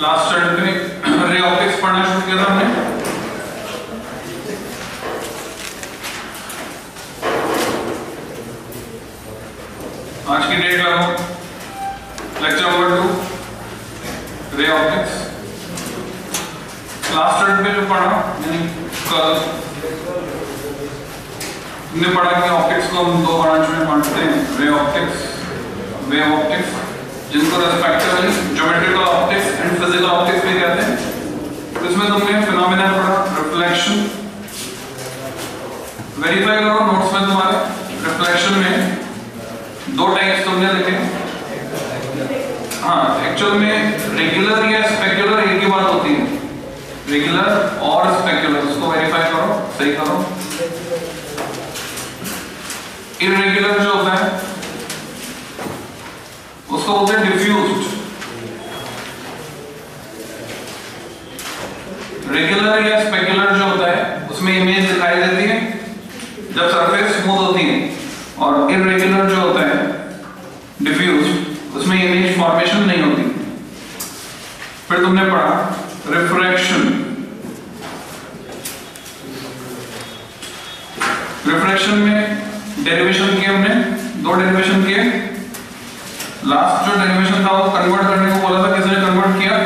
Last standard में ray optics पढ़ना शुरू किया था हमने। आज की डेट लगाओ lecture number two ray optics last standard में जो पढ़ा, यानी कल, हमने पढ़ा कि ऑप्टिक्स को हम दो ब्रांच में बांटते हैं रे ऑप्टिक्स वेव ऑप्टिक्स जिनको respectively geometrical optics and physical optics भी कहते हैं। तो इसमें तुमने फिनोमेना पढ़ा रिफ्लेक्शन वेरीफाई करो नोट्स में तुम्हारे रिफ्लेक्शन में दो टाइप्स तुमने लिखे हाँ एक्चुअल में रेगुलर या स्पेक्युलर एक ही बात होती है। रेगुलर और स्पेक्युलर उसको वेरीफाई करो, सही करो। इरेगुलर जो होता है उसको बोलते हैं डिफ्यूज्ड रेगुलर या स्पेक्युलर जो होता है, उसमें इमेज दिखाई देती है, जब सरफेस स्मूथ होती है, और इरेगुलर जो होता है डिफ्यूज उसमें इमेज फॉर्मेशन नहीं होती. फिर तुमने पढ़ा रिफ्रैक्शन रिफ्रैक्शन में डेरिवेशन किए हमने, दो डेरिवेशन किए. लास्ट जो डेरिवेशन था, वो कन्वर्ट करने को बोला था, किसने कन्वर्ट किया?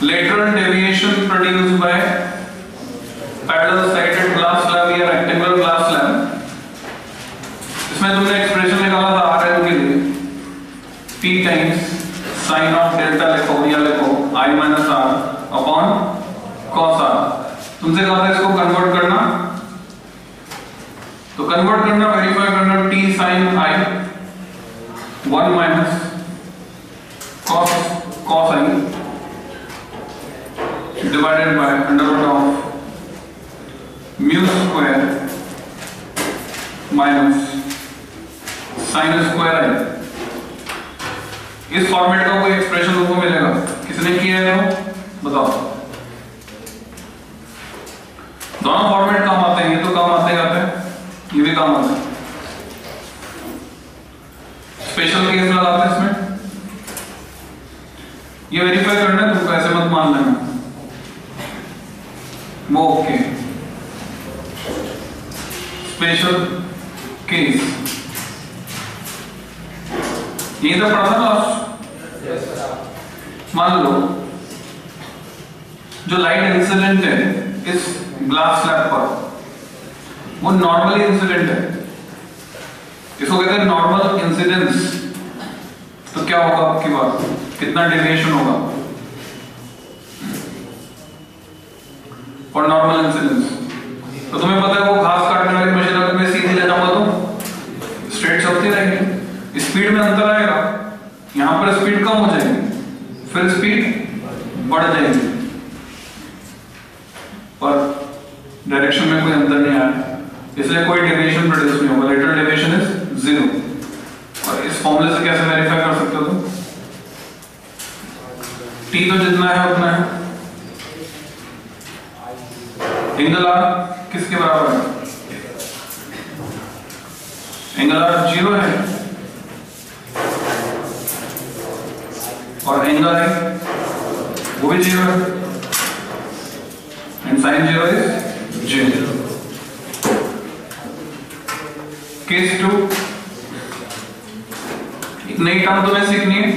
Lateral deviation produced by parallel sided glass slab या rectangular glass slab. इसमें तुमने एक्सप्रेशन निकाला था आर एन के लिए. P times sine of delta लिखो, या लिखो, i minus R upon cos r. तुमसे कहा था इसको कन्वर्ट करना? तो कन्वर्ट करना वेरीफाई करना T sine I one minus cos cos i divided by under root of mu square minus sin square i. इस फॉर्मेट का कोई एक्सप्रेशन तुमको मिलेगा। किसने किया है बताओ। दोनों फॉर्मेट काम आते हैं, ये तो काम आते जाते हैं। ये भी काम आते हैं। स्पेशल केस लगाते हैं इसमें? ये वेरीफाई करना है तुमको ऐसे मत मान लेना। वो ओके स्पेशल केस ये तो पढ़ा था लास्ट मान लो जो लाइट इंसिडेंट है इस ग्लास स्लैब पर वो नॉर्मली इंसिडेंट है। इसको कहते हैं नॉर्मल इंसिडेंस तो क्या होगा आपकी बात? कितना डेविएशन होगा? और नॉर्मल इंसिडेंस तो तुम्हें पता है वो घास काटने वाली मशीन अगर मैं सीधी ले जाऊँगा तो स्ट्रेट चलती रहेगी। स्पीड में अंतर आएगा। यहाँ पर स्पीड कम हो जाएगी। फिर स्पीड बढ़ जाएगी। पर डायरेक्शन में कोई अंतर नहीं आया। इसलिए कोई डेविएशन प्रोड्यूस नहीं होगा। लेटर डेविएशन इज़ ज़ीरो और इस फॉर्मूले से कैसे वेरीफाई कर सकते हो तुम? टी तो जितना है, उतना है। एंगल आर किसके बराबर है? एंगल आर ज़ीरो है। और एंगल है वो भी ज़ीरो है। And sine zero is zero case two एक नई टर्म तुम्हें सीखनी है।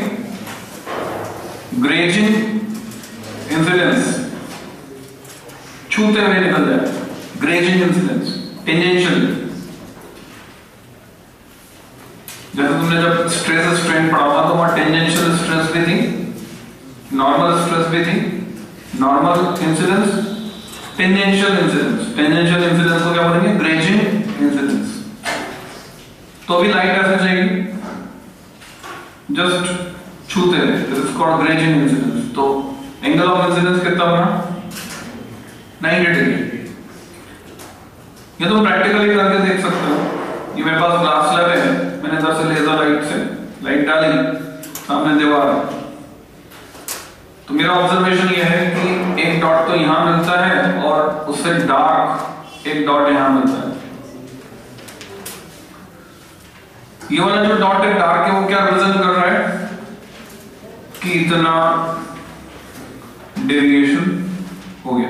ग्रेजिंग इंसिडेंस छूते हुए निकल जाए। ग्रेजिंग इंसिडेंस टेंजेंशियल जैसे तुमने जब स्ट्रेस स्ट्रेन पढ़ा हुआ तो वहाँ टेंजेंशियल स्ट्रेस भी थी नॉर्मल स्ट्रेस भी थी normal incidence tangential incidence tangential incidence को क्या बोलेंगे? ग्रेजिंग तो अभी लाइट ऐसे जाएगी। जस्ट छूते इंसिडेंस तो एंगल ऑफ़ इंसिडेंस कितना बना 90 डिग्री ये तुम प्रैक्टिकली करके देख सकते हो। ये मेरे पास ग्लास स्लैब है। मैंने इधर से लेजर लाइट से लाइट डाली। सामने दीवार है। तो मेरा ऑब्जर्वेशन ये है कि एक डॉट तो यहाँ मिलता है और उससे डार्क एक डॉट यहाँ मिलता है। ये वाला जो डॉट है डार्क है, वो क्या रिप्रेजेंट कर रहा है? कि इतना डेविएशन हो गया।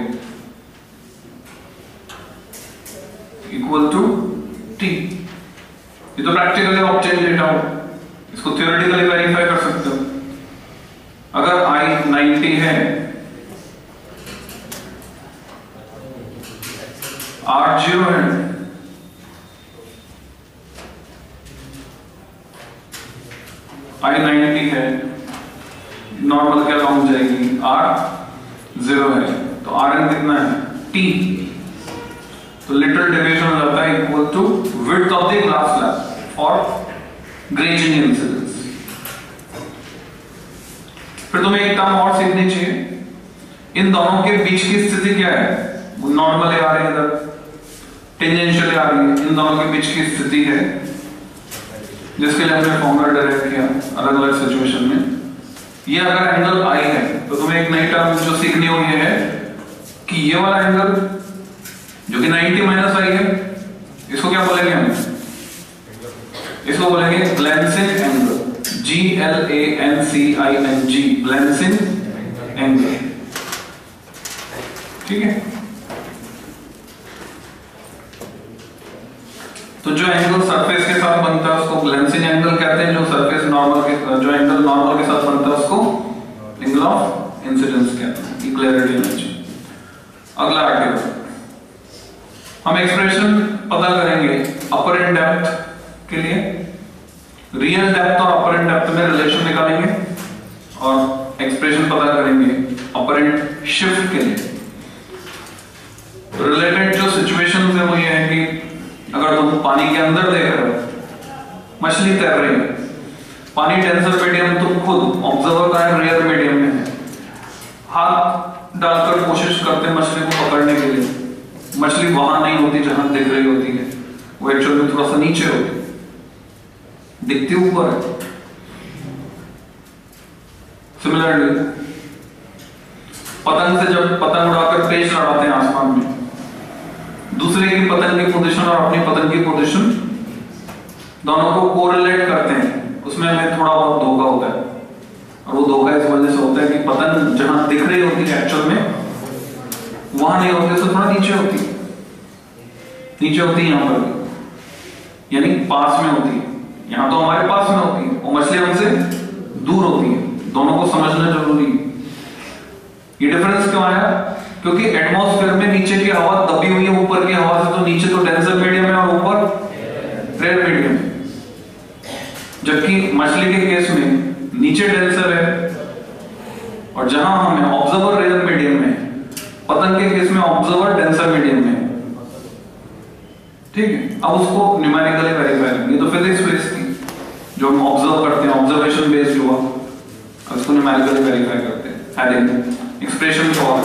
इक्वल टू टी ये तो प्रैक्टिकली ऑब्जेक्ट डेटा हो। इसको थियोरेटिकली वेरीफाई कर सकते हो। अगर आई 90 है आर ज़ीरो है आई 90 है। नॉर्मल क्या लॉन्ग जाएगी। आर ज़ीरो है। तो आर एन कितना है? टी तो लिटरल डेविएशन हो जाता है equal to width of the glass slab for grazing incidence फिर तुम्हें एक टर्म और सीखनी चाहिए। इन दोनों के बीच की स्थिति क्या है? नॉर्मली आ रही है इधर। टेंजेंशियली आ रही है। इन दोनों के बीच की स्थिति है। जिसके लिए हमने फॉर्मूला डायरेक्ट किया अलग अलग सिचुएशन में। ये अगर एंगल आई है तो तुम्हें एक नई टर्म जो सीखनी हो ये है कि ये वाला एंगल जो कि 90 माइनस आई है, इसको क्या बोलेंगे हम? इसको बोलेंगे glancing angle G L A N C I N G glancing angle ठीक है? तो जो एंगल सरफेस के साथ बनता है, उसको ग्लैंसिंग एंगल कहते हैं, जो सरफेस नॉर्मल के, जो एंगल नॉर्मल के साथ बनता है, उसको एंगल ऑफ़ इंसिडेंस कहते हैं क्लैरिटी होनी अगला आर्टिकल हम एक्सप्रेशन पता करेंगे अपर एंड डेप्थ के लिए। रियल डेप्थ और अपर एंड डेप्थ में रिलेशन निकालेंगे और एक्सप्रेशन पता करेंगे अपर एंड शिफ्ट के लिए। रिलेटेड जो सिचुएशन है, वो ये है कि अगर तुम पानी के अंदर देख रहे हो, मछली तैर रही है। पानी डेंसर मीडियम तुम खुद ऑब्जर्वर का है रेयर मीडियम में है। हाथ डालकर कोशिश करते मछली को पकड़ने के लिए। मछली वहाँ नहीं होती जहाँ दिख रही होती है। वो एक्चुअली थोड़ा सा नीचे होती दिखती ऊपर है। सिमिलरली पतंग से जब पतंग उड़ाकर पेच लड़ाते हैं आसमान में दूसरे की पतंग की पोजीशन और अपनी पतंग की पोजीशन दोनों को कोरिलेट करते हैं। उसमें हमें थोड़ा बहुत धोखा होता है। और वो धोखा इस वजह से होता है कि पतंग जहाँ दिख रही होती है एक्चुअल में, वहाँ नहीं होती तो थोड़ा नीचे होती नीचे होती है यहाँ पर यानी पास में होती है। यहाँ तो हमारे पास में होती है। और मछली हमसे दूर होती है। दोनों को समझना ज़रूरी है। ये डिफरेंस क्यों आया? क्योंकि एटमॉस्फेयर में नीचे की हवा दबी हुई है, ऊपर की हवा से तो नीचे तो डेंसर मीडियम है और ऊपर रेयर मीडियम जबकि मछली के केस में नीचे डेंसर है और जहाँ हमें ऑब्जर्वर रेयर मीडियम में, पतंग के केस में ऑब्जर्वर डेंसर मीडियम में। ठीक है, अब उसको न्यूमेरिकली वेरीफाई करेंगे तो फिजिक्स बेस्ड की जो हम ऑब्ज़र्व करते हैं ऑब्जर्वेशन बेस्ड हुआ। उसको न्यूमेरिकली वेरीफाई करते हैं। एक्सप्रेशन फॉर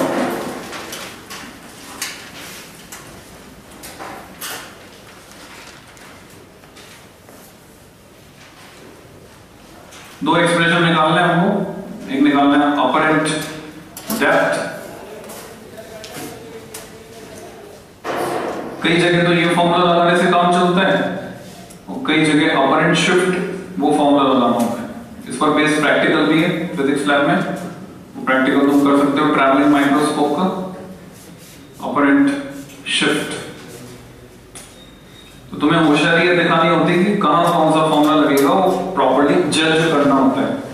दो एक्सप्रेशन निकालने हैं हमको एक निकालना है अपरेंट डेप्थ कई जगह तो ये फॉर्मूला लगाने से काम चलता है। और कई जगह अपरेंट शिफ्ट वो फॉर्मूला लगाना होता है इस पर बेस प्रैक्टिकल भी है फिजिक्स लैब में। प्रैक्टिकल तुम कर सकते हो ट्रैवलिंग माइक्रोस्कोप का। अपरेंट शिफ्ट तो तुम्हें होशियारी दिखानी होती है कि कहाँ कौन सा फॉर्मूला लगेगा वो प्रॉपर्ली जज करना होता है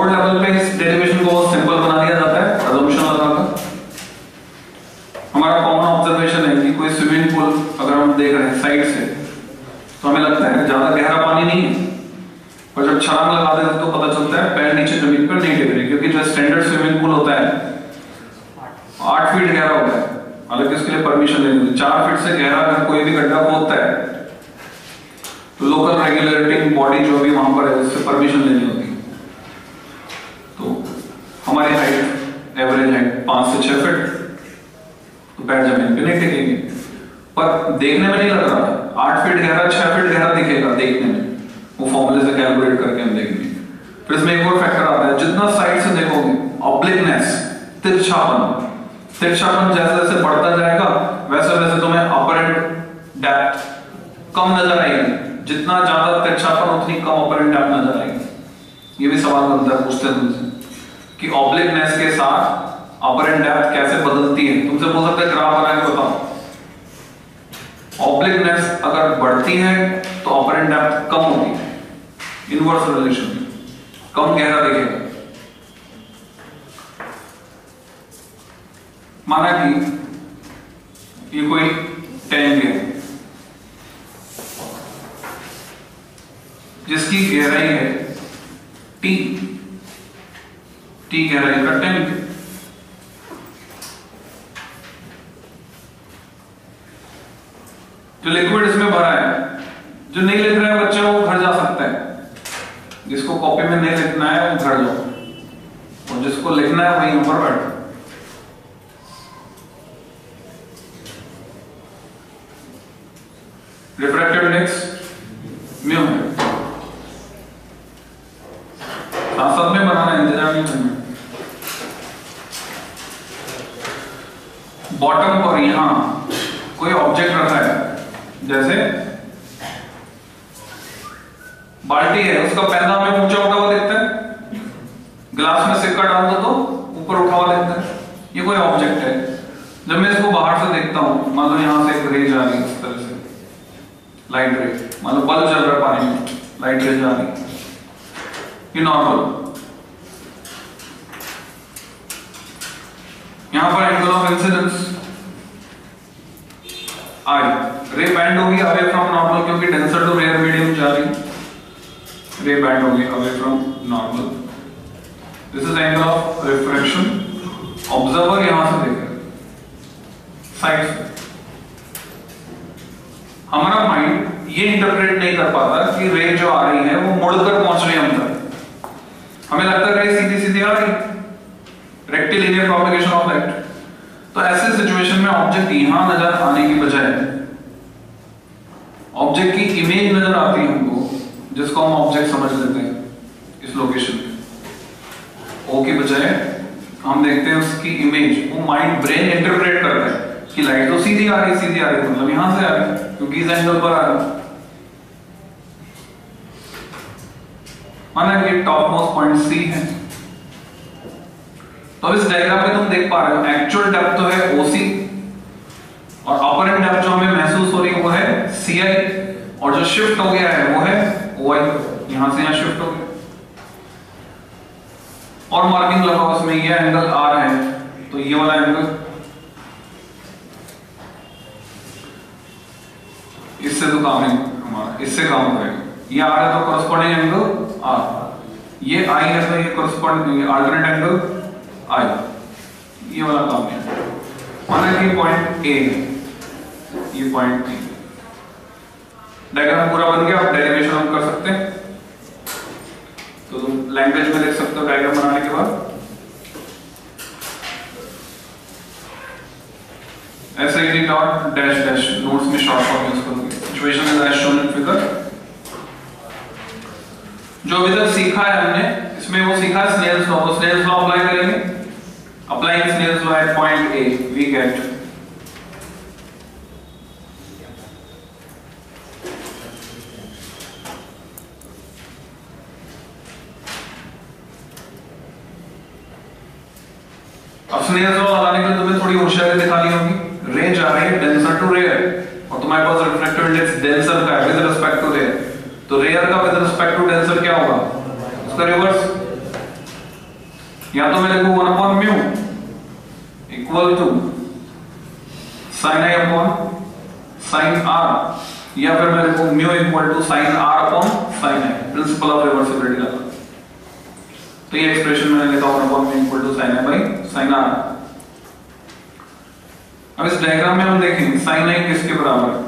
बोर्ड लेवल पे इस डेरिवेशन को बहुत सिंपल बना दिया जाता है अजम्पशन लगाकर हमारा कॉमन ऑब्जर्वेशन है कि कोई स्विमिंग पूल अगर हम देख रहे हैं साइड से तो हमें लगता है ज़्यादा गहरा पानी नहीं है और जब छलांग लगा देते तो पता चलता है पैर नीचे ज़मीन पर नहीं टिक रहे क्योंकि जो स्टैंडर्ड स्विमिंग पूल होता है आठ फीट गहरा होता है हालाँकि इसके लिए परमिशन लेनी होती है चार फीट से गहरा अगर कोई भी गड्ढा खोदता है तो लोकल रेगुलेटिंग बॉडी जो भी वहाँ पर है उससे परमिशन लेनी होती है तो हमारी हाइट एवरेज हाइट पाँच से छह फीट तो पैर ज़मीन पे नहीं टिकेंगे पर देखने में नहीं लग रहा आठ फीट गहरा छह फीट गहरा दिखेगा देखने में वो फॉर्मूले से कैलकुलेट करके हम देखेंगे फिर इसमें एक और फैक्टर आता है जितना साइड से देखोगे ऑब्लिकनेस तिरछापन। तिरछापन जैसे जैसे बढ़ता जाएगा, वैसे वैसे तुम्हें अपर डेप्थ कम नज़र आएगी। जितना ज़्यादा तिरछापन, उतनी कम ऑपरेंट डेप्थ नज़र आएगी। ये भी सवाल बनता है, पूछते हैं तुमसे। कि ऑब्लिकनेस के साथ ऑपरेंट डेप्थ कैसे बदलती है? तुमसे बोल सकते हैं, ग्राफ बना के बताओ। ऑब्लिकनेस अगर बढ़ती है तो ऑपरेंट डेप्थ कम होती है। इनवर्स रिलेशन कम गहरा दिखेगा। माना कि ये कोई टैंक है, जिसकी गहराई है टी टी गहराई का टैंक जो लिक्विड इसमें भरा है, जो नहीं लिख रहा है बच्चा, वो घर जा सकता है। जिसको कॉपी में नहीं लिखना है, वो घर जाओ और जिसको लिखना है, वही ऊपर बैठो। रिफ्रैक्टिव इंडेक्स म्यू है साथ साथ में बनाना है, इंतज़ार नहीं करना बॉटम पर यहाँ कोई ऑब्जेक्ट रखा है, जैसे बाल्टी है, उसका पैदा हमें ऊँचा उठा हुआ दिखता है। ग्लास में सिक्का डाल दो तो ऊपर उठा हुआ दिखता है। ये कोई ऑब्जेक्ट है। जब मैं इसको बाहर से देखता हूँ, मान लो यहाँ से एक रेज आ रही है। लाइट रे मान लो बल्ब जल रहा है पानी में। लाइट रे जा रही ये नॉर्मल यहाँ पर angle of incidence I ray bend होगी अवे फ्रॉम नॉर्मल क्योंकि डेंसर टू रेयर मीडियम जा रही। रे बैंड होगी away from normal this is angle of refraction observer यहाँ से देख रहे साइड से। हमारा माइंड ये इंटरप्रेट नहीं कर पाता कि रे जो आ रही है, वो मुड़कर पहुँच रही है हम हमें लगता है रे सीधी सीधी आ रही। रेक्टिलिनियर प्रोपगेशन ऑफ़ लाइट तो ऐसे सिचुएशन में ऑब्जेक्ट यहाँ नज़र आने की बजाय ऑब्जेक्ट की इमेज नज़र आती है हमको, जिसको हम ऑब्जेक्ट समझ लेते हैं इस लोकेशन पे ओ की बजाय, हम देखते हैं उसकी इमेज वो माइंड ब्रेन इंटरप्रेट करता है कि लाइट तो सीधी आ रही, सीधी आ रही मतलब यहाँ से आ रही, क्योंकि इस एंगल पर आ रही। माना कि टॉप मोस्ट पॉइंट सी है। तो इस डायग्राम में तुम देख पा रहे हो एक्चुअल डेप्थ तो है ओसी और ऑपरेंट डेप्थ जो हमें महसूस हो रही है वो है सीआई और जो शिफ्ट हो गया है वो है ओआई यहाँ से यहाँ शिफ्ट हो गया। और मार्किंग लगाओ उसमें ये एंगल आ रहा है तो ये वाला एंगल इससे तो काम नहीं हमारा इससे काम करेगा। ये आर है तो करस्पॉन्डिंग एंगल आर ये आई है तो ये करस्पॉन्डिंग अल्टरनेट एंगल आई ये वाला काम है। माना कि पॉइंट ए ये पॉइंट बी डायग्राम पूरा बन गया, आप डेरिवेशन हम कर सकते हैं। तो तुम लैंग्वेज में देख सकते हो डायग्राम बनाने के बाद। ऐसे ही डॉट डैश डैश नोट्स में शॉर्ट फॉर्म यूज़ करोगे। Situation is as shown in figure जो अभी तक सीखा है हमने, इसमें वो सीखा स्नेल्स लॉ तो स्नेल्स लॉ अप्लाई करेंगे? Applying Snell's law at point A we get अब स्नेल्स लॉ लगाने के लिए तुम्हें थोड़ी होशियारी दिखानी होगी। रेंज आ रही है डेंसर टू रेयर और तुम्हारे पास रिफ्लेक्टिव इंडेक्स डेंसर का है विद रिस्पेक्ट टू रेयर तो रेयर का विद रिस्पेक्ट टू डेंसर क्या होगा? उसका रिवर्स या तो मैं लिखूं 1 upon mu equal to sin i upon sin r, या फिर मैं लिखूं mu equal to sin r upon sin i principle of reversibility का। तो ये एक्सप्रेशन मैंने लिखा 1 upon mu equal to sin i by sin r अब इस डायग्राम में हम देखेंगे, sin i किसके बराबर है?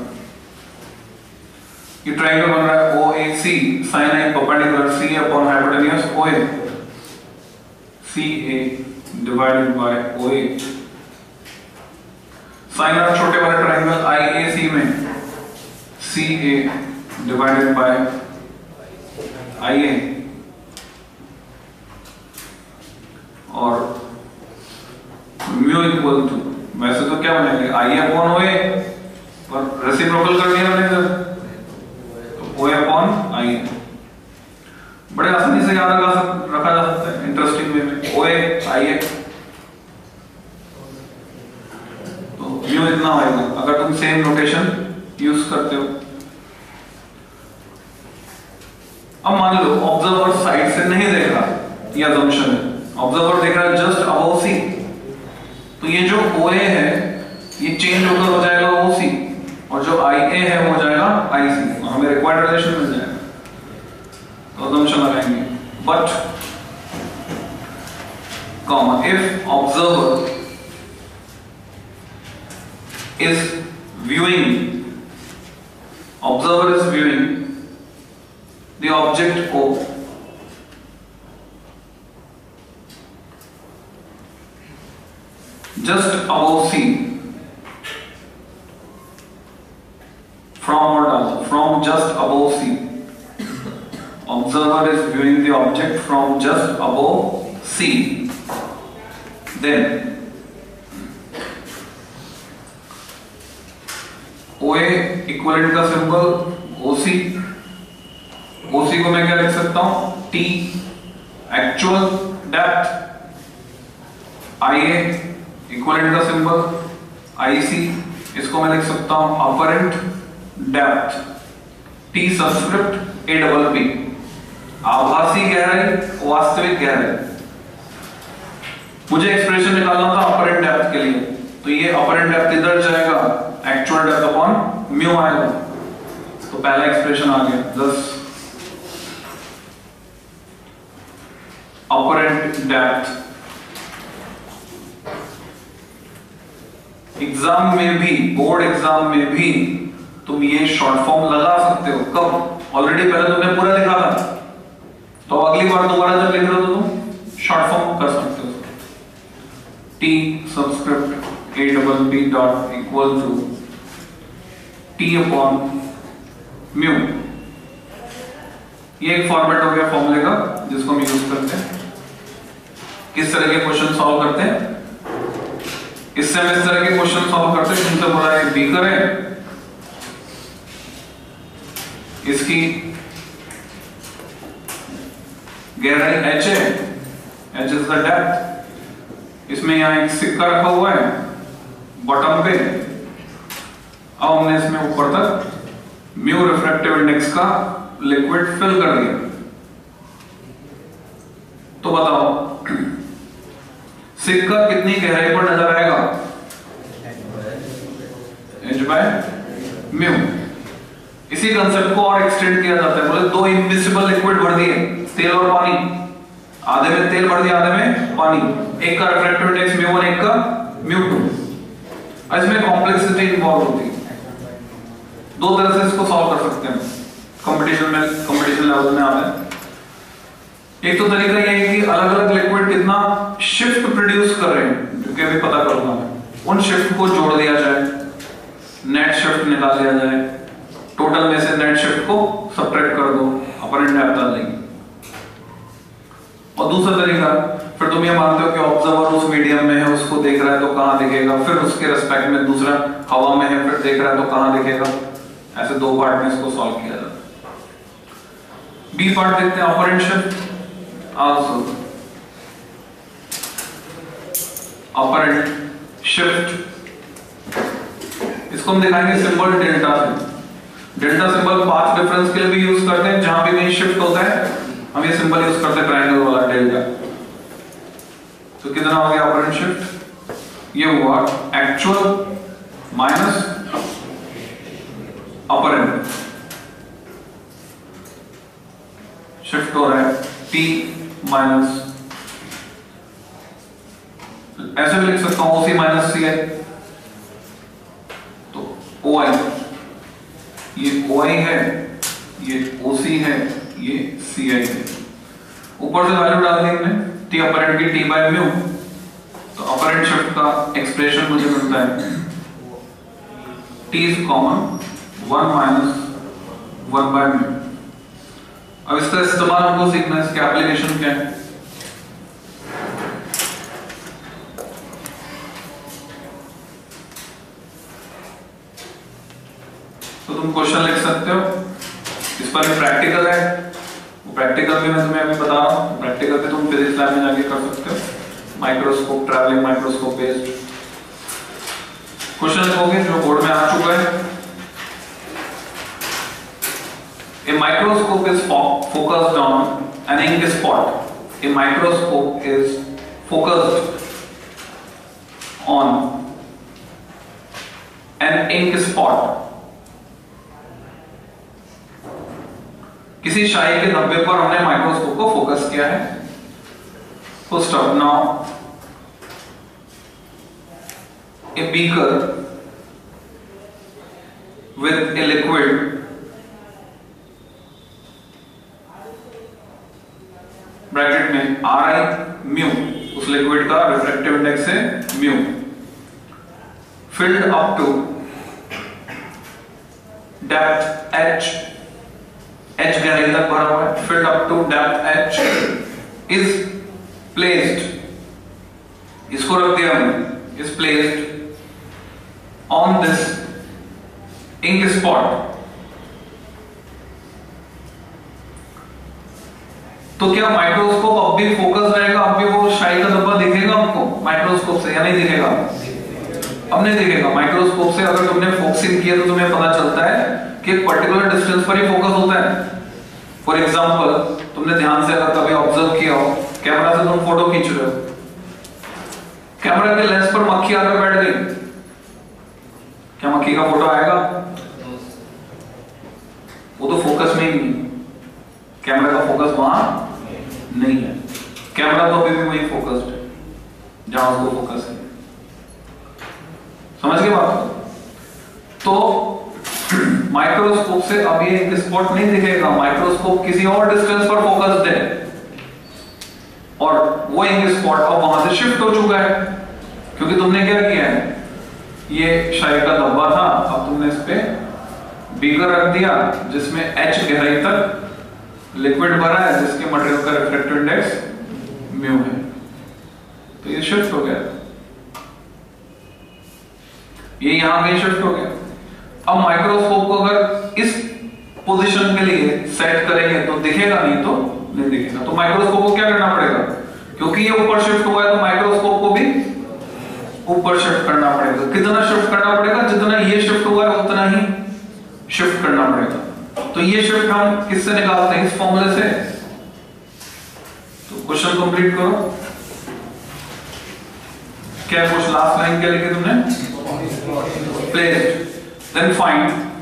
ये ट्रायंगल बन रहा है OAC sin i perpendicular C upon hypotenuse OA CA divided by OA sin r छोटे वाले ट्रायंगल IAC में CA डिवाइडेड बाय IA और म्यू इक्वल टू वैसे तो क्या बनेगा? आई ए अपॉन ओए पर रेसिप्रोकल कर दिया मैंने ए अपॉन आई ए बड़े आसानी से याद रखा रखा जा सकता है। इंटरेस्टिंग वे में। ओ ए आई ए तो म्यू इतना आएगा अगर तुम सेम नोटेशन यूज़ करते हो। अब मान लो ऑब्जर्वर साइड से नहीं देख रहा ये अजम्पशन है। ऑब्जर्वर देख रहा है जस्ट अबव सी तो ये जो ओ ए है, ये चेंज होकर हो जाएगा ओ सी और जो आई ए है, वो जाएगा आई सी हमें रिक्वायर्ड रिलेशन मिल जाएगा। तो दम शन लगाएँगे। But com if observer is viewing observer is viewing the object को just above C from or down from just above C observer is viewing the object from just above C then OA equivalent का symbol OC OC को मैं क्या लिख सकता हूँ T actual depth IA equivalent का symbol IC इसको मैं लिख सकता हूँ apparent depth T subscript A double P. आभासी गहराई वास्तविक गहराई मुझे एक्सप्रेशन निकालना था अपरेंट डेप्थ के लिए. तो ये अपरेंट डेप्थ इधर जाएगा? एक्चुअल डेप्थ अपॉन म्यू आएगा तो पहला एक्सप्रेशन आ गया. दस अपरेंट डेप्थ एग्ज़ाम में भी बोर्ड एग्ज़ाम में भी तुम ये शॉर्ट फॉर्म लगा सकते हो। कब? ऑलरेडी पहले तुमने पूरा लिखा था। तो अगली बार दोबारा जब लिख रहे हो तो तुम शॉर्ट फॉर्म कर सकते हो। T subscript A double B dot equal to T upon mu. ये एक फॉर्मेट हो गया फॉर्मूले का, जिसको हम यूज़ करते हैं। किस तरह के क्वेश्चन सॉल्व करते हैं? इससे हम इस तरह के क्वेश्चन सॉल्व करते हैं, जिनसे बोला है बीकर है इसकी गहराई एच है। एच इज़ द डेप्थ इसमें यहाँ एक सिक्का रखा हुआ है बॉटम पे। अब हमने इसमें ऊपर तक म्यू रिफ्रैक्टिव इंडेक्स का लिक्विड फिल कर दिया। तो बताओ, सिक्का कितनी गहराई पर नज़र आएगा? एच बाय म्यू इसी कंसेप्ट को और एक्सटेंड किया जाता है। बोले, दो इनविजिबल लिक्विड भर दिए, तेल और पानी। आधे में तेल भर दिया, आधे में पानी। एक का रिफ्रैक्टिव इंडेक्स म्यू वन एक का म्यू टू इसमें कॉम्प्लेक्सिटी इन्वॉल्व होती है। दो तरह से इसको सॉल्व कर सकते हैं। कंपटीशन में कंपटीशन लेवल में आते एक तो तरीका यह है कि अलग अलग लिक्विड कितना शिफ्ट प्रोड्यूस कर रहे हैं, जो कि अभी पता करूँगा। उन शिफ्ट को जोड़ दिया जाए। नेट शिफ्ट निकाल दिया जाए। टोटल में से नेट शिफ्ट को सब्ट्रैक्ट कर दो अपरेंट डेप्थ डाल देंगे। और दूसरा तरीका, फिर तुम ये मानते हो कि ऑब्जर्वर उस मीडियम में है, उसको देख रहा है तो कहाँ दिखेगा? फिर उसके रेस्पेक्ट में दूसरा हवा में है, फिर देख रहा है तो कहाँ दिखेगा? ऐसे दो पार्ट में इसको सॉल्व किया जाता है। बी पार्ट देखते हैं apparent shift also apparent shift इसको हम दिखाएँगे सिंबल डेल्टा से। डेल्टा सिंबल पाथ डिफरेंस के लिए भी यूज़ करते हैं, जहाँ भी कहीं शिफ्ट होता है, हम ये सिंबल यूज़ करते हैं ट्रायंगल वाला डेल्टा। तो कितना हो गया ऑपरेंट शिफ्ट ये हुआ एक्चुअल माइनस ऑपरेंट शिफ्ट हो रहा है टी माइनस ऐसे भी लिख सकता हूँ ओसी माइनस सी है तो ओ आई ये ओ आई है, ये ओ सी है, ये सी आई है। ऊपर से वैल्यू डाल दी हमने टी अपरेंट की टी बाय म्यू तो अपरेंट शिफ्ट का एक्सप्रेशन मुझे मिलता है। T is common one minus one by mu अब इसका इस्तेमाल हमको सीखना है, इसके एप्लीकेशन क्या है? तो तुम क्वेश्चन लिख सकते हो। इस पर भी प्रैक्टिकल है। वो प्रैक्टिकल भी मैं तुम्हें अभी बता रहा हूँ। प्रैक्टिकल भी तुम फिजिक्स लैब में जाके कर सकते हो। Microscope travelling microscope based question लिखोगे जो बोर्ड में आ चुका है। Microscope is fo focused on an ink spot. A microscope is focused on an ink spot. किसी शाही के धब्बे पर हमने माइक्रोस्कोप को फोकस किया है। Full stop now a beaker with a liquid. Bracket में आर आई म्यू उस लिक्विड का रिफ्लेक्टिव इंडेक्स है mu filled up to depth H H गहराई तक भरा हुआ है filled up to depth H is placed इसको रख दिया हमने is placed on this ink spot तो क्या माइक्रोस्कोप अब भी फोकस रहेगा? अब भी वो शाही का धब्बा दिखेगा आपको? माइक्रोस्कोप से, या नहीं दिखेगा? अब नहीं दिखेगा। माइक्रोस्कोप से अगर तुमने फोकसिंग किया तो तुम्हें पता चलता है कि पर्टिकुलर डिस्टेंस पर ही फोकस होता है। फॉर एग्जांपल तुमने ध्यान से अगर कभी ऑब्ज़र्व किया हो कैमरा से तुम फ़ोटो खींच रहे हो। कैमरा के लेंस पर मक्खी आकर बैठ गई। क्या मक्खी का फ़ोटो आएगा? वो तो फोकस में ही नहीं कैमरा का फोकस वहाँ नहीं है। कैमरा तो अभी भी वही फोकस्ड है, जहाँ उसको फोकस है। समझ गए बात? तो माइक्रोस्कोप से अब ये स्पॉट नहीं दिखेगा। माइक्रोस्कोप किसी और डिस्टेंस पर फोकस्ड है और वो इंक स्पॉट अब वहाँ से शिफ्ट हो चुका है। क्योंकि तुमने क्या किया है? ये शाही का धब्बा था। अब तुमने इस पे बीकर रख दिया, जिसमें एच गहराई तक लिक्विड भरा है, जिसके मटेरियल का रिफ्लेक्टिव इंडेक्स म्यू है। तो ये शिफ्ट हो गया। ये यहाँ कहीं शिफ्ट हो गया। अब माइक्रोस्कोप को अगर इस पोजीशन के लिए सेट करेंगे तो दिखेगा नहीं तो नहीं दिखेगा। तो माइक्रोस्कोप को क्या करना पड़ेगा? क्योंकि ये ऊपर शिफ्ट हुआ है तो माइक्रोस्कोप को भी ऊपर शिफ्ट करना पड़ेगा। कितना शिफ्ट करना पड़ेगा? जितना ये शिफ्ट हुआ है, उतना ही शिफ्ट करना पड़ेगा। तो ये शिफ्ट हम किससे निकालते हैं? इस फॉर्मूले से? तो क्वेश्चन कंप्लीट करो। क्या कुछ लास्ट लाइन क्या लिखे तुमने? Placed Then find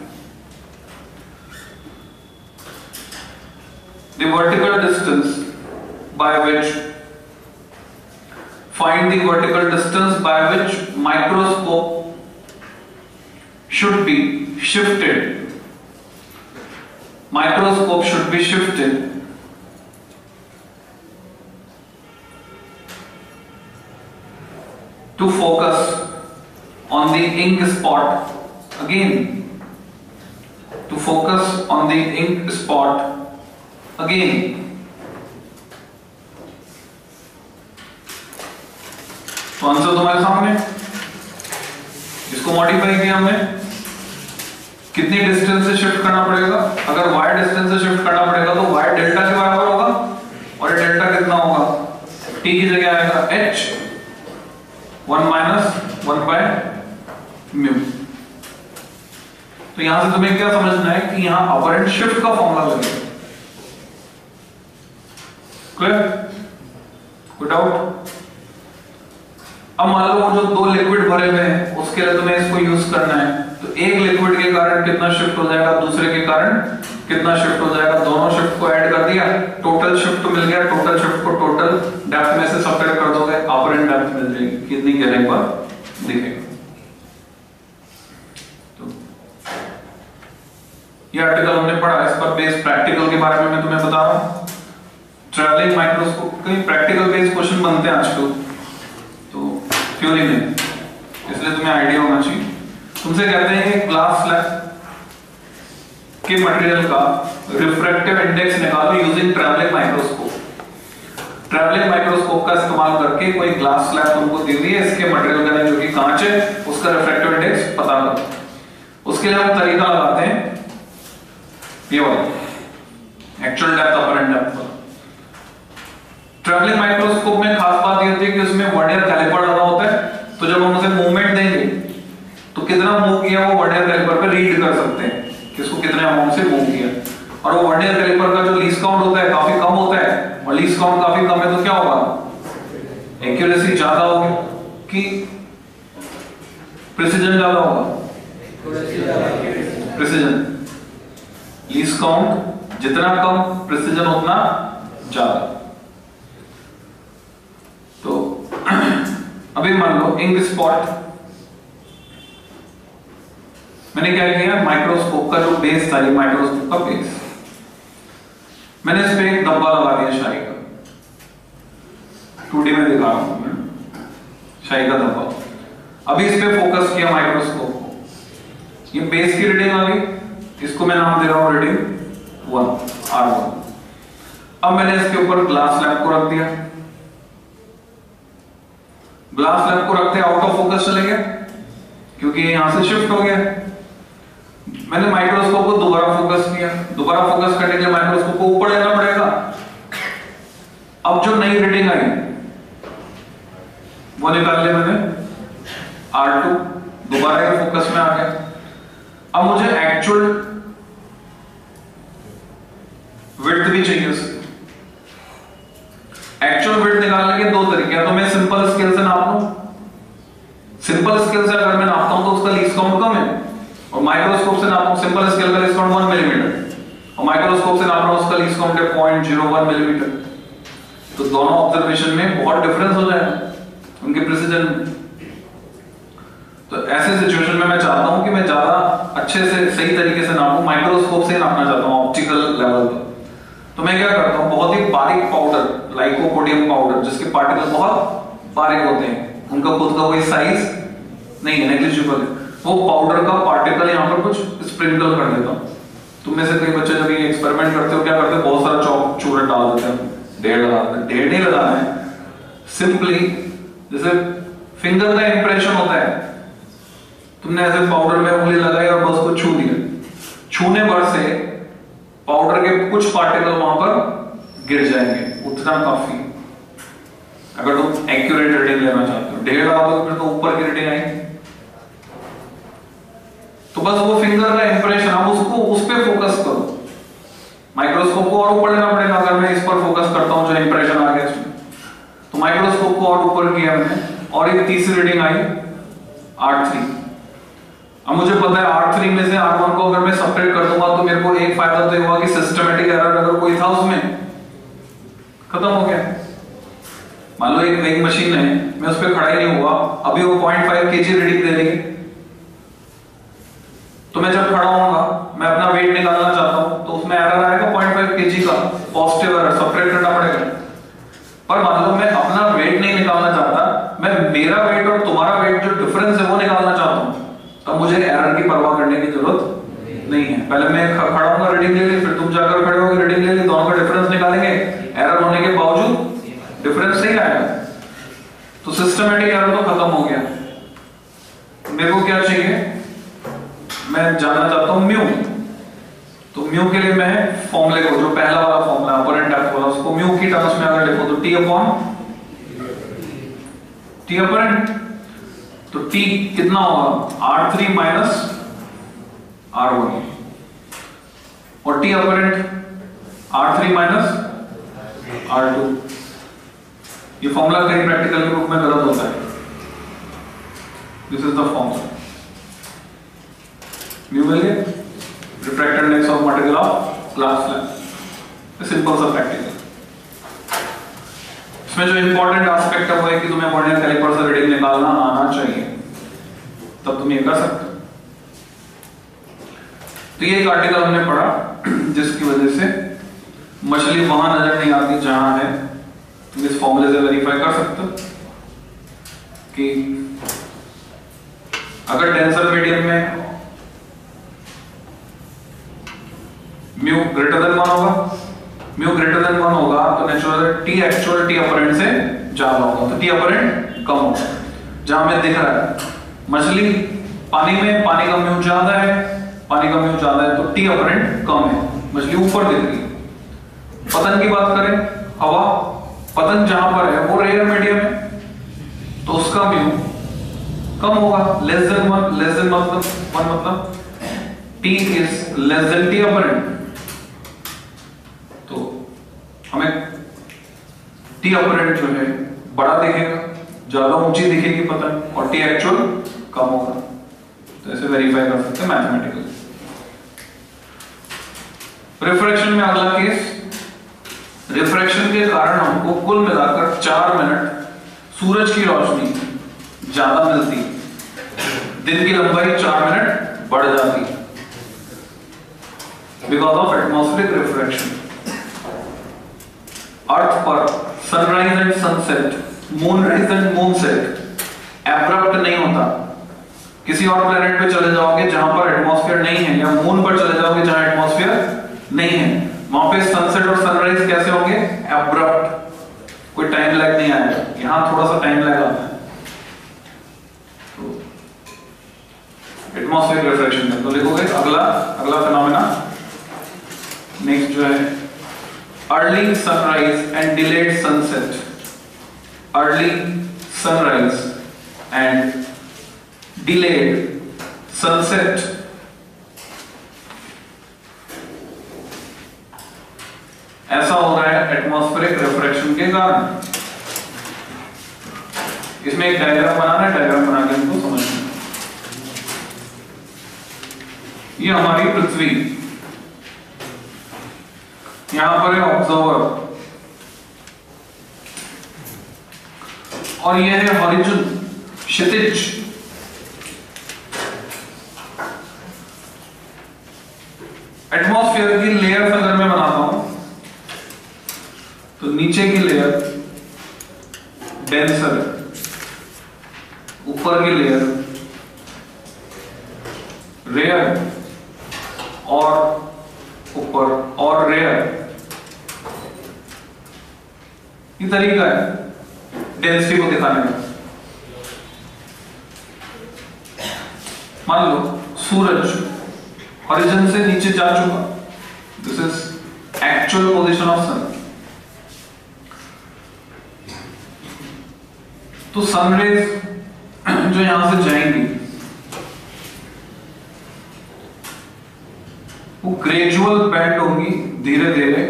the vertical distance by which find the vertical distance by which microscope should be shifted. Microscope should be shifted. To focus on the ink spot. Again, to focus on the ink spot, again. तो answer तुम्हारे सामने इसको modify किया हमने, कितनी distance से shift करना पड़ेगा? अगर वाई डिस्टेंस से शिफ्ट करना पड़ेगा तो वाई डेल्टा के बराबर होगा, और डेल्टा कितना होगा? टी की जगह आएगा H one minus one by mu तो यहाँ से तुम्हें क्या समझना है कि यहाँ अपरेंट शिफ्ट का फॉर्मूला लगेगा क्लियर कोई डाउट अब मान लो जो दो लिक्विड भरे हुए हैं, उसके लिए तुम्हें इसको यूज़ करना है। तो एक लिक्विड के कारण कितना शिफ्ट हो जाएगा, दूसरे के कारण कितना शिफ्ट हो जाएगा? दोनों शिफ्ट को ऐड कर दिया टोटल शिफ्ट मिल गया टोटल शिफ्ट को टोटल डेप्थ में से सेपरेट कर दोगे अपर एंड डेप्थ मिल जाएगी। कितनी गहराई पर दिखेगा। ये आर्टिकल हमने पढ़ा, इस पर बेस प्रैक्टिकल के बारे में मैं तुम्हें बता रहा हूँ। ट्रैवलिंग माइक्रोस्कोप कई प्रैक्टिकल बेस्ड क्वेश्चन बनते हैं आजकल। तो थ्योरी में इसलिए तुम्हें आइडिया होना चाहिए। तुमसे कहते हैं ग्लास स्लैब के मटेरियल का रिफ्रैक्टिव इंडेक्स निकालो using travelling microscope travelling microscope का इस्तेमाल करके कोई ग्लास स्लैब तुमको दे दी है, इसके मटेरियल का जो कि कांच है, उसका रिफ्रैक्टिव इंडेक्स पता करो। उसके लिए हम तरीका लगाते हैं। वाला actual depth apparent depth travelling microscope में खास बात ये होती है कि उसमें वर्नियर कैलिपर लगा होता है तो जब हम उसे मूवमेंट देंगे तो कितना मूव किया वो वर्नियर कैलिपर पे रीड कर सकते हैं कि उसको कितने अमाउंट से मूव किया। और वो वर्नियर कैलिपर का जो लीस्ट काउंट होता है काफ़ी कम होता है और लीस्ट काउंट काफ़ी कम है तो क्या होगा? एक्यूरेसी ज़्यादा होगी कि प्रिसीजन ज़्यादा होगा? प्रिसीजन लीस्ट काउंट जितना कम प्रिसीजन उतना ज़्यादा। तो अभी मान लो इंक स्पॉट मैंने क्या किया? माइक्रोस्कोप का जो बेस था माइक्रोस्कोप का बेस मैंने इस पर एक डब्बा लगा दिया शाही का। टू में दिखा रहा हूँ शाही का डब्बा अभी इस पर फोकस किया माइक्रोस्कोप को। ये बेस की रीडिंग आ गई। इसको मैं नाम दे रहा हूँ रीडिंग वन आर वन अब मैंने इसके ऊपर ग्लास लैंप को रख दिया। ग्लास लैंप को रखते आउट ऑफ़ फोकस चले गया क्योंकि यहाँ से शिफ्ट हो गया। मैंने माइक्रोस्कोप को दोबारा फोकस किया। दोबारा फोकस करने के लिए माइक्रोस्कोप को ऊपर लेना पड़ेगा। अब जो नई रीडिंग आई, वो निकाल लिया मैंने। R2 दोबारा ये फोकस में आ गया। अब मुझे एक्चुअल विड्थ भी चाहिए उसकी एक्चुअल विड्थ निकालने के दो तरीके तो मैं सिंपल स्केल से नाप लू सिंपल स्केल से अगर मैं नापता हूँ तो उसका लीस्ट काउंट कम है। और माइक्रोस्कोप से नापूं सिंपल स्केल का लीस्ट काउंट 1 मिलीमीटर और माइक्रोस्कोप से नाप रहा हूँ उसका लीस्ट काउंट है 0.01 मिलीमीटर तो दोनों ऑब्जर्वेशन में बहुत डिफरेंस हो जाएगा। उनके प्रिसीजन तो ऐसे सिचुएशन में मैं चाहता हूँ कि मैं ज़्यादा अच्छे से सही तरीके से नापूं। माइक्रोस्कोप से नापना चाहता हूँ ऑप्टिकल लेवल पर तो मैं क्या करता हूँ, बहुत ही बारीक पाउडर लाइकोपोडियम पाउडर जिसके पार्टिकल बहुत बारीक होते हैं। उनका खुद का कोई साइज़ नहीं है नेग्लिजिबल है। वो पाउडर का पार्टिकल यहाँ पर कुछ स्प्रिंकल कर देता हूँ। तुम में से कई बच्चे जब ये एक्सपेरिमेंट करते हो, क्या करते हैं, बहुत सारा चौक चूरन डाल देते हैं। ढेर लगा देते ढेर नहीं लगाना है। सिंपली जैसे फिंगर का इंप्रेशन होता है। तुमने ऐसे पाउडर में उंगली लगाई और बस को छू दिया। छूने पर से पाउडर के कुछ पार्टिकल वहाँ पर गिर जाएँगे उतना काफ़ी। अगर तुम एक्यूरेट रीडिंग लेना चाहते हो। लगा दो फिर तो ऊपर की रीडिंग आएगी तो बस वो फिंगर का इंप्रेशन आप उसको, उस पर फोकस करो। माइक्रोस्कोप को और ऊपर लेना पड़ेगा, अगर मैं इस पर फोकस करता हूँ, जो इंप्रेशन आ गया तो माइक्रोस्कोप को और ऊपर किया मैंने, और एक तीसरी रीडिंग आई आठ थ्री अब मुझे पता है आर थ्री में से आर वन को अगर मैं सेपरेट कर दूँगा तो मेरे को एक फ़ायदा तो हुआ कि सिस्टमेटिक एरर अगर कोई था उसमें, खत्म हो गया। मान लो एक वेग मशीन है, मैं उस पर खड़ा ही नहीं हुआ, अभी वो पॉइंट फाइव के जी रीडिंग दे देगी। तो मैं जब खड़ा होऊँगा, मैं अपना वेट निकालना चाहता हूँ तो उसमें एरर आएगा 0.5 केजी का पॉजिटिव एरर सेपरेट करना पड़ेगा। पर मान लो मैं अपना वेट नहीं निकालना चाहता, मैं मेरा वेट और तुम्हारा वेट जो डिफरेंस है वो निकालना मुझे एरर की परवाह करने की ज़रूरत नहीं है। पहले मैं खड़ा होऊँगा रीडिंग ले ली फिर तुम जाकर खड़े होगे रीडिंग ले ली दोनों का डिफरेंस निकालेंगे। एरर होने के बावजूद डिफरेंस सही आएगा। तो सिस्टमेटिक एरर तो खत्म हो गया। मेरे को क्या चाहिए? मैं जानना चाहता हूँ म्यू तो म्यू के लिए मैं फॉर्मूले को जो पहला वाला फॉर्मूला अपर एंड डेप्थ वाला, उसको म्यू की टर्म्स में अगर लिखो। तो टी अपॉन टी अपर तो टी कितना होगा R three minus R one और T apparent R three minus R two ये फॉर्मूला कहीं प्रैक्टिकल रूप में गलत होता है। This is the formula mu मिल गया refracted index of material of glass slab simple सा प्रैक्टिकल इसमें जो इंपॉर्टेंट एस्पेक्ट है वो है कि तुम्हें वर्नियर कैलिपर से रीडिंग निकालना आना चाहिए। तब तुम ये कर सकते तो ये एक आर्टिकल हमने पढ़ा, जिसकी वजह से मछली वहाँ नज़र नहीं आती जहाँ है। तुम इस फॉर्मूले से वेरीफाई कर सकते कि अगर टेंसर मीडियम में म्यू ग्रेटर देन वन होगा म्यू ग्रेटर देन वन होगा तो natural T actual T apparent से ज़्यादा होगा तो टी अपरेंट कम होगा। जहाँ में दिख रहा है, मछली पानी में पानी का म्यू ज़्यादा है, पानी का म्यू ज़्यादा है तो टी अपरेंट कम है। मछली ऊपर दिख रही पतन की बात करें, हवा, पतन जहाँ पर है, वो रेयर मीडियम है तो उसका म्यू कम होगा less than one less than मतलब वन मतलब T is less than T apparent हमें टी अपरेंट जो है बड़ा दिखेगा, ज़्यादा ऊँची दिखेगी पतन और टी एक्चुअल कम होगा। तो ऐसे वेरीफाई कर सकते हैं मैथमेटिकली रिफ्रैक्शन में अगला केस रिफ्रैक्शन के कारण हमको कुल मिलाकर चार मिनट सूरज की रोशनी ज़्यादा मिलती दिन की लंबाई चार मिनट बढ़ जाती because of atmospheric refraction earth पर sunrise and sunset moon rise and moon set abrupt नहीं होता। किसी और प्लेनेट पे चले जाओगे जहाँ पर एटमॉस्फेयर नहीं है, या मून पर चले जाओगे जहाँ एटमॉस्फेयर नहीं है। वहाँ पे सनसेट और सनराइज कैसे होंगे? एब्रप्ट कोई टाइम लैग नहीं आएगा। यहाँ थोड़ा सा टाइम लैग आता है। एटमॉस्फेयर तो रिफ्रैक्शन में तो लिखोगे अगला अगला फिनोमेना नेक्स्ट जो है early sunrise and delayed sunset early sunrise and delayed sunset ऐसा हो रहा है एटमॉस्फेरिक रिफ्रैक्शन के कारण। इसमें एक डायग्राम बनाना है डायग्राम बना के इनको समझना ये हमारी पृथ्वी यहाँ पर है ऑब्जर्वर और ये है हॉरिजन क्षितिज। एटमॉस्फेयर की लेयर अगर मैं बनाता हूँ। तो नीचे की लेयर डेंसर ऊपर की लेयर रेयर और ऊपर और रेयर ये तरीका है डेंसिटी को दिखाने का मान लो, सूरज हॉरिजन से नीचे जा चुका। This is actual position of sun तो सनरेज जो यहाँ से जाएँगी, वो ग्रेजुअल बैंड होगी धीरे धीरे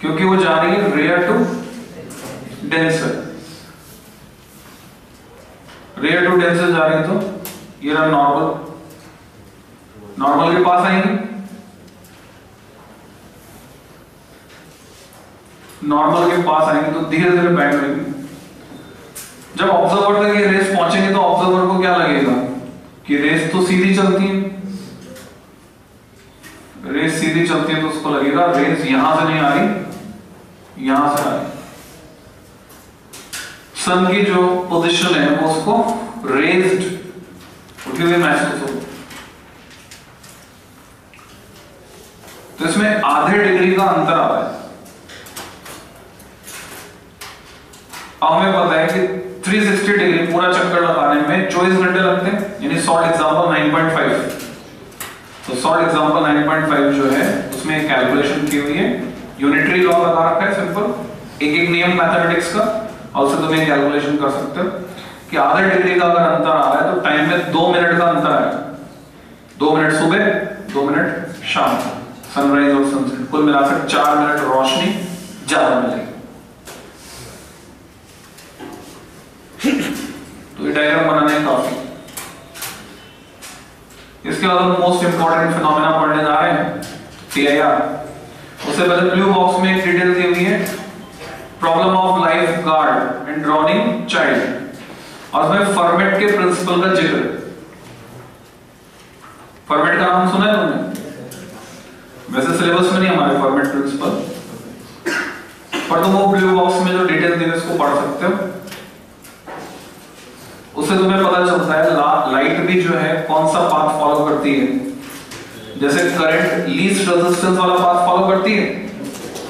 क्योंकि वो जा रही है rare to denser rare to denser जा रही तो ये रहा नॉर्मल नॉर्मल के पास आएँगे. नॉर्मल के पास आएँगे तो धीरे धीरे बैंड होगी जब ऑब्जर्वर तक ये रेस पहुँचेंगे तो ऑब्जर्वर को क्या लगेगा? कि रेस तो सीधी चलती है. रेस सीधी चलती है तो उसको लगेगा रेस यहाँ से नहीं आ रही, यहाँ से आ रही सन की जो पोजीशन है, वो उसको रेज्ड उठी हुई महसूस हो तो इसमें आधे डिग्री का अंतर आ रहा है। अब हमें पता है कि 360 डिग्री पूरा चक्कर लगाने में 24 घंटे लगते हैं, यानी शॉर्ट एग्जांपल 9.5 तो शॉर्ट एग्जांपल 9.5 जो है, उसमें कैलकुलेशन की हुई है। यूनिटरी लॉ लगा रखा है सिंपल एक एक नियम मैथमेटिक्स का। उससे तुम कैलकुलेशन कर सकते हो कि आधे डिग्री का अगर अंतर आ रहा है तो टाइम में दो मिनट का अंतर आएगा दो मिनट सुबह, दो मिनट शाम। सनराइज और सनसेट कुल मिलाकर चार मिनट रोशनी ज़्यादा मिलेगी। तो ये डायग्राम बनाने काफ़ी इसके बाद हम मोस्ट इंपॉर्टेंट फिनोमेना पढ़ने जा रहे हैं टीआईआर उससे पहले ब्लू बॉक्स में एक डिटेल दी हुई है problem of life guard and drowning child और उसमें फॉर्मेट के प्रिंसिपल का ज़िक्र। फॉर्मेट का नाम सुना है तुमने? वैसे सिलेबस में नहीं हमारे फॉर्मेट प्रिंसिपल पर तुम वो ब्लू बॉक्स में जो डिटेल दी उसको पढ़ सकते हो। उससे तुम्हें पता चलता है ला, लाइट भी जो है कौन सा पाथ फॉलो करती है। जैसे करंट लीस्ट रेजिस्टेंस वाला पाथ फॉलो करती है।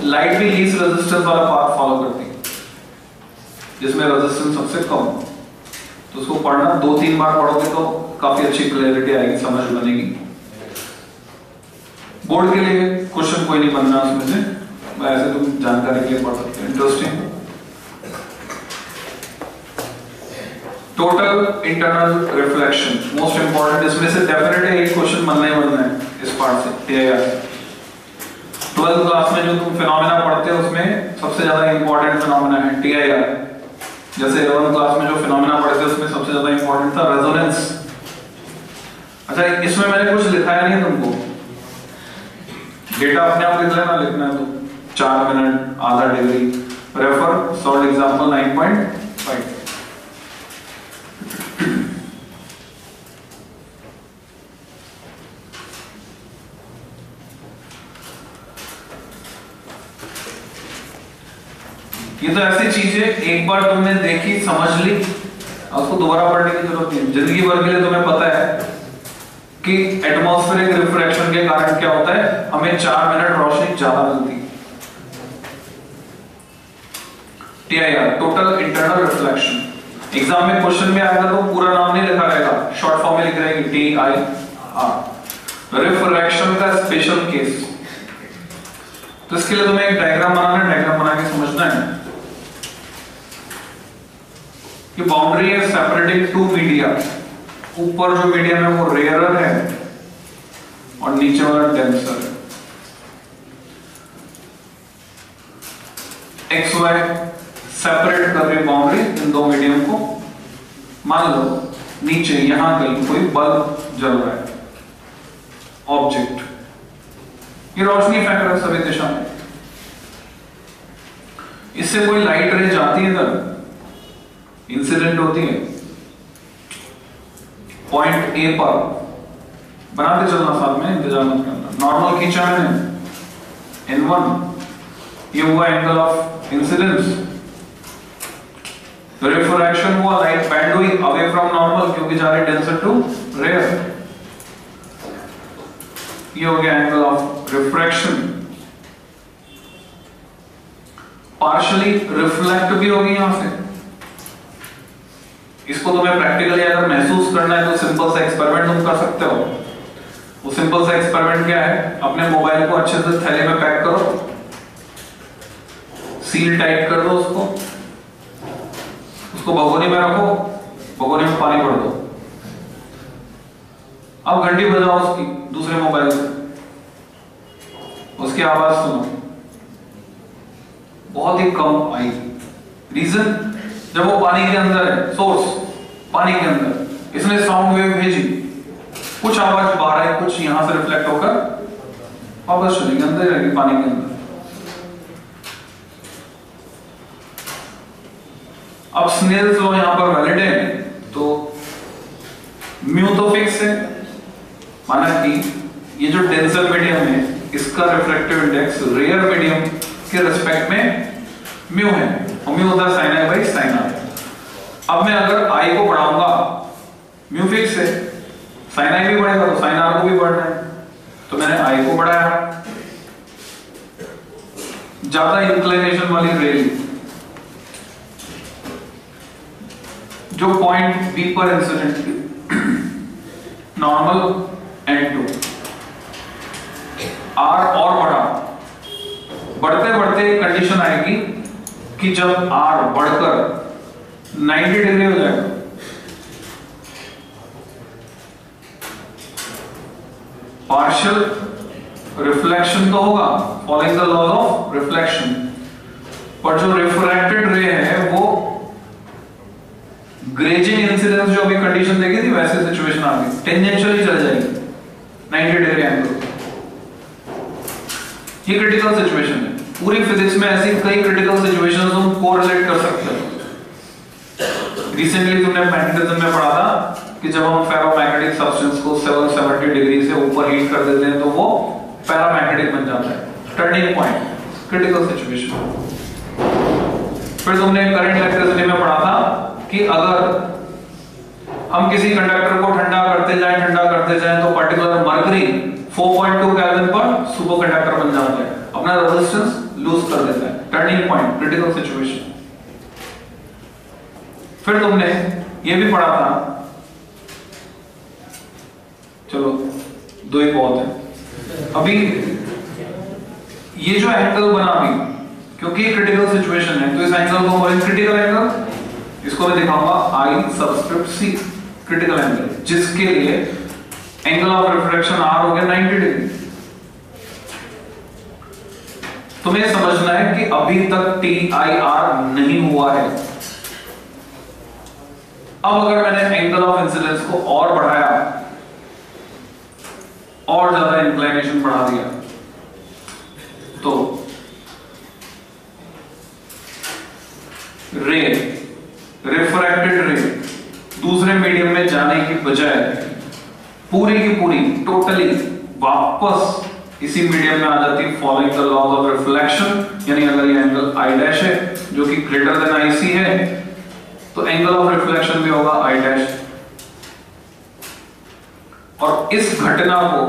लाइट भी लीस्ट रेजिस्टेंस वाला पाथ फॉलो करती है। जिसमें रेजिस्टेंस सबसे कम। तो उसको पढ़ना दो तीन बार पढ़ोगे तो काफ़ी अच्छी क्लैरिटी आएगी, समझ बनेगी। बोर्ड के लिए क्वेश्चन कोई नहीं बनना उसमें से। ऐसे तुम जानकारी के लिए पढ़ सकते हो। Interesting total internal reflection most important इसमें से डेफिनेटली एक क्वेश्चन बनना ही बनना है, इस पार्ट से। ट्वेल्थ क्लास में जो तुम फिनोमेना पढ़ते हो, उसमें सबसे ज़्यादा इंपॉर्टेंट फिनोमेना है टीआईआर जैसे इलेवन क्लास में जो फिनोमेना पढ़ते उसमें सबसे ज़्यादा इंपॉर्टेंट था रेजोनेंस अच्छा इसमें मैंने कुछ लिखाया नहीं तुमको। डेटा अपने आप लिख लेना लिखना है तो? चार मिनट आधा डिग्री रेफर सॉल्व एग्जांपल 9.5 ये तो ऐसी चीज़ एक बार तुमने देखी, समझ ली उसको दोबारा पढ़ने की ज़रूरत नहीं ज़िंदगी भर के लिए तुम्हें पता है कि एटमॉस्फेरिक रिफ्रैक्शन के कारण क्या होता है, हमें चार मिनट रोशनी ज़्यादा मिलती TIR total internal reflection exam में क्वेश्चन में आएगा तो पूरा नाम नहीं लिखा रहेगा शॉर्ट फॉर्म में लिख रहेगी टी आई आर रिफ्रैक्शन का स्पेशल केस तो इसके लिए तुम्हें एक डायग्राम बनाना है डायग्राम बना के समझना है। कि बाउंड्री है सेपरेटिंग टू मीडिया ऊपर जो मीडियम है वो रेयरर है और नीचे वाला डेंसर है। एक्स वाई सेपरेट कर रही बाउंड्री इन दो मीडियम को। मान लो, नीचे, यहाँ कहीं कोई बल्ब जल रहा है। ऑब्जेक्ट ये रोशनी फेंक रहा है सभी दिशा में। इससे कोई लाइट रे जाती है इधर। इंसिडेंट होती है। पॉइंट ए पर। बनाते चलना साथ में, इंतज़ार मत करना। नॉर्मल खींचा मैंने। एन वन ये हुआ एंगल ऑफ़ इंसिडेंस रिफ्रैक्शन हुआ लाइट बैंड हुई अवे फ्रॉम नॉर्मल क्योंकि जा रही डेंसर टू रेयर ये हो गया angle of refraction partially reflect भी होगी यहाँ से। इसको तुम्हें प्रैक्टिकली अगर महसूस करना है तो सिंपल सा एक्सपेरिमेंट तुम कर सकते हो। वो सिंपल सा एक्सपेरिमेंट क्या है? अपने मोबाइल को अच्छे से थैले में पैक करो। सील टाइट कर दो उसको। उसको भगोनी में रखो, भगोनी में पानी भर दो। अब घंटी बजाओ उसकी, दूसरे मोबाइल से। उसकी आवाज़ सुनो। बहुत ही कम आई। रीजन जब वो पानी के अंदर है सोर्स पानी के अंदर। इसने साउंड वेव भेजी। कुछ आवाज़ बाहर है कुछ यहाँ से रिफ्लेक्ट होकर वापस चलेगी अंदर रहेगी पानी के अंदर। अब स्नेल्स लॉ यहाँ पर वैलिड है तो म्यू तो फिक्स है। माना कि ये जो डेंसर मीडियम है, इसका रिफ्रैक्टिव इंडेक्स रेयर मीडियम के रेस्पेक्ट में म्यू है। और म्यू होता है sine I by sine R अब मैं अगर आई को बढ़ाऊँगा म्यू फिक्स साइन आई भी बढ़ेगा तो साइन आर को भी बढ़ना है। तो मैंने आई को बढ़ाया। ज़्यादा इंक्लिनेशन वाली रेल जो पॉइंट बी पर incident normal and to R और बढ़ा। बढ़ते बढ़ते कंडीशन आएगी कि जब आर बढ़कर 90 डिग्री हो जाएगा। पार्शियल रिफ्लेक्शन तो होगा following the laws of reflection पर जो रिफ्रैक्टेड रे है, वो ग्रेजिंग इंसिडेंस जो अभी कंडीशन देखी थी, वैसे सिचुएशन आ गई। टेंजेंशियली चल जाएगी 90 डिग्री एंगल ये क्रिटिकल सिचुएशन है। पूरी फिजिक्स में ऐसी कई क्रिटिकल सिचुएशंस हम कोरिलेट कर सकते हैं। रिसेंटली तुमने मैग्नेटिज्म में पढ़ा था कि जब हम फेरोमैग्नेटिक सब्सटेंस को 770 डिग्री से ऊपर हीट कर देते हैं तो वो पैरामैग्नेटिक बन जाता है। टर्निंग पॉइंट क्रिटिकल सिचुएशन फिर तुमने करंट इलेक्ट्रिसिटी में पढ़ा था कि अगर हम किसी कंडक्टर को ठंडा करते जाएँ, ठंडा करते जाएँ तो पर्टिकुलर मरकरी 4.2 केल्विन पर सुपर कंडक्टर बन जाता है। अपना रेजिस्टेंस लूज कर देता है। टर्निंग पॉइंट क्रिटिकल सिचुएशन फिर तुमने ये भी पढ़ा था। चलो, दो ही बहुत है अभी ये जो एंगल बना भी क्योंकि क्रिटिकल सिचुएशन है तो इस एंगल को बोलेंगे क्रिटिकल एंगल इसको मैं दिखाऊँगा I subscript C critical angle जिसके लिए एंगल ऑफ़ रिफ्लेक्शन आर हो गया 90 डिग्री तुम्हें समझना है कि अभी तक टी आई आर नहीं हुआ है। अब अगर मैंने एंगल ऑफ़ इंसिडेंस को और बढ़ाया, और ज़्यादा इंक्लाइनेशन बढ़ा दिया तो रे रिफ्रैक्टेड रे दूसरे मीडियम में जाने की बजाय पूरी की पूरी टोटली वापस इसी मीडियम में आ जाती following the laws of reflection यानी अगर ये एंगल आई डैश है, जो कि ग्रेटर देन आई सी है तो एंगल ऑफ़ रिफ्लेक्शन भी होगा आई डैश और इस घटना को,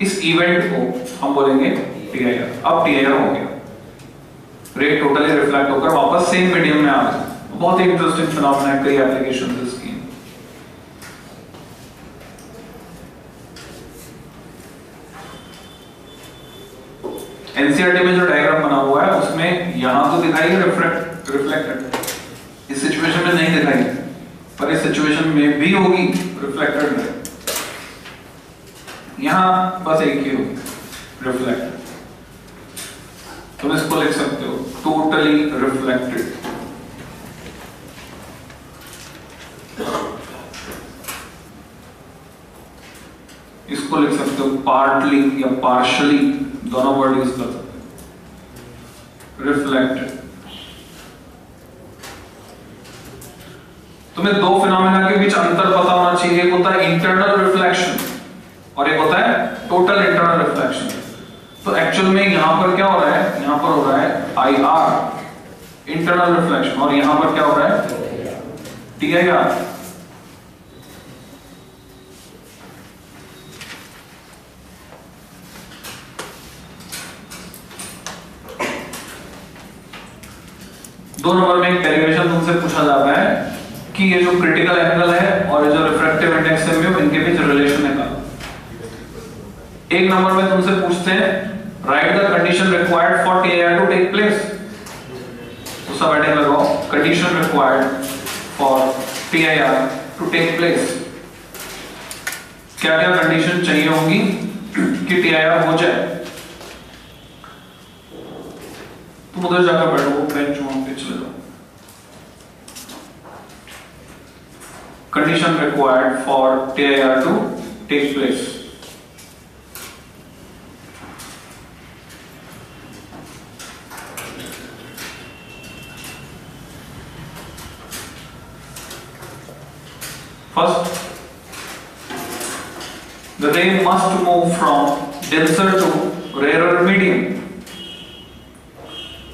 इस इवेंट को हम बोलेंगे टी अब टी आई आर हो गया। रे टोटली रिफ्लेक्ट होकर वापस सेम मीडियम में आ गया। बहुत ही इंटरेस्टिंग फिनोमेना है कई एप्लीकेशन इसकी। एनसीआरटी में जो डायग्राम बना हुआ है, उसमें यहाँ तो दिखाई रिफ्लेक्ट रिफ्लेक्टेड इस सिचुएशन में नहीं दिखाई पर इस सिचुएशन में भी होगी रिफ्लेक्टेड है यहाँ बस एक ही होगी रिफ्लेक्टेड तुम इसको लिख सकते हो टोटली रिफ्लेक्टेड इसको लिख सकते हो पार्टली या पार्शली दोनों वर्ड यूज़ कर सकते रिफ्लेक्टेड तुम्हें दो फिनोमेना के बीच अंतर पता होना चाहिए। एक होता है इंटरनल रिफ्लेक्शन और एक होता है टोटल इंटरनल रिफ्लेक्शन तो एक्चुअल में यहाँ पर क्या हो रहा है? यहाँ पर हो रहा है आई आर इंटरनल रिफ्लेक्शन और यहाँ पर क्या हो रहा है? टी आई आर दो नंबर में एक डेरिवेशन तुमसे पूछा जाता है। कि ये जो क्रिटिकल एंगल है और ये जो रिफ्रैक्टिव इंडेक्स है म्यू इनके बीच रिलेशन निकालो एक नंबर में तुमसे पूछते हैं write the condition required for TIR to take place तो सब हेडिंग लगाओ condition required for TIR to take place क्या क्या कंडीशन चाहिए होंगी कि टीआईआर हो जाए? तुम उधर जाकर बैठो बेंच वहाँ पे चले जाओ। Condition required for TIR to take place. First, the ray must move from denser to rarer medium.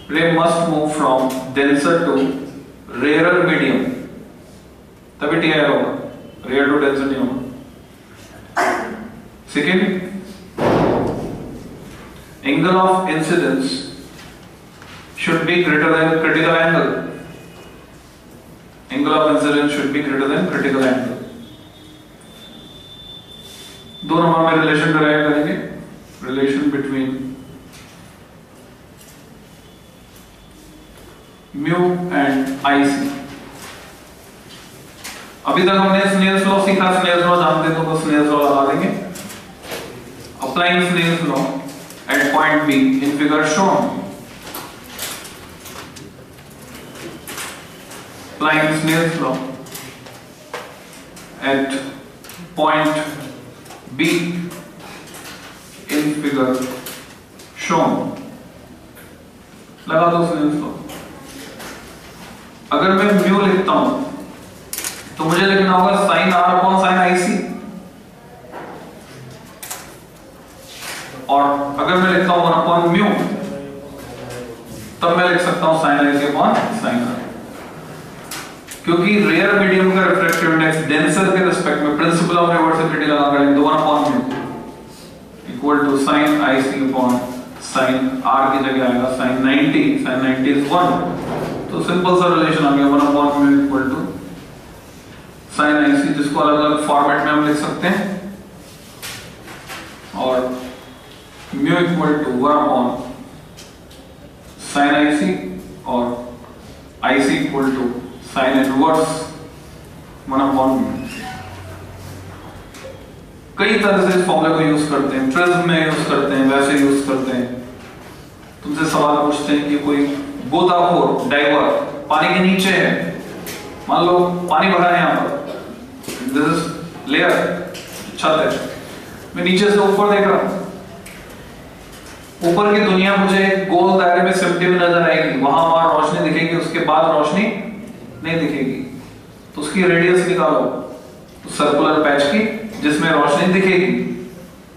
Ray must move from denser to rarer medium. तभी टी आई होगा। रियल टू टेंशन नहीं होगा। Second angle of incidence should be greater than critical angle angle of incidence should be greater than critical angle दो number में relation derive करेंगे। Relation between mu and IC अभी तक हमने स्नेल्स लॉ सीखा स्नेल्स लॉ जानते तो Snell's law लगा देंगे। Applying Snell's law at point B in figure shown applying Snell's law at point B in figure shown लगा दो Snell's law अगर मैं म्यू लिखता हूँ मुझे लिखना होगा sine R upon sine IC और अगर मैं लिखता हूँ वन अपॉन म्यू, तब मैं लिख सकता हूँ sine IC upon sine R. क्योंकि रेयर मीडियम का रिफ्रैक्टिव इंडेक्स डेंसर के रिस्पेक्ट में प्रिंसिपल ऑफ़ रिवर्सिबिलिटी लगा कर दो, one upon mu. Equal to sin ic अपॉन sin r की जगह आएगा, sin 90 sin 90 इज़ 1 तो सिंपल सा रिलेशन आ गया, one upon mu. To sin जिसको अलग अलग फॉर्मेट में हम लिख सकते हैं। और mu equal to one upon sine IC और IC equal to sine inverse one upon mu कई तरह से इस फॉर्मूले को यूज़ करते हैं। ट्रिज्म में यूज़ करते हैं, वैसे यूज़ करते हैं। तुमसे सवाल पूछते हैं कि कोई गोताखोर डाइवर पानी के नीचे है। मान लो, पानी भरा है यहाँ पर। दिस इज़ लेयर छत है। मैं नीचे से ऊपर देख रहा हूँ। ऊपर की दुनिया मुझे गोल दायरे में सिमटी हुई नज़र आएगी। वहाँ वहाँ रोशनी दिखेगी, उसके बाद रोशनी नहीं दिखेगी। तो उसकी रेडियस निकालो। तो सर्कुलर पैच की, जिसमें रोशनी दिखेगी।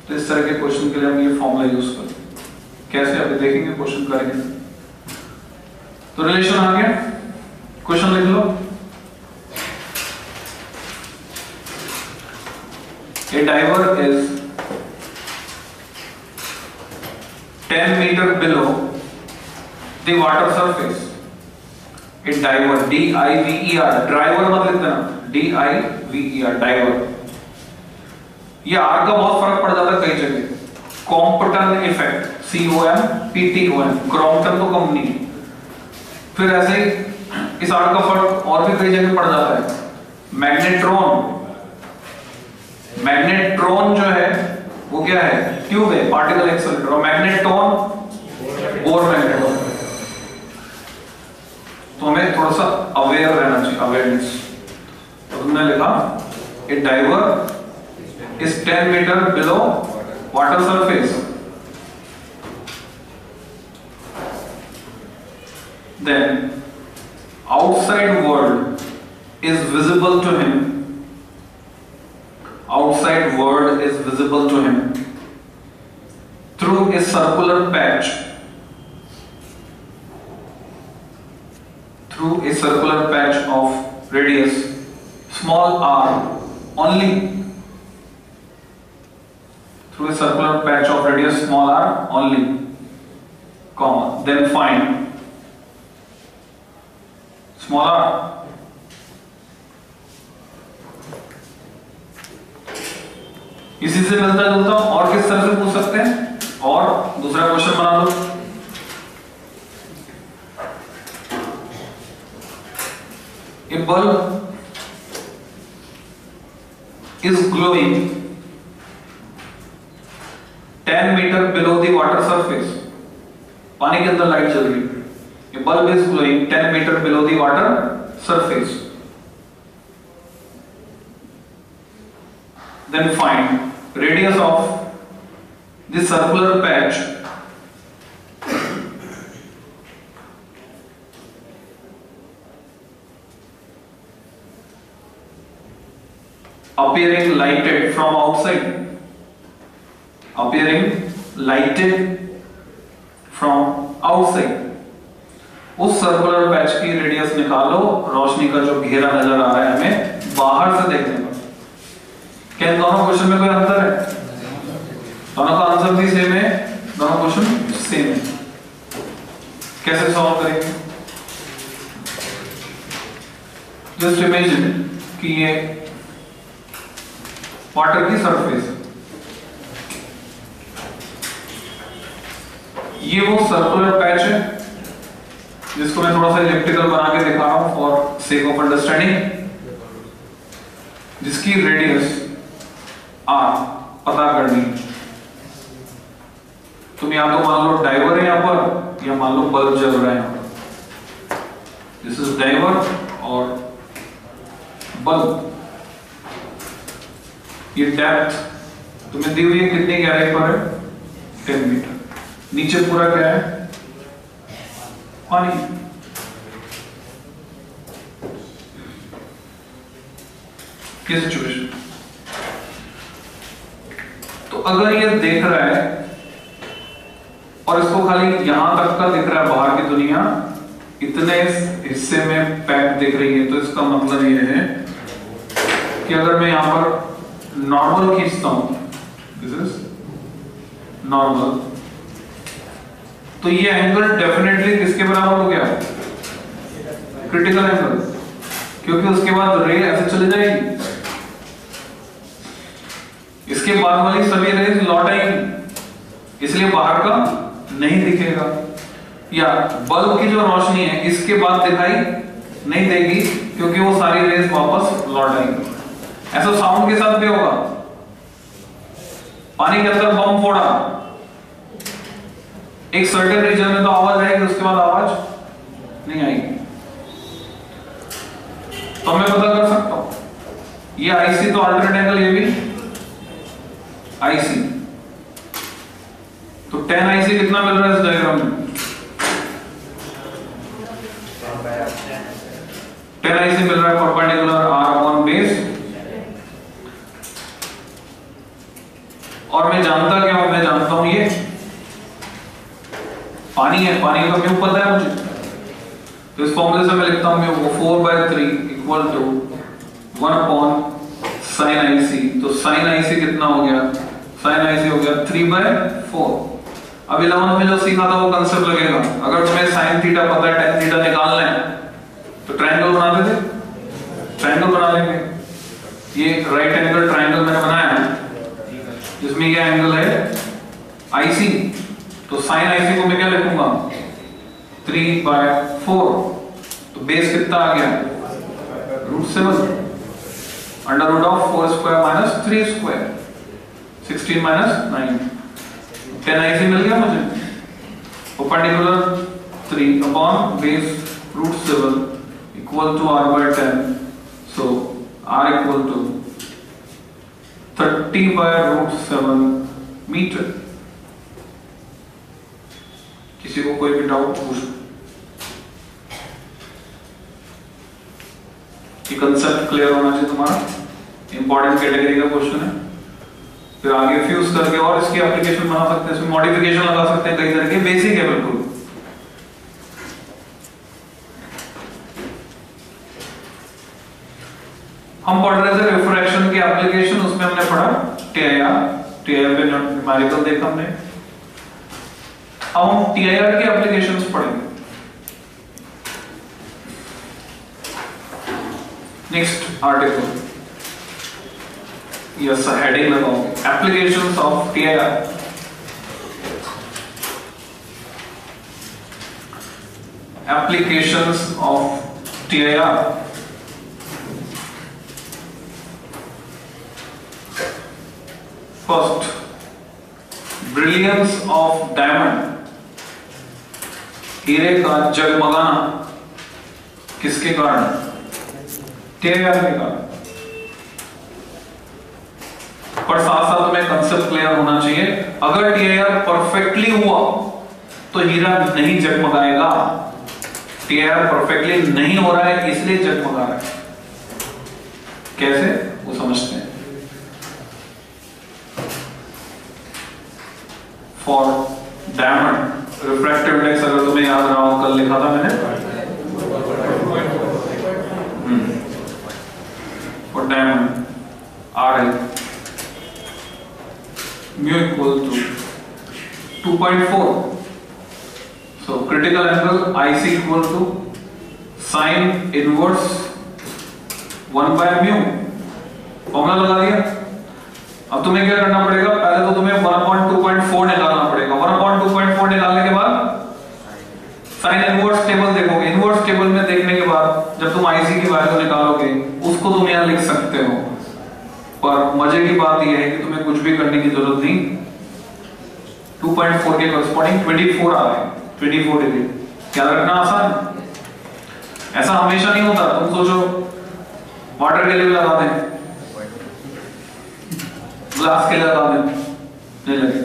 तो इस तरह के क्वेश्चन के लिए हम ये फॉर्मूला यूज़ करते कैसे? अभी देखेंगे क्वेश्चन करेंगे। तो रिलेशन आ गया। क्वेश्चन लिख लो। A diver is 10 meter below the water surface. A diver, D-I-V-E-R, driver मत लिख D-I-V-E-R, diver. ये आर का बहुत फ़र्क पड़ जाता है कई जगह Compton effect C O M P T O M Crompton तो कंपनी फिर ऐसे ही इस आर का फ़र्क और भी कई जगह पड़ जाता है मैग्नेट्रॉन मैग्नेट्रॉन जो है, वो क्या है? ट्यूब है पार्टिकल एक्सेलरेटर और मैग्नेट्रॉन बोर मैग्नेट्रॉन तो हमें थोड़ा सा अवेयर रहना चाहिए अवेयरनेस तो तुमने लिखा a diver is 10 metre below water surface Then, outside world is visible to him. Outside world is visible to him through a circular patch. Through a circular patch of radius small r only through a circular patch of radius small r only, comma, then find small r. इसी से मिलता जुलता और किस तरह से पूछ सकते हैं? और दूसरा क्वेश्चन बना दो। A bulb is glowing 10 metre below the water surface पानी के अंदर लाइट चल रही है। Bulb is glowing 10 metre below the water surface then find radius of the circular patch appearing lighted from outside appearing lighted from outside उस circular patch की radius निकालो रोशनी का जो घेरा नज़र आ रहा है हमें बाहर से देखने क्या दोनों क्वेश्चन में कोई अंतर है? दोनों का आंसर भी सेम है, दोनों क्वेश्चन सेम है। कैसे सॉल्व करेंगे? जस्ट इमेजिन कि ये वाटर की सरफेस ये वो सर्कुलर पैच है, जिसको मैं थोड़ा सा इलेक्ट्रिकल बना के दिखा रहा हूँ फॉर सेक ऑफ़ अंडरस्टैंडिंग जिसकी रेडियस आर पता करनी। तुम या तो मान लो डाइवर है यहाँ पर, या मान लो बल्ब जल रहा है दिस इज़ डाइवर और बल्ब। ये डेप्थ तुम्हें दी हुई है कितनी गहराई पर है? टेन मीटर नीचे पूरा क्या है? पानी। ये सिचुएशन तो अगर ये देख रहा है, और इसको खाली यहाँ तक का दिख रहा है, बाहर की दुनिया, इतने हिस्से में पैक दिख रही है तो इसका मतलब ये है कि अगर मैं यहाँ पर नॉर्मल खींचता हूँ दिस इज़ नॉर्मल तो ये एंगल डेफिनेटली किसके बराबर हो गया? क्रिटिकल एंगल क्योंकि उसके बाद रे ऐसे चले जाएगी। इसके बाद वाली सभी रेज लौट आएँगी इसलिए बाहर का नहीं दिखेगा। या बल्ब की जो रोशनी है, इसके बाद दिखाई नहीं देगी, क्योंकि वो सारी रेस वापस लौट आएगी ऐसा साउंड के साथ भी होगा। पानी के अंदर बम फोड़ा। एक सर्टेन रीजन में तो आवाज़ आएगी, उसके बाद आवाज़ नहीं आएगी। तो मैं पता कर सकता हूँ। ये आईसी तो अल्टरनेट एंगल ये भी आईसी तो टेन आईसी कितना मिल रहा है इस डायग्राम में? टेन आईसी मिल रहा है परपेंडिकुलर आर अपॉन बेस और मैं जानता क्या हूँ? मैं जानता हूँ ये। पानी है। पानी का म्यू पता है मुझे? तो इस फॉर्मूले से मैं लिखता हूँ mu four by three equal to one upon sine IC तो साइन आईसी कितना हो गया? साइन आई सी हो गया थ्री बाय फोर अब इलेवन में जो सीखा था वो कंसेप्ट लगेगा। अगर तुम्हें साइन थीटा पता है टेन थीटा निकालना है तो ट्रायंगल बना देते ट्रायंगल बना लेंगे ये राइट एंगल ट्रायंगल मैंने बनाया है। जिसमें ये एंगल है आईसी तो साइन आईसी को मैं क्या लिखूँगा? थ्री बाय फोर तो बेस कितना आ गया? Root seven under root of four square minus three square sixteen minus nine. Ten IC मिल गया मुझे। Perpendicular three upon base root seven equal to R by ten so R equal to thirty by root seven metre किसी को कोई भी doubt पूछ। Concept clear होना चाहिए तुम्हारा। इंपॉर्टेंट कैटेगरी का क्वेश्चन है। फिर आगे फ्यूज करके और इसकी एप्लीकेशन बना सकते हैं मॉडिफिकेशन लगा सकते हैं कई तरह के बेसिक है बिल्कुल। हम पढ़ रहे थे रिफ्रैक्शन की एप्लीकेशन उसमें हमने पढ़ा टीआईआर टीआईआर पे न्यूमेरिकल देखा हमने। अब हम टीआईआर की एप्लीकेशंस पढ़ेंगे। नेक्स्ट आर्टिकल यस हेडिंग लगाओगे applications of TIR applications of TIR First, brilliance of diamond. हीरे का जगमगाना किसके कारण? टीआईआर के कारण। पर साथ साथ में कंसेप्ट क्लियर होना चाहिए। अगर टीआईआर परफेक्टली हुआ तो हीरा नहीं जगमगाएगा। टीआईआर परफेक्टली नहीं हो रहा है, इसलिए जगमगा रहा है। कैसे? वो समझते हैं। फॉर डायमंड रिफ्रैक्टिव इंडेक्स अगर तुम्हें याद रहा हो, कल लिखा था मैंने। For diamond R I mu equal to 2.4 so, critical angle IC equal to sin inverse 1 by mu. Formula लगा दिया। अब तुम्हें क्या करना पड़ेगा? पहले तो तुम्हें 1.2.4 निकालना पड़ेगा। 1.2.4 निकालने के बाद साइन इनवर्स टेबल देखोगे। इनवर्स टेबल में देखने के बाद जब तुम आईसी की वैल्यू निकालोगे, उसको तुम यहाँ लिख सकते हो। पर मज़े की बात यह है कि तुम्हें कुछ भी करने की ज़रूरत नहीं। 2.4 के करस्पॉन्डिंग 24 आ हैं 24 डिग्री। क्या रखना आसान। ऐसा हमेशा नहीं होता। तुम सोचो वाटर के लिए लगा दें। ग्लास के लिए लगा दें। नहीं लगे।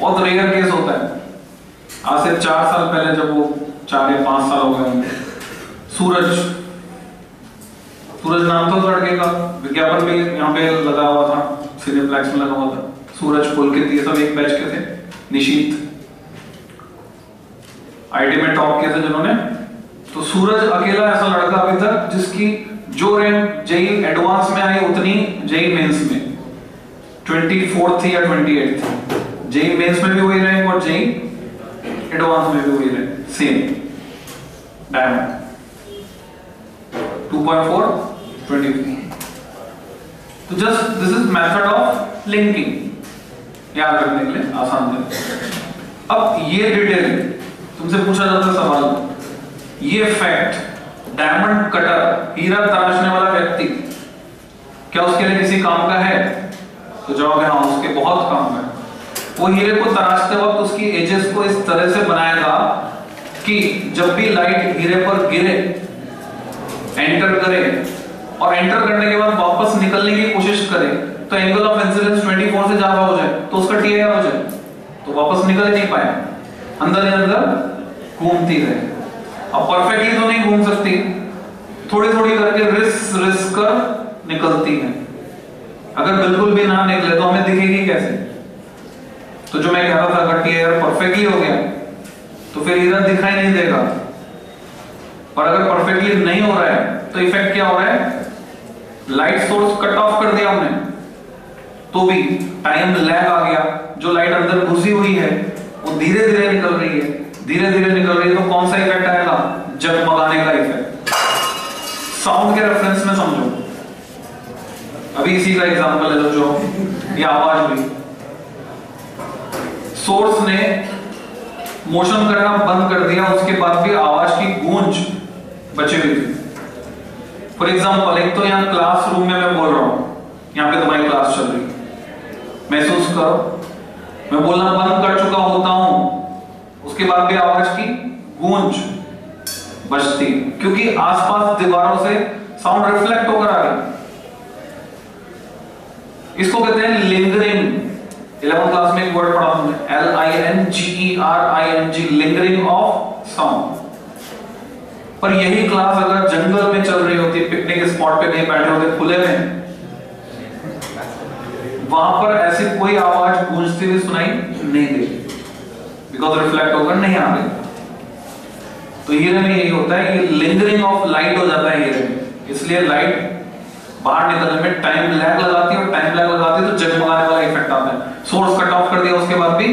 बहुत रेयर केस होता है। आज से चार साल पहले जब वो चार या पाँच साल हो गए। सूरज। सूरज नाम था लड़के का, विज्ञापन भी यहाँ पे लगा हुआ था सिनेप्लेक्स में लगा हुआ था। सूरज पुलकित ये सब एक बैच के थे, निशीत। आईटी में टॉप किए थे जिन्होंने। तो सूरज अकेला ऐसा लड़का अभी तक जिसकी जो रैंक जेई एडवांस में आई, उतनी जेई मेंस में। 24 थी या 28 थी। जेई मेंस में भी वही रैंक और जेई एडवांस में भी वही रैंक सेम डायमंड 2.4 23 तो just this is method of linking याद रखने के लिए आसान है। अब ये डिटेल तुमसे पूछा जाता सवाल। ये फैक्ट डायमंड कटर हीरा तराशने वाला व्यक्ति, क्या उसके लिए किसी काम का है? तो जवाब है हाँ उसके बहुत काम है। वो हीरे को तराशते वक्त उसकी एजेस को इस तरह से बनाएगा कि जब भी लाइट हीरे पर गिरे एंटर करे और एंटर करने के बाद वापस निकलने की कोशिश करे तो एंगल ऑफ़ इंसिडेंस 24 से ज़्यादा हो जाए तो उसका टीआईआर हो जाए। तो वापस निकल नहीं पाए अंदर ही अंदर घूमती रहे। अब परफेक्टली तो नहीं घूम सकती। थोड़ी थोड़ी करके रिस रिस कर निकलती है। अगर बिल्कुल भी ना निकले तो हमें दिखेगी कैसे? तो जो मैं कह रहा था, अगर टीआईआर परफेक्टली हो गया तो फिर इधर दिखाई नहीं देगा। और अगर परफेक्टली नहीं हो रहा है तो इफ़ेक्ट क्या हो रहा है? लाइट सोर्स कट ऑफ़ कर दिया हमने। तो भी टाइम लैग आ गया। जो लाइट अंदर घुसी हुई है, वो धीरे धीरे निकल रही है। धीरे धीरे निकल रही है तो कौन सा इफ़ेक्ट आएगा? जगमगाने का इफ़ेक्ट साउंड के रेफरेंस में समझो। अभी इसी का एग्जांपल है जो ये आवाज़ हुई। सोर्स ने मोशन करना बंद कर दिया, उसके बाद भी आवाज़ की गूंज बची हुई थी। फॉर एग्ज़ाम्पल एक तो यहाँ क्लासरूम में मैं बोल रहा हूँ, यहाँ पे तुम्हारी क्लास चल रही महसूस करो। मैं बोलना बंद कर चुका होता हूँ। उसके बाद भी आवाज़ की गूंज बचती क्योंकि आसपास दीवारों से साउंड रिफ्लेक्ट होकर आ गया इसको कहते हैं लिंगरिंग इलेवन क्लास में एक वर्ड पढ़ा हमने L I N G E R I N G lingering of sound पर यही क्लास अगर जंगल में चल रही होती पिकनिक स्पॉट पे कहीं बैठे होते, खुले में? वहाँ पर ऐसी कोई आवाज़ गूंजती हुई सुनाई नहीं देगी बिकॉज़ रिफ्लेक्ट होकर नहीं आ रही तो हीरे में यही होता है कि लिंगरिंग ऑफ़ लाइट हो जाता है हीरे में इसलिए लाइट बाहर निकलने में टाइम लैग लगाती है और टाइम लैग लगाती है तो जगमगाने वाला इफ़ेक्ट आता है। सोर्स कट ऑफ़ कर दिया, उसके बाद भी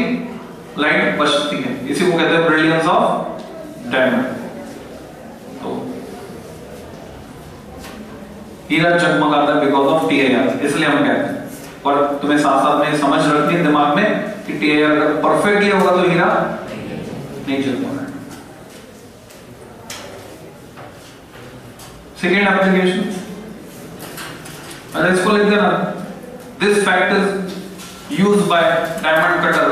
लाइट बचती है। इसी को कहते हैं ब्रिलियंस ऑफ़ डायमंड तो हीरा है बिकॉज़ ऑफ़ टी इसलिए हम कहते हैं। और तुम्हें साथ साथ में समझ रखती है दिमाग में कि टी अगर परफेक्टली होगा तो हीरा नहीं पाना सेकेंड एप्लीकेशन अच्छा इसको लिख देना। This fact is use by diamond cutter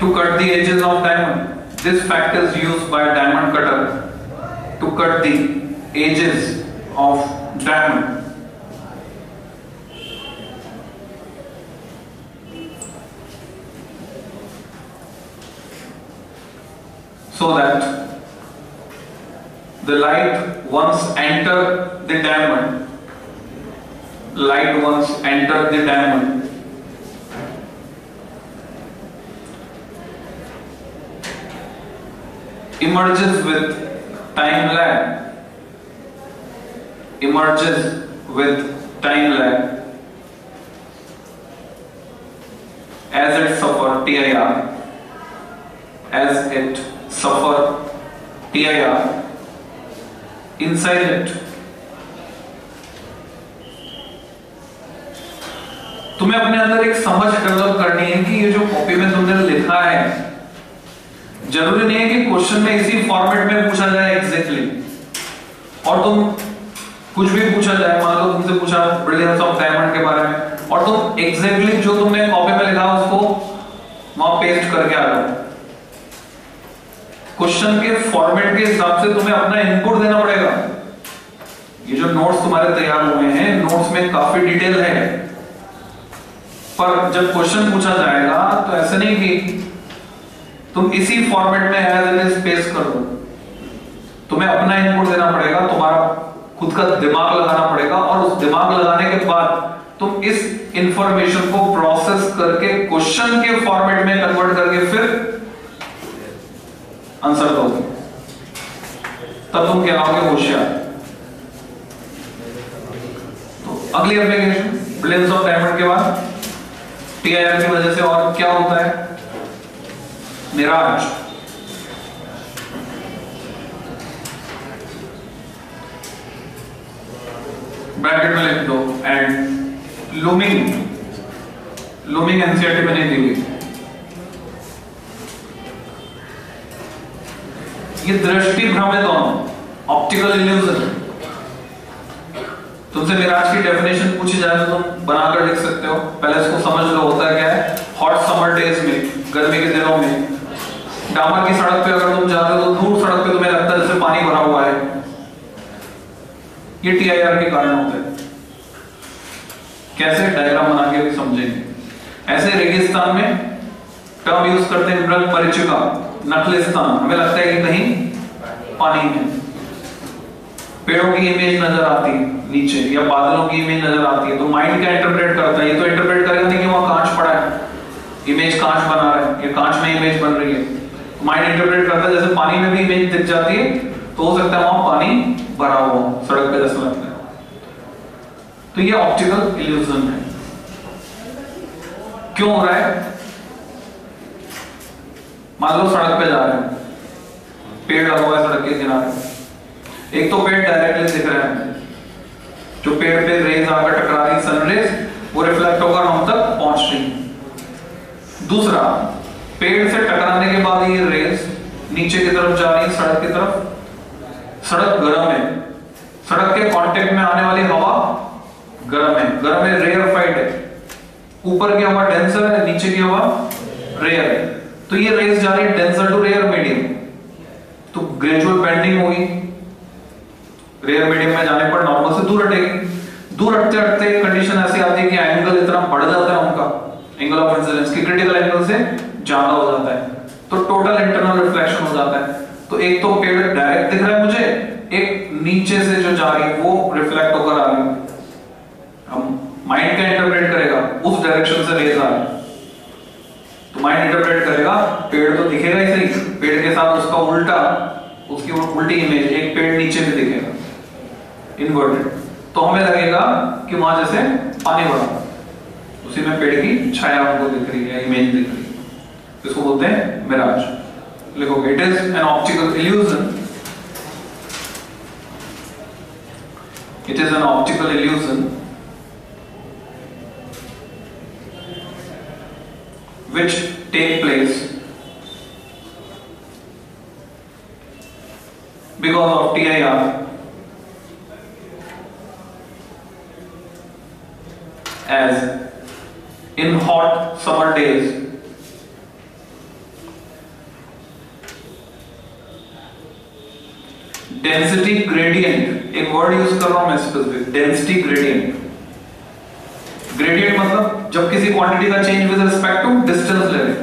to cut the edges of diamond. This fact is used by diamond cutter to cut the edges of diamond. So that the light once enter the diamond, light once enter the diamond, emerges with time lag emerges with time lag as it suffer TIR, as it suffer TIR inside it. तुम्हें अपने अंदर एक समझ develop करनी है कि ये जो कॉपी में तुमने लिखा है ज़रूरी नहीं है कि क्वेश्चन में इसी फॉर्मेट में पूछा जाए एग्जैक्टली और तुम कुछ भी पूछा जाए, मान लो तुमसे पूछा ब्रिलियंस ऑफ़ डायमंड के बारे में, और तुम एग्जैक्टली जो तुमने कॉपी में लिखा उसको वहाँ पेस्ट करके आ जाओ। क्वेश्चन के फॉर्मेट के हिसाब से तुम्हें अपना इनपुट देना पड़ेगा। ये जो नोट्स तुम्हारे तैयार हुए हैं नोट्स में काफ़ी डिटेल है। पर जब क्वेश्चन पूछा जाएगा तो ऐसा नहीं कि तुम इसी फॉर्मेट में एज इज़ पेस्ट करो तुम्हें अपना इनपुट देना पड़ेगा, तुम्हारा खुद का दिमाग लगाना पड़ेगा और उस दिमाग लगाने के बाद तुम इस इंफॉर्मेशन को प्रोसेस करके क्वेश्चन के फॉर्मेट में कन्वर्ट करके फिर आंसर दोगे। तब तुम कहलाओगे होशियार। तो अगली एप्लीकेशन ब्लेंस ऑफ़ डायमंड के बाद टीआईआर की वजह से और क्या होता है? मिराज ब्रैकेट में लिख दो एंड लूमिंग लूमिंग एनसीआरटी में नहीं दी हुई ये दृष्टि भ्रम है। दोनों ऑप्टिकल इल्यूजन तुमसे मिराज की डेफिनेशन पूछी जाए तो तुम बनाकर लिख सकते हो। पहले इसको समझ लो, होता क्या है? हॉट समर डेज़ में, गर्मी के दिनों में। डामर की सड़क पे अगर तुम जाते हो तो दूर सड़क पे तुम्हें लगता है जैसे पानी भरा हुआ है। ये टीआईआर के कारण होते हैं कैसे डायग्राम बना के समझेंगे? ऐसे रेगिस्तान में टर्म यूज़ करते हैं मृग परिचिका? नकलिस्तान हमें लगता है कि कहीं पानी है। पेड़ों की इमेज नज़र आती है नीचे, या बादलों की इमेज नज़र आती है। तो माइंड क्या इंटरप्रेट करता है? ये तो इंटरप्रेट करेगा कि वहाँ कांच पड़ा है। इमेज कांच बना रहा है। या कांच में इमेज बन रही है। माइंड इंटरप्रेट करता है, जैसे पानी में भी इमेज दिख जाती है तो हो सकता है वहाँ पानी भरा हुआ सड़क पे जैसा लगता है तो ये ऑप्टिकल इल्यूजन है। क्यों हो रहा है? मान लो सड़क पे जा रहे हैं। पेड़ लगा हुआ है सड़क के किनारे। एक तो पेड़ डायरेक्टली दिख रहा है। जो पेड़ पे रेज आकर टकरा रही सनरेज वो रिफ्लेक्ट होकर हम तक पहुँच रही दूसरा पेड़ से टकराने के बाद ये रेज नीचे की तरफ़ जा रही है, सड़क की तरफ़। सड़क गर्म है। सड़क के कांटेक्ट में आने वाली हवा गर्म है। गर्म है रेयर फाइट है। ऊपर की हवा डेंसर है, नीचे की हवा रेयर है। तो ये रेस जा रही है डेंसर टू रेयर मीडियम तो ग्रेजुअल बेंडिंग होगी। रेयर मीडियम में जाने पर नॉर्मल से दूर हटेगी। दूर हटते हटते कंडीशन ऐसी आती है कि एंगल इतना बढ़ जाता है उनका। एंगल ऑफ़ इंसिडेंस की क्रिटिकल एंगल से ज़्यादा हो जाता है तो टोटल इंटरनल रिफ्लेक्शन हो जाता है। तो एक तो पेड़ डायरेक्ट दिख रहा है मुझे, एक नीचे से जो जा रही है, वो रिफ्लेक्ट होकर आ रही हम माइंड क्या इंटरप्रेट करेगा? उस डायरेक्शन से रेज आ रही तो माइंड इंटरप्रेट करेगा, पेड़ तो दिखेगा ही सही, पेड़ के साथ उसका उल्टा, उसकी उल्टी इमेज एक पेड़ नीचे भी दिखेगा। इन्वर्टेड तो हमें लगेगा कि वहाँ जैसे पानी भरा, उसी में पेड़ की छाया हमको दिख रही है इमेज दिख रही है। this was the mirage. Likhoge. It is an optical illusion. It is an optical illusion which takes place because of TIR as in hot summer days density gradient एक वर्ड यूज़ कर रहा हूँ मैं specific density gradient gradient मतलब जब किसी quantity का change with respect to distance ले रहे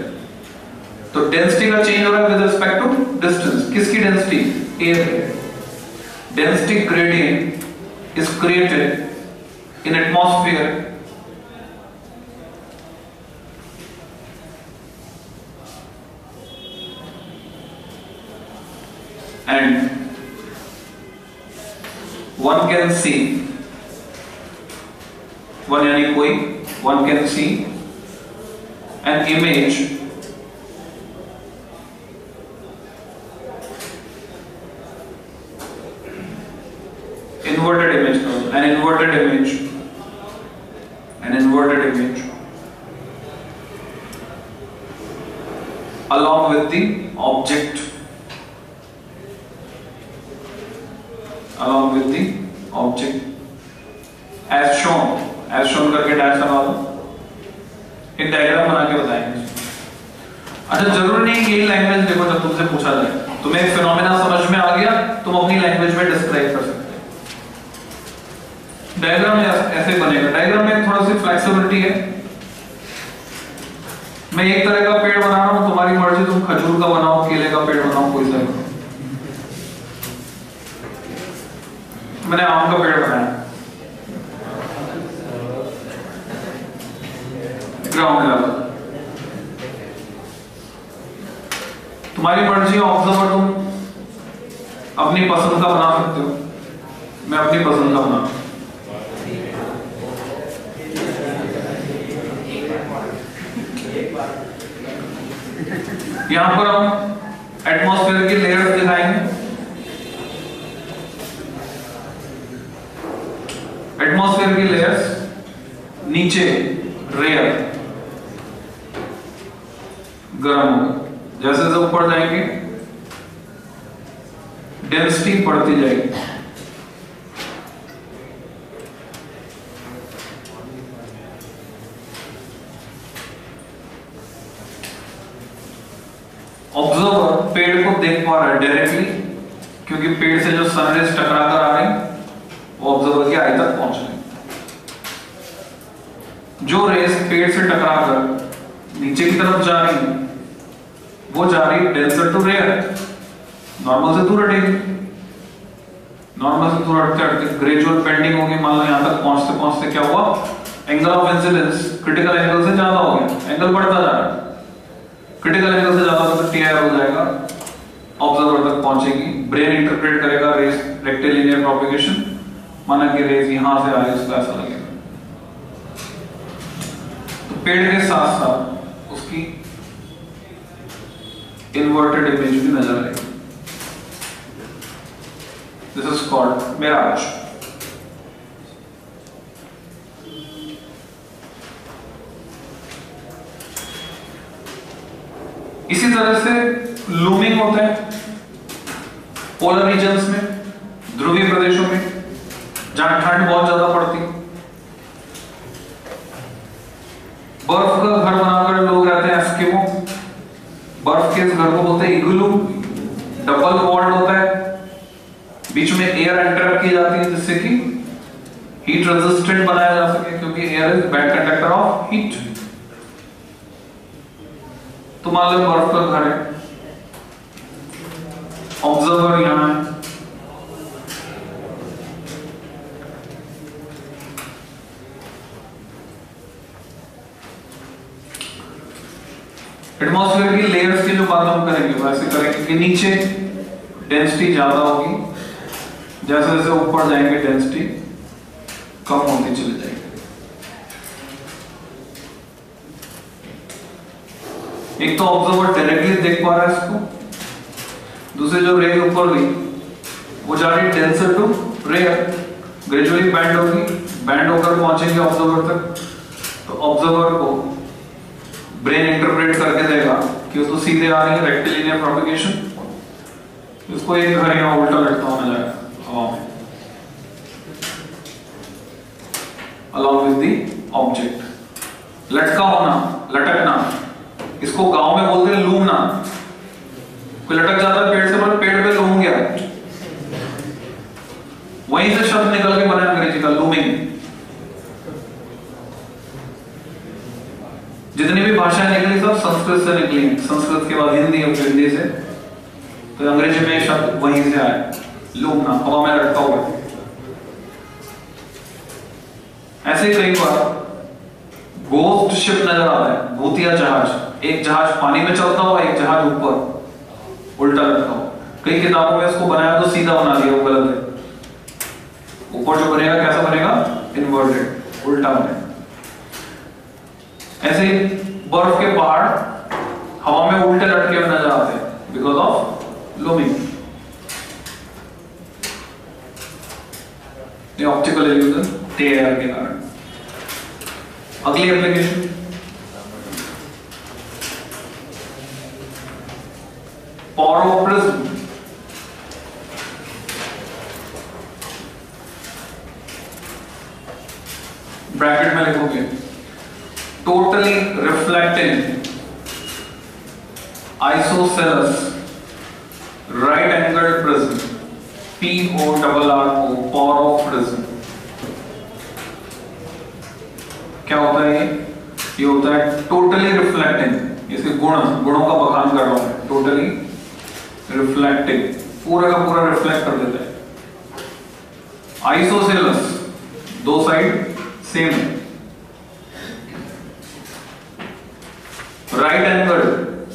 तो डेंसिटी का चेंज हो रहा है विद रिस्पेक्ट टू डिस्टेंस किसकी density air density gradient is created in atmosphere and one can see one यानी कोई one can see an image inverted image an inverted image an inverted image along with the object Along with the object. As shown as shown करके dash लगा दो। एक diagram बना के बताएँगे अच्छा ज़रूरी नहीं यही लैंग्वेज देखो, जब तुमसे पूछा जाए। तुम्हें फिनोमेना समझ में आ गया, तुम अपनी लैंग्वेज में डिस्क्राइब कर सकते हो। डायग्राम ऐसे बनेगा। डायग्राम में थोड़ा सी फ्लेक्सिबिलिटी है। मैं एक तरह का पेड़ बना रहा हूँ, तुम्हारी मर्ज़ी, तुम खजूर का बनाओ, केले का पेड़ बनाओ, कोई सा मैंने आम का पेड़ बनाया। ग्राउंड लेवल तुम्हारी मर्ज़ी ऑब्जर्वर तुम अपनी पसंद का बना सकते हो। मैं अपनी पसंद का बना। यहाँ पर हम एटमॉस्फेयर की लेयर्स दिखाएँगे। एटमॉस्फेयर की लेयर्स नीचे रेयर गर्म होगा। जैसे जैसे ऊपर जाएँगे डेंसिटी बढ़ती जाएगी। ऑब्जर्वर पेड़ को देख पा रहा है डायरेक्टली क्योंकि पेड़ से जो सनरेज टकरा कर आ रही वो ऑब्जर्वर की आई तक पहुँच रही जो रेस पेड़ से टकरा कर नीचे की तरफ़ जा रही है, वो जा रही डेंसर टू रेयर नॉर्मल से दूर हटेगी। नॉर्मल से दूर हटते हटते ग्रेजुअल पेंडिंग होगी। मान लो यहाँ तक पहुँचते पहुँचते क्या हुआ? Angle of incidence critical angle से ज़्यादा हो गया। एंगल बढ़ता जा रहा है। क्रिटिकल एंगल से ज़्यादा तो टीआर हो जाएगा। ऑब्जर्वर तक पहुंचेगी। ब्रेन इंटरप्रेट करेगा रेस रेक्टिलिनियर प्रोपगेशन माना कि रेस यहाँ से आ रही है उसको ऐसा लगेगा पेड़ के साथ साथ उसकी इन्वर्टेड इमेज भी नज़र आएगी। दिस इज़ कॉल्ड मिराज इसी तरह से लूमिंग होता है पोलर रीजन्स में, ध्रुवीय प्रदेशों में, जहाँ ठंड बहुत ज़्यादा पड़ती। बर्फ़ का घर बनाकर लोग रहते हैं एस्किमो। बर्फ़ के घर को बोलते हैं इग्लू। डबल वॉल्ड होता है। बीच में एयर एंटर की जाती है जिससे कि हीट रेजिस्टेंट बनाया जा सके, क्योंकि air is bad conductor of heat तो मान लो बर्फ़ का घर है। ऑब्जर्वर यहाँ है। एटमॉस्फेयर की लेयर्स की जो बात हम करेंगे वैसे करेंगे कि नीचे डेंसिटी ज़्यादा होगी। जैसे जैसे ऊपर जाएँगे डेंसिटी कम होती चली जाएगी। एक तो ऑब्जर्वर डायरेक्टली देख पा रहा है इसको। दूसरे जो रे ऊपर हुई वो जा रही denser to rare gradually bend होगी। बैंड होकर पहुँचेंगे ऑब्जर्वर तक। तो ऑब्जर्वर को ब्रेन इंटरप्रेट करके देगा कि उसको सीधे आ रही है रेक्टिलिनियर प्रोपगेशन उसको एक घर यहाँ उल्टा लटका होना जाएगा हवा में along with the object. लटका होना, लटकना, इसको गाँव में बोलते हैं लूमना। कोई लटक जाता है पेड़ से, पर पेड़ पे लूम गया। वहीं से शब्द निकल के बना अंग्रेज़ी का, लूमिंग। जितनी भी भाषाएँ निकली, सब संस्कृत से निकली। हैं संस्कृत के बाद हिंदी और हिंदी से। तो अंग्रेज़ी में शब्द वहीं से आया। लूमना हवा में लटका हुआ ऐसे कई बार गोस्ट शिप नज़र आता है, भूतिया जहाज़। एक जहाज़ पानी में चलता हुआ, एक जहाज़ ऊपर उल्टा लटका हुआ। कई किताबों में इसको बनाया तो सीधा बना दिया, वो गलत है। ऊपर जो बनेगा, कैसा बनेगा? इनवर्टेड उल्टा बनेगा। ऐसे ही बर्फ़ के पहाड़ हवा में उल्टे लटके हुए नज़र आते हैं because of looming optical illusion टेयर के कारण अगली एप्लीकेशन पोरोप्रिज्म ब्रैकेट में लिखोगे. Totally reflecting isosceles right angled prism, P O double R O poro prism. क्या होता है ये? ये होता है टोटली रिफ्लेक्टिंग इसके गुण, गुणों का बखान कर रहा हूँ टोटली रिफ्लेक्टिंग पूरा का पूरा रिफ्लेक्ट कर देता है। आइसोसेलस दो साइड सेम है right angle.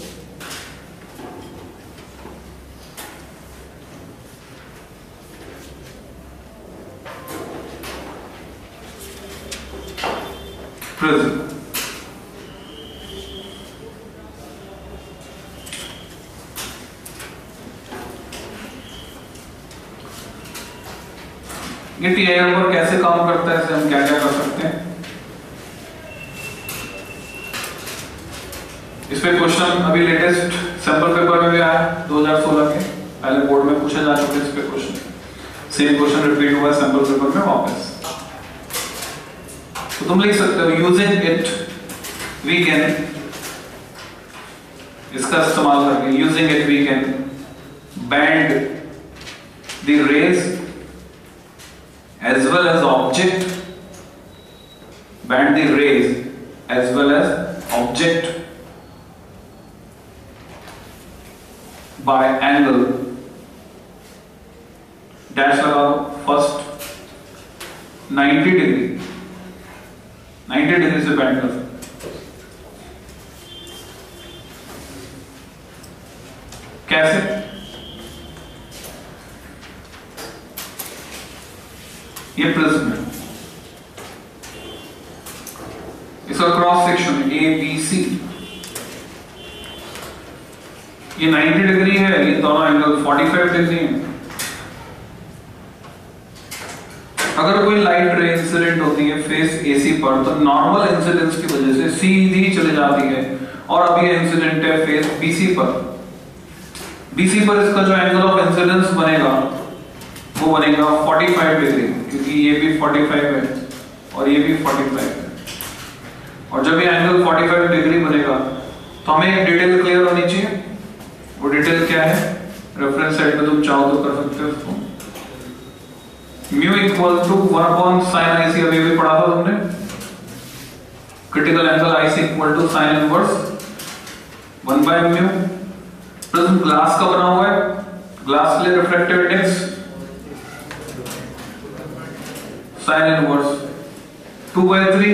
Prism. ये टीआईआर पर कैसे काम करता है? इसे हम क्या क्या कर सकते हैं इस पे क्वेश्चन अभी लेटेस्ट सैंपल पेपर में भी आया 2016 के। पहले बोर्ड में पूछे जा चुके इस पे क्वेश्चन सेम क्वेश्चन रिपीट हुआ सैंपल पेपर में वापस। तो तुम लिख सकते हो यूजिंग इट वी कैन इसका इस्तेमाल करके using it we can bend the rays as well as object, band the rays, as well as object by angle. Dash लगाओ first 90 degree. 90 डिग्री से बैंड कर कैसे? ये प्रिज्म है। इसका cross section A B C ये 90 degree है, ये दोनों एंगल 45 डिग्री है। अगर कोई लाइट रे इंसिडेंट होती है फेस एसी पर तो नॉर्मल इंसिडेंस की वजह से सीधी चली जाती है। और अभी ये इंसिडेंट है फेस बीसी पर। बीसी पर इसका जो एंगल ऑफ़ इंसिडेंस बनेगा, वो बनेगा 45 डिग्री क्योंकि ये भी 45 है और ये भी 45 है। और जब ये एंगल 45 डिग्री बनेगा तो हमें एक डिटेल क्लियर होनी चाहिए। वो डिटेल क्या है? रेफरेंस साइड पे तुम चाहो तो कर सकते हो उसको। Mu equal to 1 upon sin IC अभी भी पढ़ा था तुमने? Critical angle IC equal to sin inverse 1 by mu prism glass का बना हुआ है। ग्लास के लिए refractive index sine inverse two by three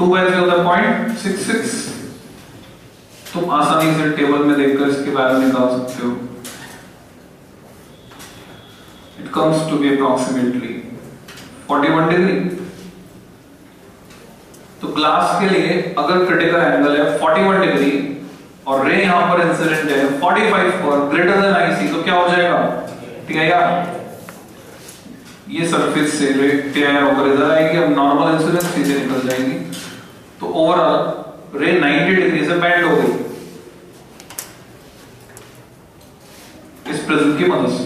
2 by 3 होता है पॉइंट सिक्स सिक्स तुम आसानी से टेबल में देखकर इसके वैल्यू निकाल सकते हो। It comes to be approximately 41 degree तो ग्लास के लिए अगर क्रिटिकल एंगल है 41 डिग्री और रे यहाँ पर इंसिडेंट है 45 पर ग्रेटर देन आईसी तो क्या हो जाएगा? ठीक है यार ये सरफेस से रे टीआईआर होकर इधर आएगी, अब नॉर्मल इंसिडेंस सीधे निकल जाएगी। तो ओवरऑल रे 90 डिग्री से बैंड हो गई इस प्रिज्म की मदद से।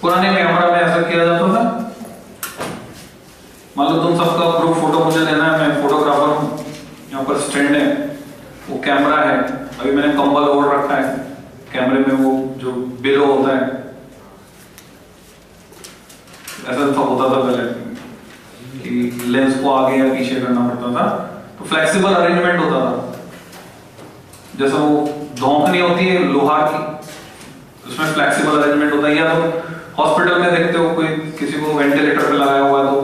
पुराने कैमरा में ऐसा किया जाता था? मान लो तुम सबका ग्रुप फ़ोटो मुझे लेना है, मैं फोटोग्राफर हूँ, यहाँ पर स्टैंड है, वो कैमरा है, अभी मैंने कंबल ओढ़ रखा है कैमरे में वो जो बिलो होता है। ऐसा तो होता था पहले, कि लेंस को आगे या पीछे करना पड़ता था तो फ्लेक्सिबल अरेंजमेंट होता था। जैसे वो धोंकनी होती है लोहार की उसमें फ्लेक्सिबल अरेंजमेंट होता है। या तो हॉस्पिटल में देखते हो कोई किसी को वेंटिलेटर पे लगाया हुआ है तो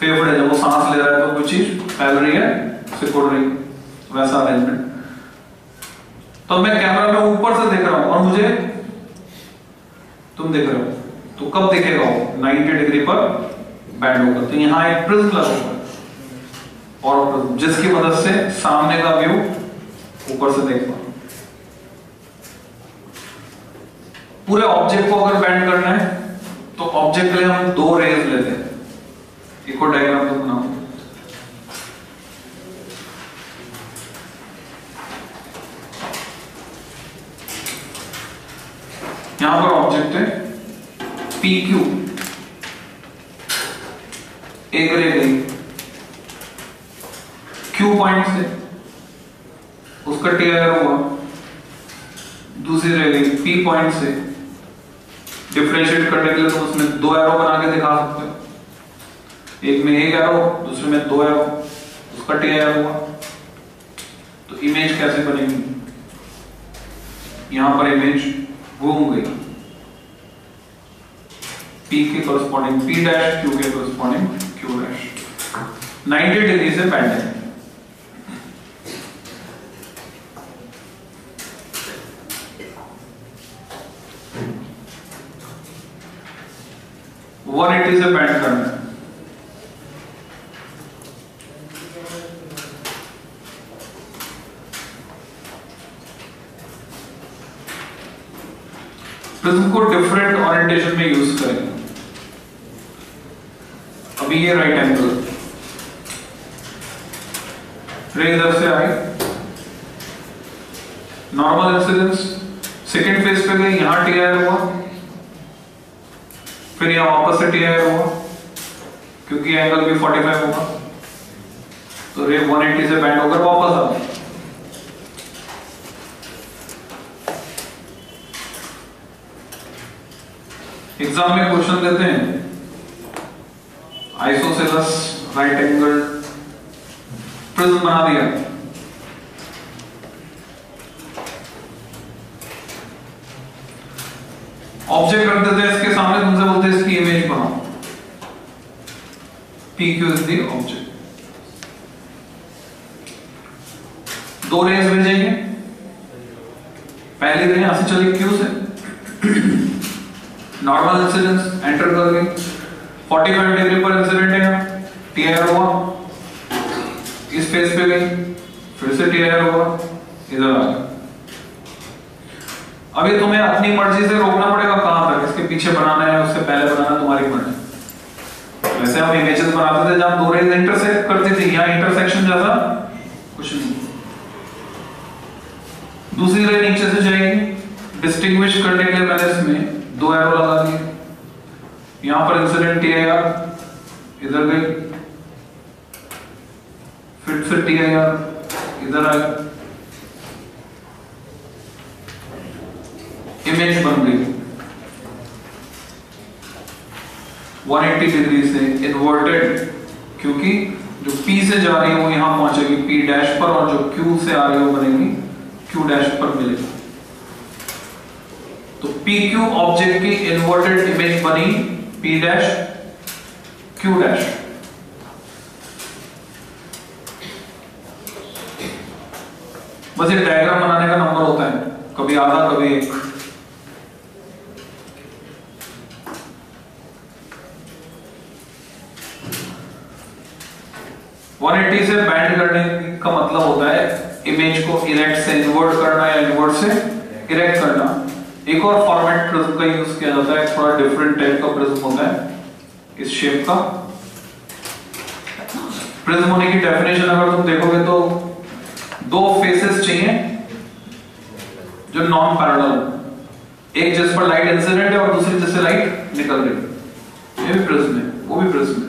फेफड़े, जब वो सांस ले रहा है तो कोई चीज़ फैल रही है सिकुड़ रही है। वैसा अरेंजमेंट तो मैं कैमरा में ऊपर से देख रहा हूँ और मुझे तुम देख रहे हो। तो कब दिखेगा वो? 90 डिग्री पर बैंड होगा। तो यहाँ एक प्रिज्म लगा हुआ और जिसकी मदद से सामने का व्यू ऊपर से देख पाओ पूरे ऑब्जेक्ट को अगर बैंड करना है तो ऑब्जेक्ट के लिए हम दो रेज लेते हैं। एक और डायग्राम तो बनाओ। यहाँ पर ऑब्जेक्ट है पी क्यू एक रे गई। क्यू पॉइंट से उसका टीआर हुआ। दूसरी रे गई। पी पॉइंट से डिफ्रेंशिएट करने के लिए तुम उसमें दो एरो बना के दिखा सकते हो। एक में एक एरो दूसरे में दो एरो उसका टी एरो हुआ। तो इमेज कैसे बनेगी? यहाँ पर इमेज घूम गई पी के करस्पॉन्डिंग पी डैश क्यू के करस्पॉन्डिंग क्यू डैश 90 डिग्री से पेंडेंट 180 से बैंड करना। प्रिज्म को डिफरेंट ऑरिएंटेशन में यूज़ करें। अभी ये राइट एंगल रे इधर से आए नॉर्मल इंसिडेंस सेकेंड फ़ेज़ पे गए, यहाँ टीआर हुआ। फिर यहाँ वापस से टी हुआ क्योंकि एंगल भी 45 होगा। तो रे 180 से बैंड होकर वापस आ एग्ज़ाम में क्वेश्चन देते हैं। आइसोसेलस राइट एंगल प्रिज्म बना दिया। ऑब्जेक्ट रख देते इसके सामने तुमसे बोलते, इसकी इमेज बनाओ। P Q is the object दो रेज भेजेंगे पहली रे यहाँ से चली क्यू से। नॉर्मल इंसिडेंस एंटर कर गई 45 डिग्री पर इंसिडेंट है। टीआर हुआ। इस फेस पे गई। फिर से टीआर हुआ। इधर आ गया। अभी तुम्हें अपनी मर्ज़ी से रोकना पड़ेगा कहाँ तक इसके पीछे बनाना है, उससे पहले बनाना तुम्हारी मर्ज़ी। वैसे हम इमेजेस बनाते थे जब दो रेज इंटरसेक्ट करती थी यहाँ इंटरसेक्शन जैसा, कुछ नहीं। दूसरी रे नीचे से जाएगी। डिस्टिंग्विश करने के लिए मैंने इसमें दो एरो लगा दिए। यहाँ पर इंसिडेंट टी आर इधर गई फिर से टी आर इधर आया इमेज बन गई। 180 डिग्री से इन्वर्टेड क्योंकि जो P से जा रही है वो यहाँ पहुंचेगी। P डैश पर और जो Q से आ रही है वो बनेगी। Q डैश पर मिलेगी। तो PQ ऑब्जेक्ट की इन्वर्टेड इमेज बनी। P डैश Q डैश बस ये डायग्राम बनाने का नंबर होता है। कभी आधा, कभी एक। वन एट्टी से बैंड करने का मतलब होता है इमेज को इरेक्ट से इनवर्ट करना या इनवर्ट से इरेक्ट करना। एक और फॉर्मेट प्रिज्म का यूज़ किया जाता है, थोड़ा डिफरेंट टाइप का प्रिज्म होता है इस शेप का। प्रिज्म होने की डेफिनेशन अगर तुम देखोगे तो दो फेसेस चाहिए जो नॉन पैरेलल एक जिस पर लाइट इंसिडेंट है और दूसरी जिससे लाइट निकल रही ये भी प्रिज्म है, वो भी प्रिज्म है।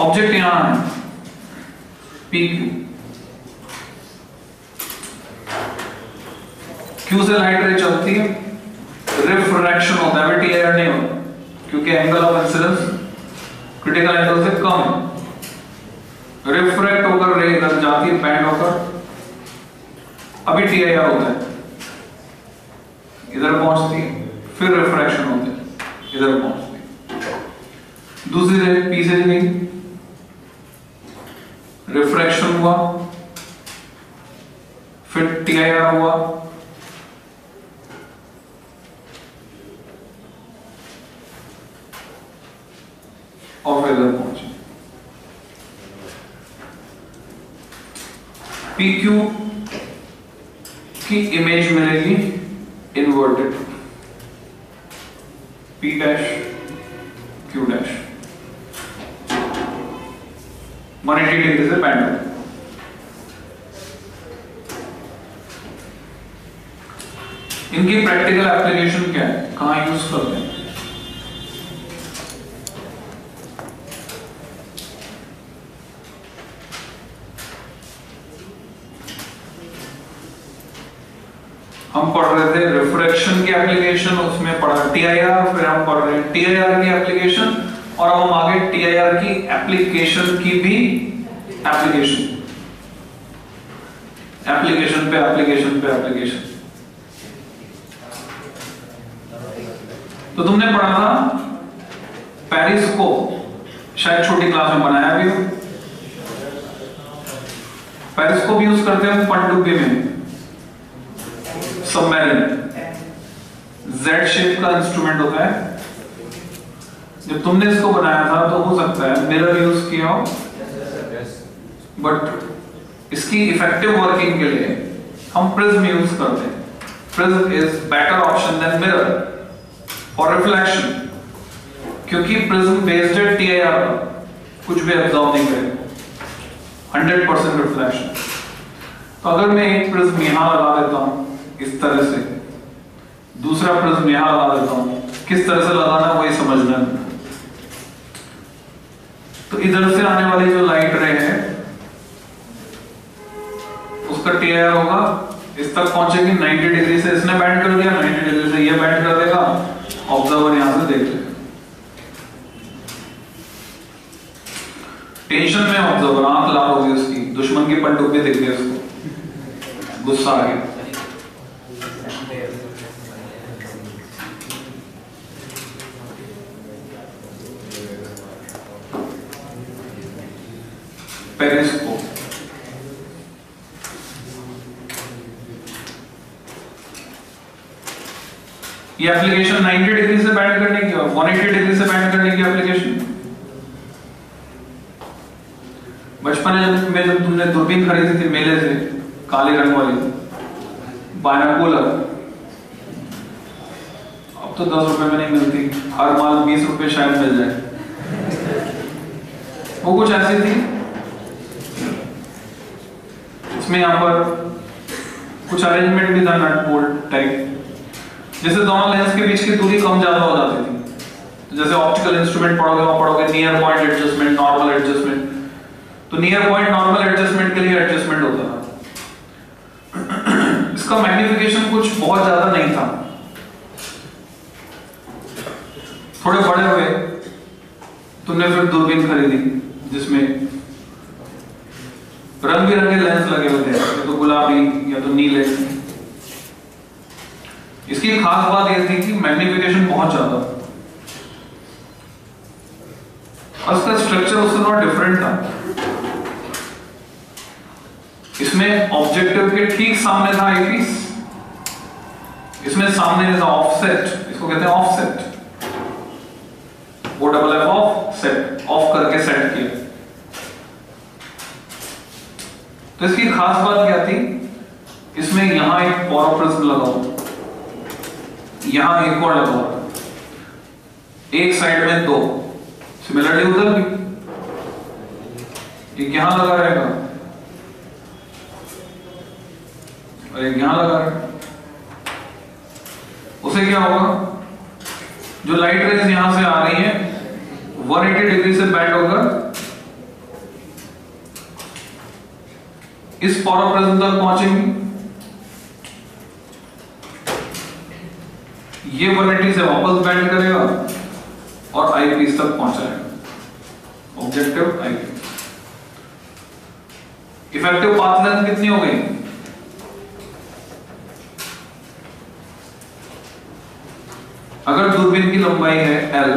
ऑब्जेक्ट यहाँ है। पी क्यू क्यू से लाइट रे चलती है। रिफ्रैक्शन होता है टी आर नहीं होता, क्योंकि angle of incidence critical angle से कम है। रिफ्रैक्ट होकर रे इधर जाती है बैंड होकर। अभी टी आई आर होता है। इधर पहुँचती है, फिर रिफ्रैक्शन होता है। इधर पहुँचती है। दूसरी रे पी से गई रिफ्रैक्शन हुआ। फिर टी आई आर हुआ। और इधर पहुँचे। क्यू की इमेज मिलेगी inverted P dash Q dash 180 degree से बैंड इनकी प्रैक्टिकल एप्लीकेशन क्या है? कहाँ यूज़ करते हैं? हम पढ़ रहे थे रिफ्रैक्शन की एप्लीकेशन उसमें पढ़ा टीआईआर फिर हम पढ़ रहे हैं टीआईआर की एप्लीकेशन और अब हम आगे टीआईआर की एप्लीकेशन की भी एप्लीकेशन एप्लीकेशन पे एप्लीकेशन पे एप्लीकेशन तो तुमने पढ़ा था पेरिस को शायद छोटी क्लास में बनाया भी हो। पेरिस को भी यूज़ करते हैं पनडुब्बी में। सबमरीन जेड शेप का इंस्ट्रूमेंट होता है। जब तुमने इसको बनाया था तो हो सकता है मिरर यूज़ किया हो। बट इसकी इफ़ेक्टिव वर्किंग के लिए हम प्रिज्म यूज़ करते हैं। Prism is better option than mirror for reflection, क्योंकि प्रिज्म बेस्ड है टीआईआर कुछ भी एब्जॉर्ब नहीं करेगा। 100 परसेंट रिफ्लेक्शन तो अगर मैं एक प्रिज्म यहाँ लगा देता हूँ इस तरह से, दूसरा प्रिज्म यहाँ लगा देता हूँ, किस तरह से लगाना वही समझना है। तो इधर से आने वाली जो लाइट रे है, उसका टीआईआर होगा। इस तक पहुंचेगी 90 डिग्री से। इसने बैंड कर दिया 90 डिग्री से। ये बैंड कर देगा। ऑब्जर्वर यहाँ से देख लेगा टेंशन में ऑब्जर्वर आँख लाल हो गई उसकी। दुश्मन की पनडुब्बी दिख गई उसको। गुस्सा आ गया। ये एप्लीकेशन 90 डिग्री से बैंड करने की और 180 डिग्री से बैंड करने की एप्लीकेशन बचपन में जब तुमने दूरबीन खरीदी थी, मेले से, काले रंग वाली बायनाकुलर अब तो दस रुपए में नहीं मिलती, हर माल बीस रुपए शायद मिल जाए। वो कुछ ऐसी थी। इसमें यहाँ पर कुछ अरेंजमेंट भी था नट बोल्ट टाइप जैसे दोनों लेंस के बीच की दूरी कम ज़्यादा हो जाती थी। तो जैसे ऑप्टिकल इंस्ट्रूमेंट पढ़ोगे, वहाँ पढ़ोगे near point adjustment normal adjustment तो नियर पॉइंट नॉर्मल एडजस्टमेंट के लिए एडजस्टमेंट होता था। इसका मैग्निफिकेशन कुछ बहुत ज़्यादा नहीं था। थोड़े बड़े हुए। तुमने फिर दूरबीन खरीदी, जिसमें रंग बिरंगे लेंस लगे हुए थे तो गुलाबी, या तो नीले। इसकी खास बात यह थी कि मैग्निफिकेशन बहुत ज़्यादा। उसका स्ट्रक्चर उससे थोड़ा डिफरेंट था। इसमें ऑब्जेक्टिव के ठीक सामने था आईपीस इसमें सामने था ऑफसेट इसको कहते हैं ऑफसेट वो double F offset off करके सेट किया। तो इसकी खास बात क्या थी? इसमें यहाँ एक पोरोप्रिज्म लगा हुआ। यहाँ एक और लगा हुआ। एक साइड में दो। सिमिलरली उधर भी। एक यहाँ लगा रहेगा। और एक यहाँ लगा रहेगा। उसे क्या होगा? जो लाइट रेज यहाँ से आ रही है 180 डिग्री से बैंड होकर इस पोरोप्रिज्म तक पहुंचेंगी। ये 180 से वापस बैंड करेगा और आईपीस तक पहुंचाएगा objective eyepiece effective path length कितनी हो गई? अगर दूरबीन की लंबाई है एल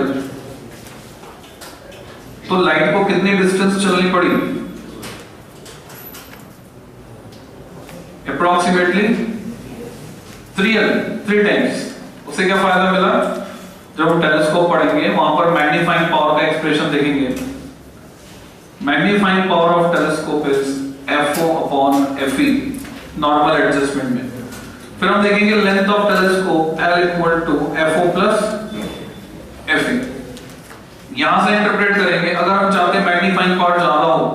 तो लाइट को कितनी डिस्टेंस चलनी पड़ी? Approximately three L three times उससे क्या फ़ायदा मिला? जब हम टेलीस्कोप पढ़ेंगे, वहाँ पर मैग्नीफाइंग पावर का एक्सप्रेशन देखेंगे। Magnifying power of telescope is F O upon F E normal adjustment में। फिर हम देखेंगे length of telescope L equal to F O plus F E यहाँ से इंटरप्रेट करेंगे, अगर हम चाहते हैं मैग्नीफाइंग पावर ज़्यादा हो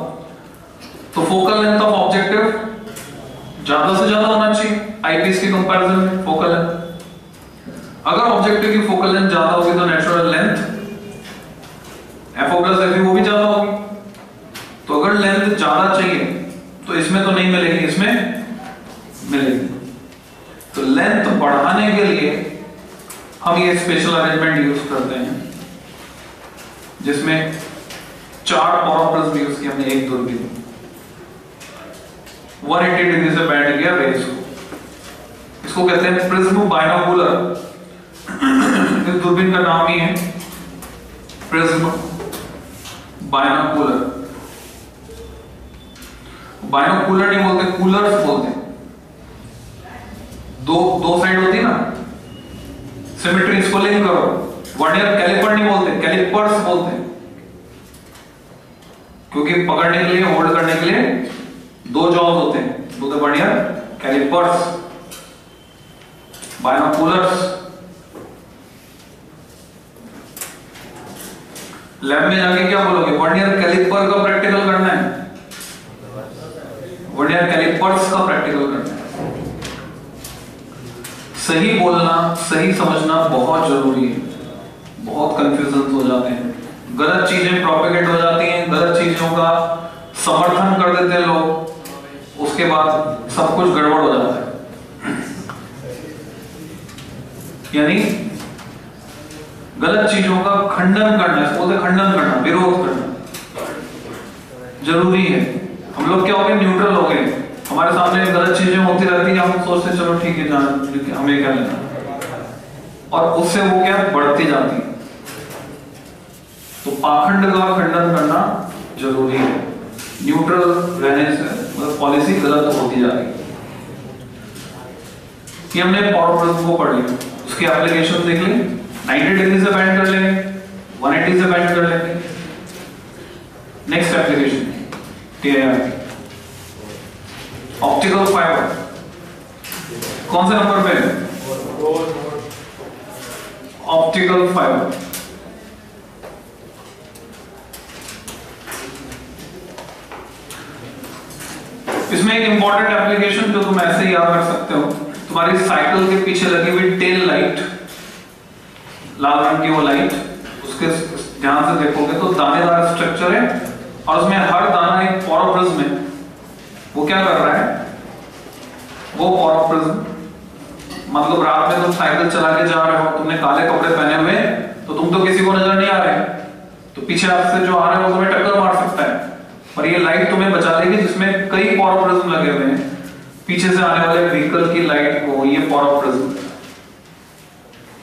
तो फोकल लेंथ ऑफ़ ऑब्जेक्टिव ज़्यादा से ज़्यादा होना चाहिए आईपीएस के कंपैरिजन में फोकल लेंथ अगर ऑब्जेक्टिव की फोकल लेंथ ज़्यादा होगी तो natural length F O plus F वो भी ज़्यादा होगी। तो अगर लेंथ ज़्यादा चाहिए तो इसमें तो नहीं मिलेगी, इसमें मिलेगी। तो लेंथ बढ़ाने के लिए हम ये स्पेशल अरेंजमेंट यूज़ करते हैं, जिसमें चार पॉरोप्लस यूज़ किया हमने एक दूरबीन 180 डिग्री से बैठ गया रेस को। इसको कहते हैं प्रिज्म बाइनोकुलर इस दूरबीन का नाम ही है। प्रिज्म बाइनोकुलर बाइनोकुलर नहीं बोलते कूलर्स बोलते दो दो साइड होती है ना? सिमेट्री इसको लिंक करो। वर्नियर कैलिपर नहीं बोलते कैलिपर्स बोलते क्योंकि पकड़ने के लिए होल्ड करने के लिए दो जॉब्स होते हैं। दो वर्नियर कैलिपर्स बायनोकुलर्स लैब में जाके क्या बोलोगे? वर्नियर कैलिपर का प्रैक्टिकल करना है। वर्नियर कैलिपर्स का प्रैक्टिकल करना है। सही बोलना, सही समझना बहुत ज़रूरी है। बहुत कंफ्यूजन हो जाते हैं। गलत चीज़ें प्रोपेगेट हो जाती हैं। गलत चीज़ों का समर्थन कर देते हैं लोग। उसके बाद सब कुछ गड़बड़ हो जाता है। यानी गलत चीज़ों का खंडन करना, इसको बोलते खंडन करना, विरोध करना। ज़रूरी है। हम लोग क्या हो गए? न्यूट्रल हो गए। हमारे सामने गलत चीज़ें होती रहती है, हम सोचते चलो ठीक है, जान हमें क्या लेना और उससे वो क्या? बढ़ती जाती है। तो पाखंड का खंडन करना ज़रूरी है। न्यूट्रल रहने से मतलब पॉलिसी गलत होती जा रही है। हमने पावर को पढ़ लिया। उसकी एप्लीकेशन देख ली। 90 डिग्री से बैंड कर लेंगे 180 से बैंड कर लेंगे। नेक्स्ट एप्लीकेशन ऑप्टिकल फाइबर कौन से नंबर पे है? ऑप्टिकल फाइबर इसमें एक इंपॉर्टेंट एप्लीकेशन जो तुम ऐसे याद रख सकते हो, तुम्हारी साइकिल के पीछे लगी हुई टेल लाइट लाल रंग की वो लाइट, उसके ध्यान से देखोगे तो दानेदार स्ट्रक्चर है और उसमें हर दाना एक पोरोप्रिज्म है। वो क्या कर रहा है? वो पोरोप्रिज्म मतलब रात में तुम साइकिल चला के जा रहे हो, तुमने काले कपड़े पहने हुए तो तुम तो किसी को नज़र नहीं आ रहे। तो पीछे आपसे जो आ रहे हो तुम्हें टक्कर मार सकता है। और ये लाइट तुम्हें बचा देगी जिसमें कई पोरोप्रिज्म लगे हुए हैं। पीछे से आने वाले व्हीकल की लाइट को, ये पोरोप्रिज्म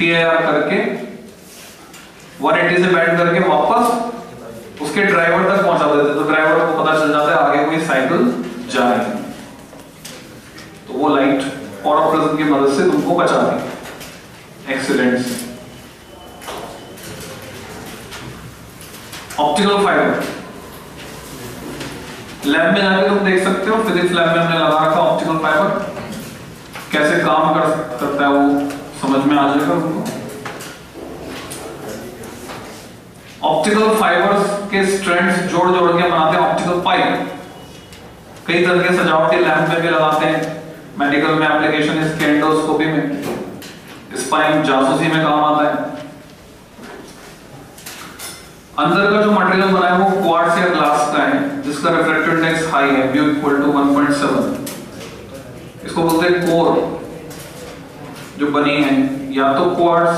टीआईआर करके 180 से बैंड करके वापस उसके ड्राइवर तक पहुँचा देते तो ड्राइवर को पता चल जाता है आगे कोई साइकिल जा रही है। तो वो लाइट और पोरोप्रिज्म की मदद से तुमको बचाती एक्सीडेंट से ऑप्टिकल फाइबर लैब में जाके तुम देख सकते हो फिजिक्स लैब में हमने लगा रखा ऑप्टिकल फाइबर कैसे काम कर सकता है वो? समझ में आ जाएगा उनको ऑप्टिकल फाइबर्स के स्ट्रैंड्स जोड़ जोड़ के बनाते हैं ऑप्टिकल पाइप कई तरह के सजावटी लैंप में भी लगाते हैं। मेडिकल में एप्लीकेशन इसके एंडोस्कोपी में। स्पाइन जासूसी में काम आता है। अंदर का जो मटेरियल बना है वो क्वार्ट्ज या ग्लास का है, जिसका रिफ्रैक्टिव इंडेक्स हाई है म्यू इक्वल टू 1.7 इसको बोलते हैं कोर जो बनी है, या तो क्वार्ट्ज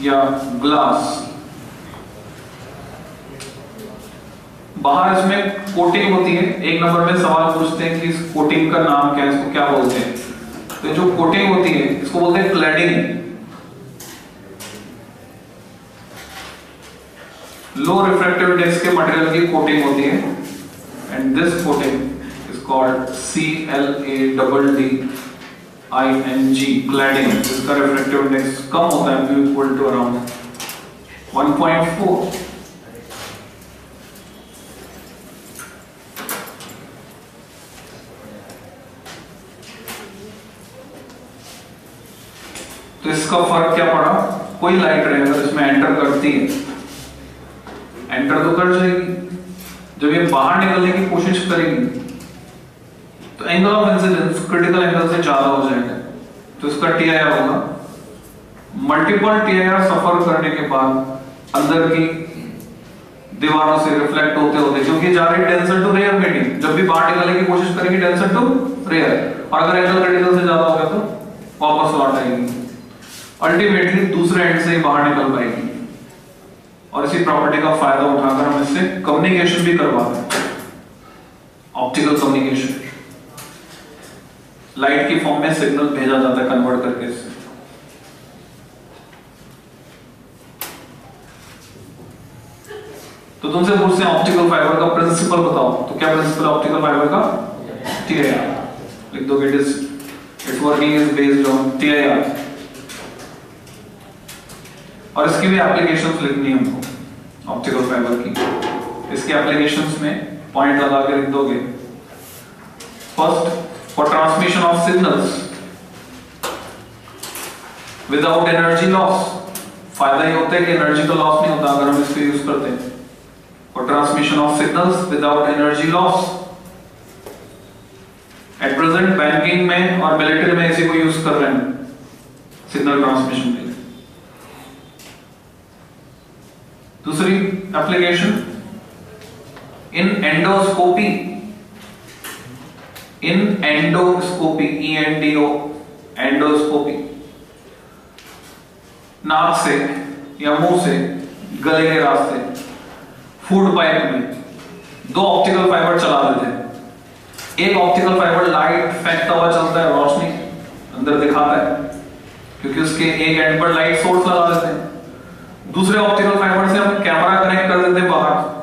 या ग्लास बाहर इसमें कोटिंग होती है। एक नंबर में सवाल पूछते हैं कि इस कोटिंग का नाम क्या है, इसको क्या बोलते हैं? तो जो कोटिंग होती है, इसको बोलते हैं क्लैडिंग लो रिफ्रैक्टिव इंडेक्स के मटेरियल की कोटिंग होती है। And this coating is called C L A double D I N G cladding जिसका रिफ्रैक्टिव इंडेक्स कम होता है म्यू इक्वल टू अराउंड 1.4 तो इसका फ़र्क क्या पड़ा? कोई लाइट रहे अगर इसमें एंटर करती है एंटर तो कर जाएगी। जब ये बाहर निकलने की कोशिश करेगी angle of incidence critical angle से ज़्यादा हो जाएगा। तो इसका टीआईआर होगा। मल्टीपल टीआईआर सफ़र करने के बाद अंदर की दीवारों से रिफ्लेक्ट होते होते, क्योंकि जा रही डेंसर टू रेयर मीडियम जब भी बाहर निकलने की कोशिश करेगी डेंसर टू रेयर और अगर एंगल क्रिटिकल से ज़्यादा होगा तो वापस लौट आएगी। अल्टीमेटली दूसरे एंड से ही बाहर निकल पाएगी। और इसी प्रॉपर्टी का फ़ायदा उठाकर हम इससे कम्युनिकेशन भी करवाते हैं। ऑप्टिकल कम्युनिकेशन लाइट के फॉर्म में सिग्नल भेजा जाता है कन्वर्ट करके इससे। तो तुमसे पूछते हैं ऑप्टिकल फाइबर का प्रिंसिपल बताओ। तो क्या प्रिंसिपल ऑप्टिकल फाइबर का? टीआईआर लिख दो it is its working is based on TIR और इसकी भी एप्लीकेशंस लिखनी है हमको ऑप्टिकल फाइबर की। इसके एप्लीकेशंस में पॉइंट लगा के लिख दोगे। First for transmission of signals without energy loss फ़ायदा ये होता है कि एनर्जी का लॉस नहीं होता अगर हम इसको यूज़ करते हैं। और transmission of signals without energy loss at present banking में और मिलिट्री में इसी को यूज़ कर रहे हैं सिग्नल ट्रांसमिशन के लिए। दूसरी application in endoscopy in endoscopy E N D O endoscopy नाक से या मुँह से, गले के रास्ते फ़ूड पाइप में दो ऑप्टिकल फाइबर चला देते हैं। एक ऑप्टिकल फाइबर लाइट फेंकता हुआ चलता है रोशनी, अंदर दिखाता है, क्योंकि उसके एक एंड पर लाइट सोर्स लगा देते हैं। दूसरे ऑप्टिकल फाइबर से हम कैमरा कनेक्ट कर देते हैं बाहर।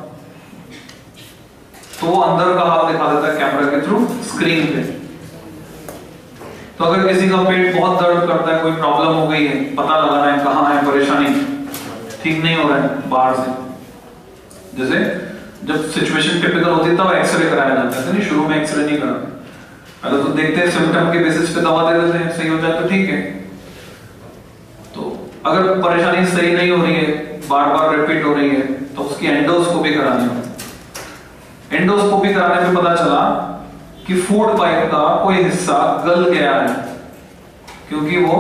तो वो अंदर का हाल दिखा देता है कैमरा के थ्रू स्क्रीन पे। तो अगर किसी का पेट बहुत दर्द करता है, कोई प्रॉब्लम हो गई है, पता लगाना है कहाँ है, परेशानी, ठीक नहीं हो रहा है, बाहर से। जैसे जब सिचुएशन टिपिकल होती है, तब एक्सरे कराया जाता है नहीं, शुरू में एक्सरे नहीं कराते अगर तो देखते हैं सिम्टम के बेसिस पे दवा दे देते हैं, सही हो जाए तो ठीक है। तो अगर परेशानी सही नहीं हो रही है बार बार रिपीट हो रही है तो उसकी एंडोस्कोपी करानी होगी एंडोस्कोपी कराने पे पता चला कि फ़ूड पाइप का कोई हिस्सा गल गया है, क्योंकि वो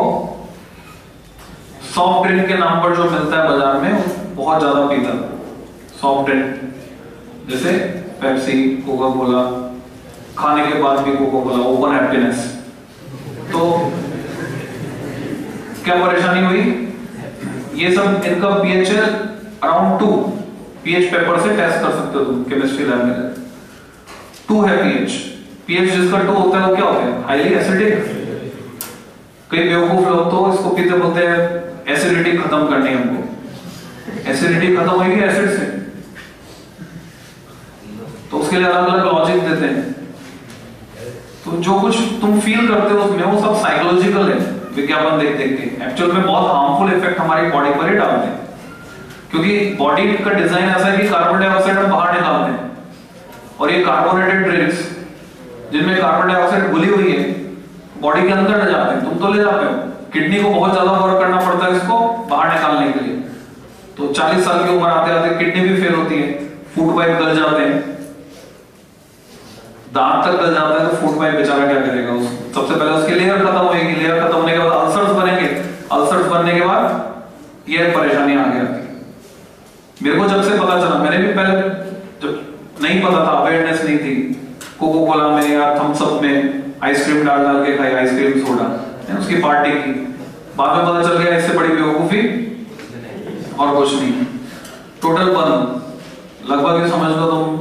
सॉफ्ट ड्रिंक के नाम पर जो मिलता है बाज़ार में बहुत ज़्यादा पीता सॉफ्ट ड्रिंक जैसे पेप्सी कोका कोला खाने के बाद भी कोका कोला ओपन हैप्पीनेस तो क्या परेशानी हुई? ये सब इनका pH L around two pH paper से टेस्ट कर सकते हो तुम केमिस्ट्री लैब में। टू है पीएच पीएच जिसका टू होता है वो क्या होता है? हाईली एसिडिक कई बेवकूफ़ लोग तो इसको पीते बोलते हैं एसिडिटी खत्म करनी है हमको। एसिडिटी खत्म होगी एसिड से। तो उसके लिए अलग अलग लॉजिक देते हैं। तो जो कुछ तुम फील करते हो उसमें वो सब साइकोलॉजिकल है। विज्ञापन देख देख के। एक्चुअल में बहुत हार्मफुल इफ़ेक्ट हमारी बॉडी पर ही डालते हैं। क्योंकि बॉडी का डिज़ाइन ऐसा है कि कार्बन डाइऑक्साइड हम बाहर निकालते हैं और ये कार्बोनेटेड ड्रिंक्स जिनमें कार्बन डाइऑक्साइड घुली हुई है बॉडी के अंदर ले जाते हैं। तुम तो ले जाते हो। किडनी को बहुत ज़्यादा वर्क करना पड़ता है इसको बाहर निकालने के लिए। तो 40 साल की उम्र आते आते किडनी भी फेल होती है फ़ूड पाइप गल जाते हैं। दांत तक गल जाता है तो फ़ूड पाइप बेचारा क्या करेगा? उस सबसे पहले उसकी लेयर खत्म होगी लेयर खत्म होने के बाद अल्सर्स बनेंगे। अल्सर्स बनने के बाद ये परेशानी आ गया मेरे को जब से पता चला, मैंने भी पहले जब नहीं पता था अवेयरनेस नहीं थी। कोको कोला में या थम्स अप में आइसक्रीम डाल डाल के खाई आइसक्रीम सोडा उसकी पार्टी की। बाद में पता चल गया, इससे बड़ी बेवकूफ़ी और कुछ नहीं। टोटल बंद। लगभग ये समझ लो तुम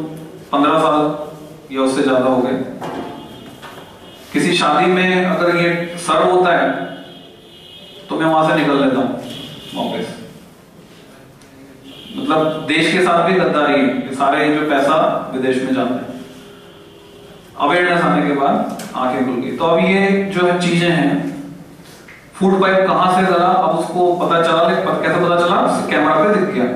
पंद्रह साल या उससे ज़्यादा हो गए। किसी शादी में अगर ये सर्व होता है तो मैं वहाँ से निकल लेता हूँ मौके से मतलब देश के साथ भी गद्दारी है सारे जो पैसा विदेश में जाता है। अवेयरनेस आने के बाद आँखें खुल गई तो अब ये जो है चीज़ें हैं फ़ूड पाइप कहाँ से जरा अब उसको पता चला लेकिन कैसे पता चला? कैमरा पे दिख गया।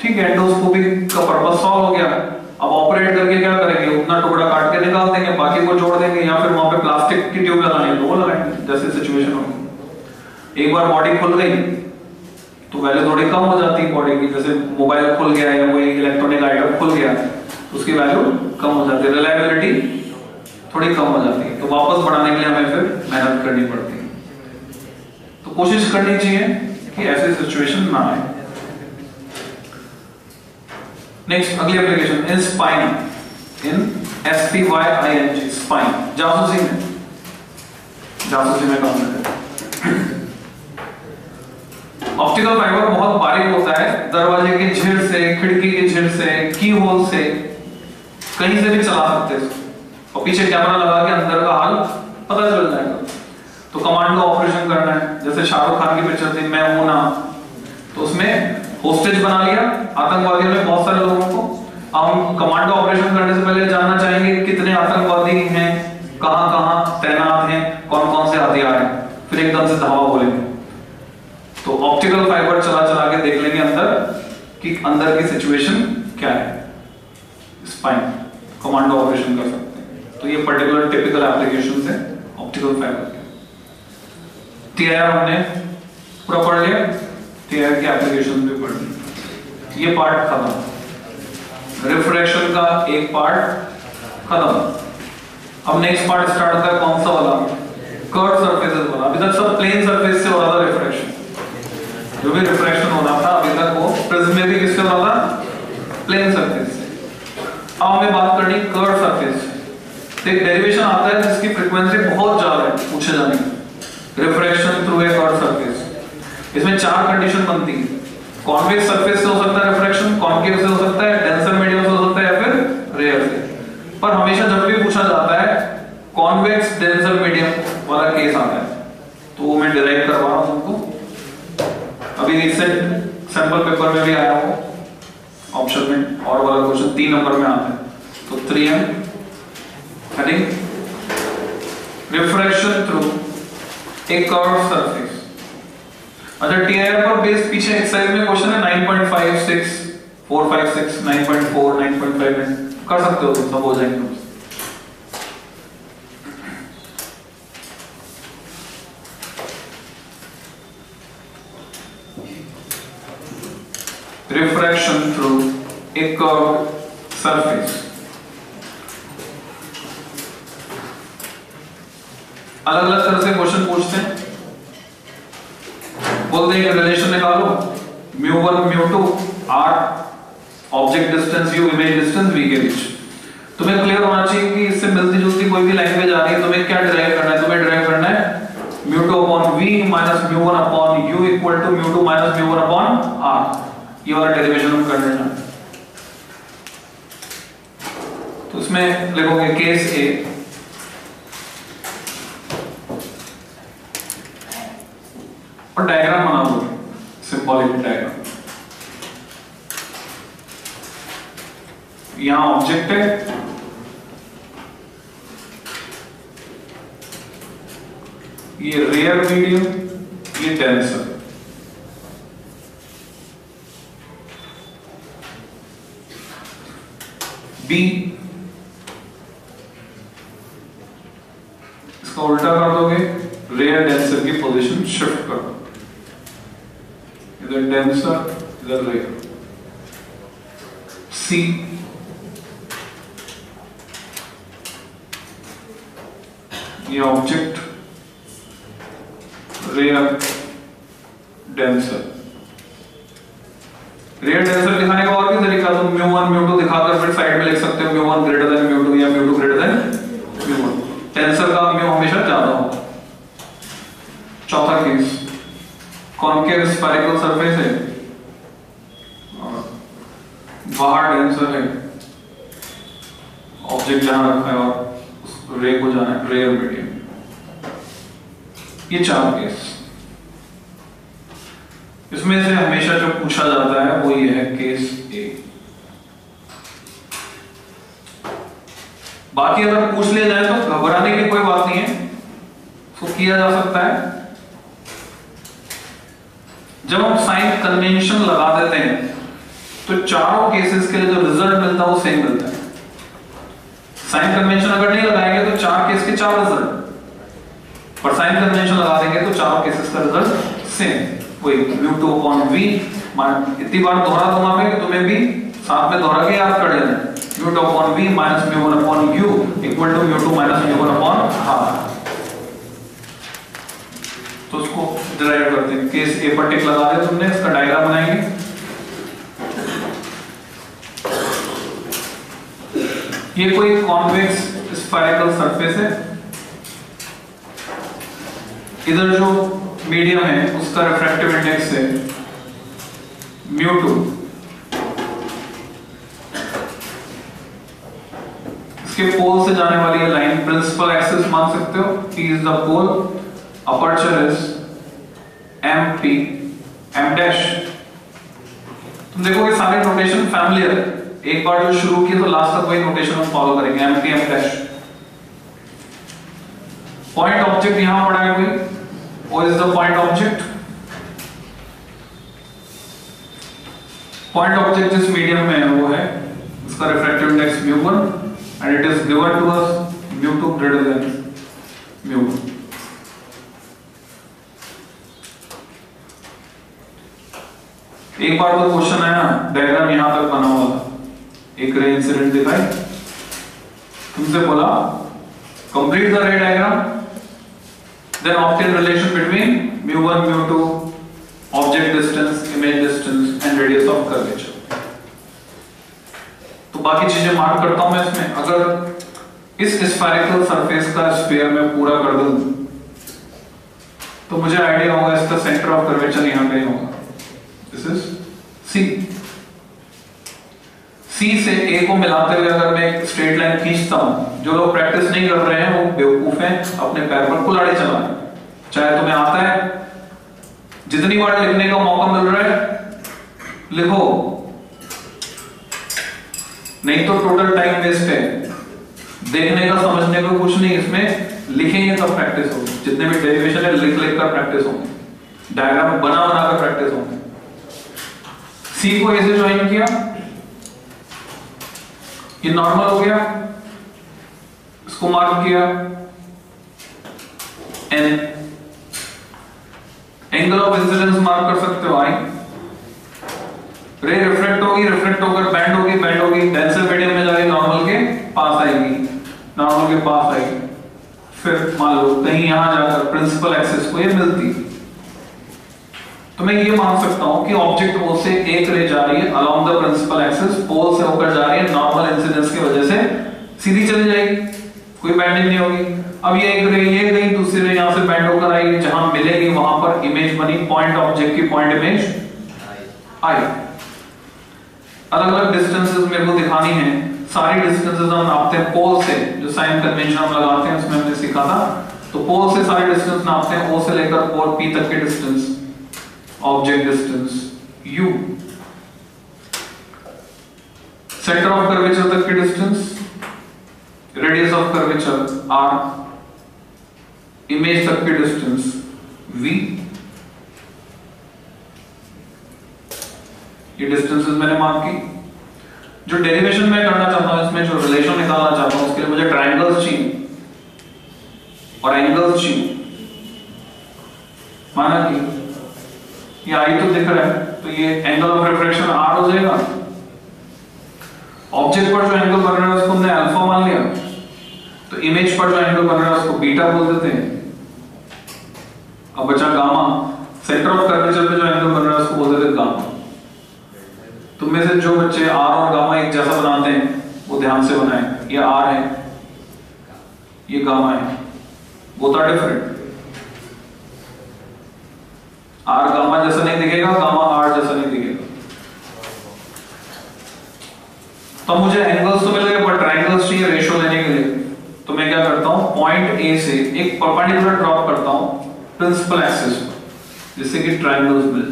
ठीक है एंडोस्कोपी का पर्पस सॉल्व हो गया। अब ऑपरेट करके क्या करेंगे? उतना टुकड़ा काट के निकाल देंगे, बाकी को जोड़ देंगे, या फिर वहाँ पे प्लास्टिक की ट्यूब तो वो लगाएँगे, जैसे सिचुएशन होगी एक बार बॉडी खुल गई तो वैल्यू थोड़ी कम हो जाती है बॉडी की जैसे मोबाइल खुल गया या कोई इलेक्ट्रॉनिक आइटम खुल गया, उसकी वैल्यू कम हो जाती है। रिलायबिलिटी थोड़ी कम हो जाती है। तो वापस बढ़ाने के लिए हमें फिर मेहनत करनी पड़ती है। तो कोशिश करनी चाहिए कि ऐसे सिचुएशन ना आए। नेक्स्ट अगली application in spying in S P Y I N G spying जासूसी में। जासूसी में काम करते ऑप्टिकल फाइबर बहुत बारीक होता है। दरवाजे के झिड़ से, खिड़की के झिड़ से की होल से, कहीं से भी चला सकते हैं। और पीछे कैमरा लगा के अंदर का हाल पता चल जाएगा। तो कमांडो ऑपरेशन करना है। जैसे शाहरुख खान की पिक्चर थी, मैं हूँ ना। तो उसमें होस्टेज बना लिया। आतंकवादियों ने बहुत सारे लोगों को। हम कमांडो ऑपरेशन करने से पहले जानना चाहेंगे कितने आतंकवादी हैं कहाँ कहाँ तैनात हैं कौन कौन से हथियार हैं। फिर एकदम से धावा बोलेंगे। तो ऑप्टिकल फाइबर चला चला के देख लेंगे अंदर कि अंदर की सिचुएशन क्या है। स्पाइन कमांडो ऑपरेशन कर सकते हैं। तो ये पर्टिकुलर टिपिकल एप्लीकेशन है ऑप्टिकल फाइबर के। टीआईआर हमने पूरा पढ़ लिया टीआईआर की एप्लीकेशन भी पढ़ ली ये पार्ट खत्म। रिफ्रेक्शन का एक पार्ट खत्म। अब नेक्स्ट पार्ट स्टार्ट होता है कौन सा वाला? कर्व सरफेसेस वाला। अभी तक सब प्लेन सरफेस से हो रहा था रिफ्रेक्शन जो भी रिफ्रेक्शन हो रहा था अभी तक वो प्रिज्मेटिक किससे हो रहा प्लेन सरफेस अब हमें बात करनी कर्व सरफेस एक डेरिवेशन आता है जिसकी फ्रीक्वेंसी बहुत ज़्यादा है पूछे जाने refraction through a curve surface इसमें चार कंडीशन बनती है। कॉन्वेक्स सरफेस से हो सकता है रिफ्रेक्शन कॉन्केव से हो सकता है? डेंसर मीडियम से हो सकता है या फिर रेयर से। पर हमेशा जब भी पूछा जाता है कॉन्वेक्स डेंसर मीडियम वाला केस आता है? तो वो मैं डिराइव अभी रिसेंट सैंपल पेपर में भी आया हो। ऑप्शन में और वाला क्वेश्चन तीन नंबर में आता है। तो three M heading refraction through a curve surface अच्छा टीआईआर पर बेस पीछे एक्सरसाइज में क्वेश्चन है 9.56 456 9.4 9.5 कर सकते हो तुम सब हो जाएँगे। Refraction through a curved surface. अलग अलग तरह से क्वेश्चन पूछते हैं। बोलते हैं रिलेशन निकालो। Mu one mu two R object distance U image distance V के बीच। तुम्हें क्लियर होना चाहिए कि इससे मिलती जुलती कोई भी लैंग्वेज आ रही है, तुम्हें क्या ड्राइव करना है? तुम्हें डिराइव करना है mu two upon V minus mu one upon U equal to mu two minus mu one upon R ये वाला डेरिवेशन हम कर तो उसमें लिखोगे केस ए और डायग्राम बना दो सिंबॉलिक डायग्राम यहाँ ऑब्जेक्ट है। ये रेयर मीडियम ये डेंसर बी। इसका उल्टा कर दोगे रेयर डेंसर की पोजीशन शिफ्ट कर। दो इधर डेंसर इधर रेयर सी ये object rare denser rare denser दिखाने का और भी तरीका तुम म्यू वन म्यू टू दिखाकर फिर साइड में लिख सकते हो mu one greater than mu two या mu two greater than mu one denser का म्यू हमेशा ज़्यादा होगा चौथा केस कॉन्केव स्फेरिकल सरफेस है? बाहर टेंसर है। ऑब्जेक्ट जहाँ रखा है और रे को जाना है रेयर मीडियम ये चार केस इसमें से हमेशा जो पूछा जाता है वो ये है केस ए बाकी अगर पूछ लिया जाए तो घबराने की कोई बात नहीं है। उसको किया जा सकता है। जब हम साइन कन्वेंशन लगा देते हैं तो चारों केसेस के लिए जो रिज़ल्ट मिलता है वो सेम मिलता है। साइन कन्वेंशन अगर नहीं लगाएँगे तो चार केस के चार रिज़ल्ट पर साइन कन्वेंशन लगा देंगे तो चारों केसेस का रिज़ल्ट सेम वही म्यू टू अपॉन वी इतनी बार दोहरा दूँगा मैं कि तुम्हें भी साथ में दोहरा के याद कर लेना। Mu two upon V minus mu one upon U equal to mu two minus mu one upon half तो उसको डिराइव करते हैं। केस ए पर टिक लगा दिया तुमने, इसका डायग्राम बनाएँगे। ये कोई कॉन्वेक्स स्फेरिकल सरफेस है। इधर जो मीडियम है, उसका रिफ्रैक्टिव इंडेक्स है। म्यू टू इसके पोल से जाने वाली ये लाइन प्रिंसिपल एक्सिस मान सकते हो, P is the pole aperture is M P M dash तुम देखोगे सारे नोटेशन फैमिलियर है। एक बार जो शुरू किए तो लास्ट तक वही नोटेशन हम फॉलो करेंगे M P M dash point object यहाँ पड़ा है कोई? What is the point object? Point object is medium में है, वो है उसका refractive index mu one and it is given to us mu two greater than mu one एक बार तो क्वेश्चन है ना डायग्राम यहाँ तक बना हुआ था। एक रे इंसिडेंट दिखाई। तुमसे बोला complete the ray diagram then obtain relation between mu1 mu2 object distance image distance and radius of curvature तो बाकी चीज़ें मार्क करता हूँ मैं इसमें। अगर इस स्फेरिकल सरफेस का स्फीयर में पूरा कर दूँ तो मुझे आइडिया होगा इसका सेंटर ऑफ़ कर्वेचर यहाँ कहीं होगा। दिस इज़ सी सी से ए को मिलाते हुए अगर मैं एक स्ट्रेट लाइन खींचता हूँ, जो लोग प्रैक्टिस नहीं कर रहे हैं, वो बेवकूफ़ हैं, अपने पैर पर कुलाड़े चला चाहे तुम्हें आता है, जितनी बार लिखने का मौका मिल रहा है, लिखो। नहीं तो टोटल टाइम वेस्ट है। देखने का, समझने का कुछ नहीं, इसमें लिखेंगे तब प्रैक्टिस होगी। जितने भी डेरिवेशन है लिख लिख कर प्रैक्टिस होंगे। डायग्राम बना बना कर प्रैक्टिस होंगे। सी को ऐसे ज्वाइन किया ये नॉर्मल हो गया। इसको मार्क किया। An angle of incidence mark कर सकते हो आई रे रिफ्लेक्ट होगी रिफ्लेक्ट होकर बैंड होगी बैंड होगी। डेंसर मीडियम में जाके नॉर्मल के पास आएगी। नॉर्मल के पास आएगी। फिर मान लो, कहीं यहाँ जाकर प्रिंसिपल एक्सिस को ये मिलती। तो मैं ये मान सकता हूँ कि ऑब्जेक्ट ओ से एक रे जा रही है along the principal axis pole से होकर जा रही है नॉर्मल इंसिडेंस की वजह से सीधी चली जाएगी, कोई बैंडिंग नहीं होगी। अब ये एक रे ये गई दूसरी रे यहाँ से बैंड होकर आई, जहाँ मिलेगी वहाँ पर इमेज बनी पॉइंट ऑब्जेक्ट की पॉइंट इमेज आई। अलग अलग डिस्टेंसेस मेरे को दिखानी है। सारी डिस्टेंसेस हम नापते हैं पोल से, जो साइन कन्वेंशन हम लगाते हैं, उसमें हमने सीखा था। तो पोल से सारे डिस्टेंस नापते हैं ओ से लेकर पोल पी तक के distance object distance, u. Center of curvature तक की distance, radius of curvature, r. Image तक की distance, v. ये डिस्टेंसेस मैंने मार्क की। जो डेरिवेशन मैं करना चाहता हूँ, इसमें जो रिलेशन निकालना चाहता हूँ, उसके लिए मुझे ट्रायंगल्स चाहिए और एंगल्स चाहिए। माना कि ये आई तो दिख रहा है तो ये एंगल ऑफ़ रिफ्रैक्शन आर हो जाएगा। ऑब्जेक्ट पर जो एंगल बन रहा है, उसको हमने अल्फ़ा मान लिया। तो इमेज पर जो एंगल बन रहा है, उसको बीटा बोल देते हैं। अब बचा गामा सेंटर ऑफ़ कर्वेचर पे जो एंगल बन रहा है, उसको बोल देते हैं गामा तुम में से जो बच्चे आर और गामा एक जैसा बनाते हैं, वो ध्यान से बनाए। ये आर है। ये गामा है। Both are different R gamma जैसा नहीं दिखेगा गामा आर जैसा नहीं दिखेगा। तो मुझे एंगल्स तो मिल गए पर ट्रायंगल्स चाहिए रेशियो लेने के लिए। तो मैं क्या करता हूँ पॉइंट ए से एक परपेंडिकुलर ड्रॉप करता हूँ प्रिंसिपल एक्सिस पर, जिससे कि ट्रायंगल्स मिल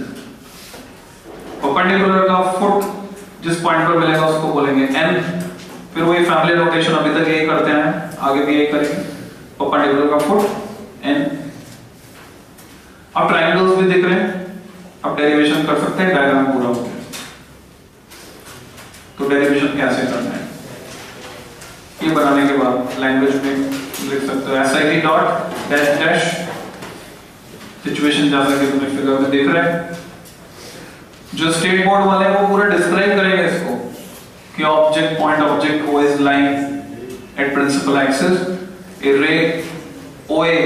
परपेंडिकुलर का फुट जिस पॉइंट पर मिलेगा, उसको बोलेंगे एन फिर वही फैमिली रोटेशन अभी तक यही करते हैं, आगे भी यही करेंगे। परपेंडिकुलर का फुट एन अब ट्रायंगल्स भी दिख रहे हैं। अब डेरिवेशन कर सकते हैं डायग्राम पूरा हो गया। तो डेरिवेशन कैसे करना है? ये बनाने के बाद लैंग्वेज में लिख सकते हो S I T dot dash dash situation जैसा कि तुम्हें फिगर में दिख रहा है। जो स्टेट बोर्ड वाले वो पूरा डिस्क्राइब करेंगे इसको कि object point object O is line at principal axis a ray OA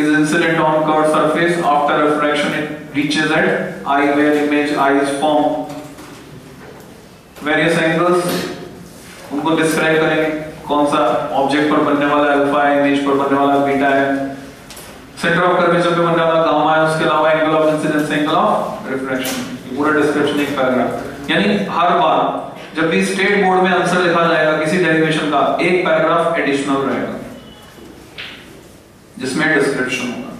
is incident on curved surface. After refraction, it reaches at I where image I is formed. Various angles. उनको describe करेंगे कौन सा object पर बनने वाला alpha है image पर बनने वाला बीटा है। सेंटर ऑफ़ कर्वेचर पे बनने वाला गामा है, उसके अलावा angle of incidence angle of refraction पूरा डिस्क्रिप्शन एक पैराग्राफ यानी हर बार जब भी स्टेट बोर्ड में आंसर लिखा जाएगा, किसी डेरिवेशन का, एक पैराग्राफ एडिशनल रहेगा। जिसमें डिस्क्रिप्शन होगा।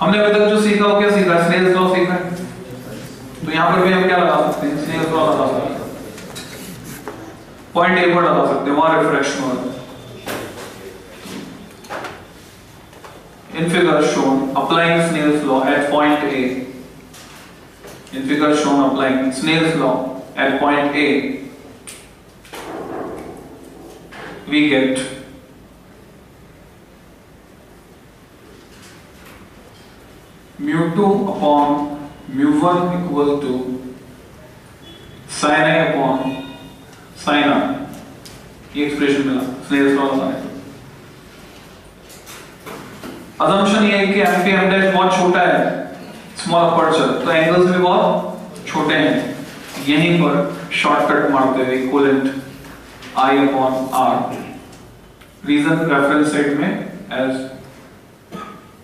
हमने अभी तक जो सीखा हो क्या सीखा? स्नेल्स लॉ सीखा है। तो यहाँ पर भी हम क्या लगा सकते हैं? स्नेल्स लॉ लगा सकते हैं। पॉइंट ए पर लगा सकते हैं वहाँ रिफ्रैक्शन होगा In figure shown, applying Snell's law at point A. In figure shown, applying Snell's law at point A, we get mu2 upon mu one equal to sine A upon sine R ये expression मिला Snell's law का assumption ये है कि M P M dash बहुत छोटा है. Small aperture तो एंगल्स भी बहुत छोटे हैं. यहीं पर शॉर्टकट मारते हुए equivalent I upon R reason reference set में as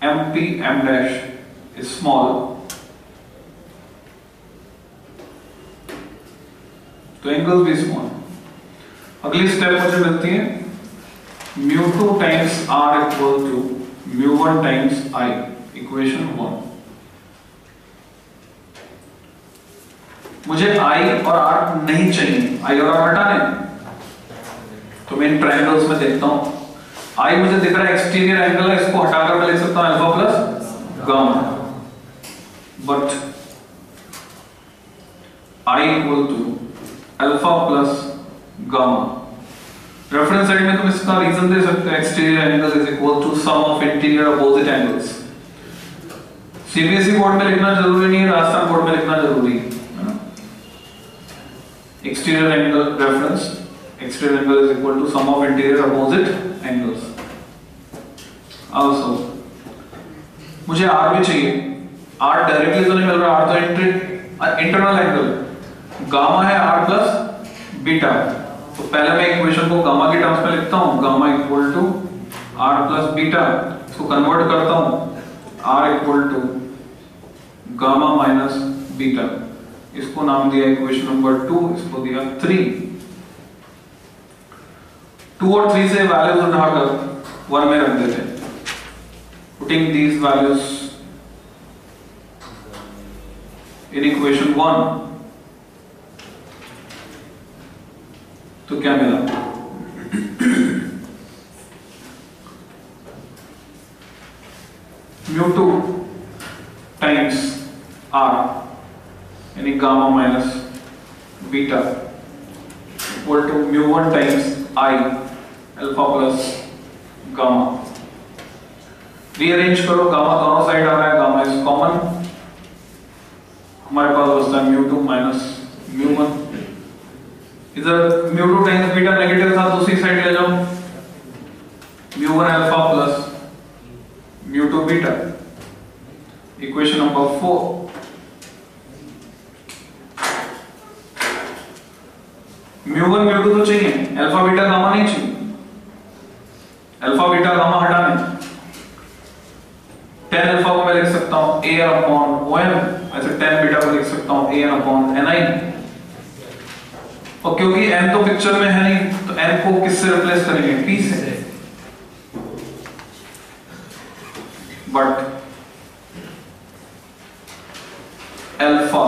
M P M dash is small तो एंगल्स भी स्मॉल अगली स्टेप मुझे मिलती है mu two times R equal to mu one times I equation one मुझे आई और आर नहीं चाहिए आई और आर हटाने तो मैं इन ट्राइंगल्स में देखता हूँ। आई मुझे दिख रहा है एक्सटीरियर एंगल है, इसको हटाकर मैं लिख सकता हूँ alpha plus gamma but I equal to alpha plus gamma reference side में तुम इसका रीजन दे सकते हो exterior angle is equal to sum of interior opposite angles CBSE board में लिखना ज़रूरी नहीं है, राजस्थान बोर्ड में लिखना ज़रूरी है exterior angle reference, exterior angle is equal to sum of interior opposite angles. Also, मुझे r भी चाहिए। R डायरेक्टली नहीं मिल रहा r तो इंटरनल एंगल गामा है r प्लस बीटा तो पहले मैं इक्वेशन को गामा के टर्म्स में लिखता हूँ. Gamma equal to r plus beta इसको कन्वर्ट करता हूँ. R equal to gamma minus beta इसको नाम दिया इक्वेशन नंबर टू इसको दिया थ्री टू और थ्री से वैल्यूज़ उठाकर वन में रख देते putting these values in equation one तो क्या मिला? म्यू टू टाइम्स आर, यानी gamma minus beta, equal to mu one times I, alpha plus gamma. Rearrange करो, गामा दोनों साइड आ रहा है, गामा इज़ कॉमन हमारे पास बचता है mu two minus mu one इधर mu two times beta negative था, दूसरी साइड ले जाओ mu one alpha plus mu two beta equation number four mu one mu two तो चाहिए। अल्फ़ा बीटा गामा नहीं चाहिए। अल्फ़ा बीटा गामा हटाने। टेन अल्फ़ा को मैं लिख सकता हूँ ए अपॉन ओ एम ऐसे टेन बीटा को लिख सकता हूँ ए अपॉन एन आई और क्योंकि एन तो पिक्चर में है नहीं तो एन को किससे रिप्लेस करेंगे? पी से. But alpha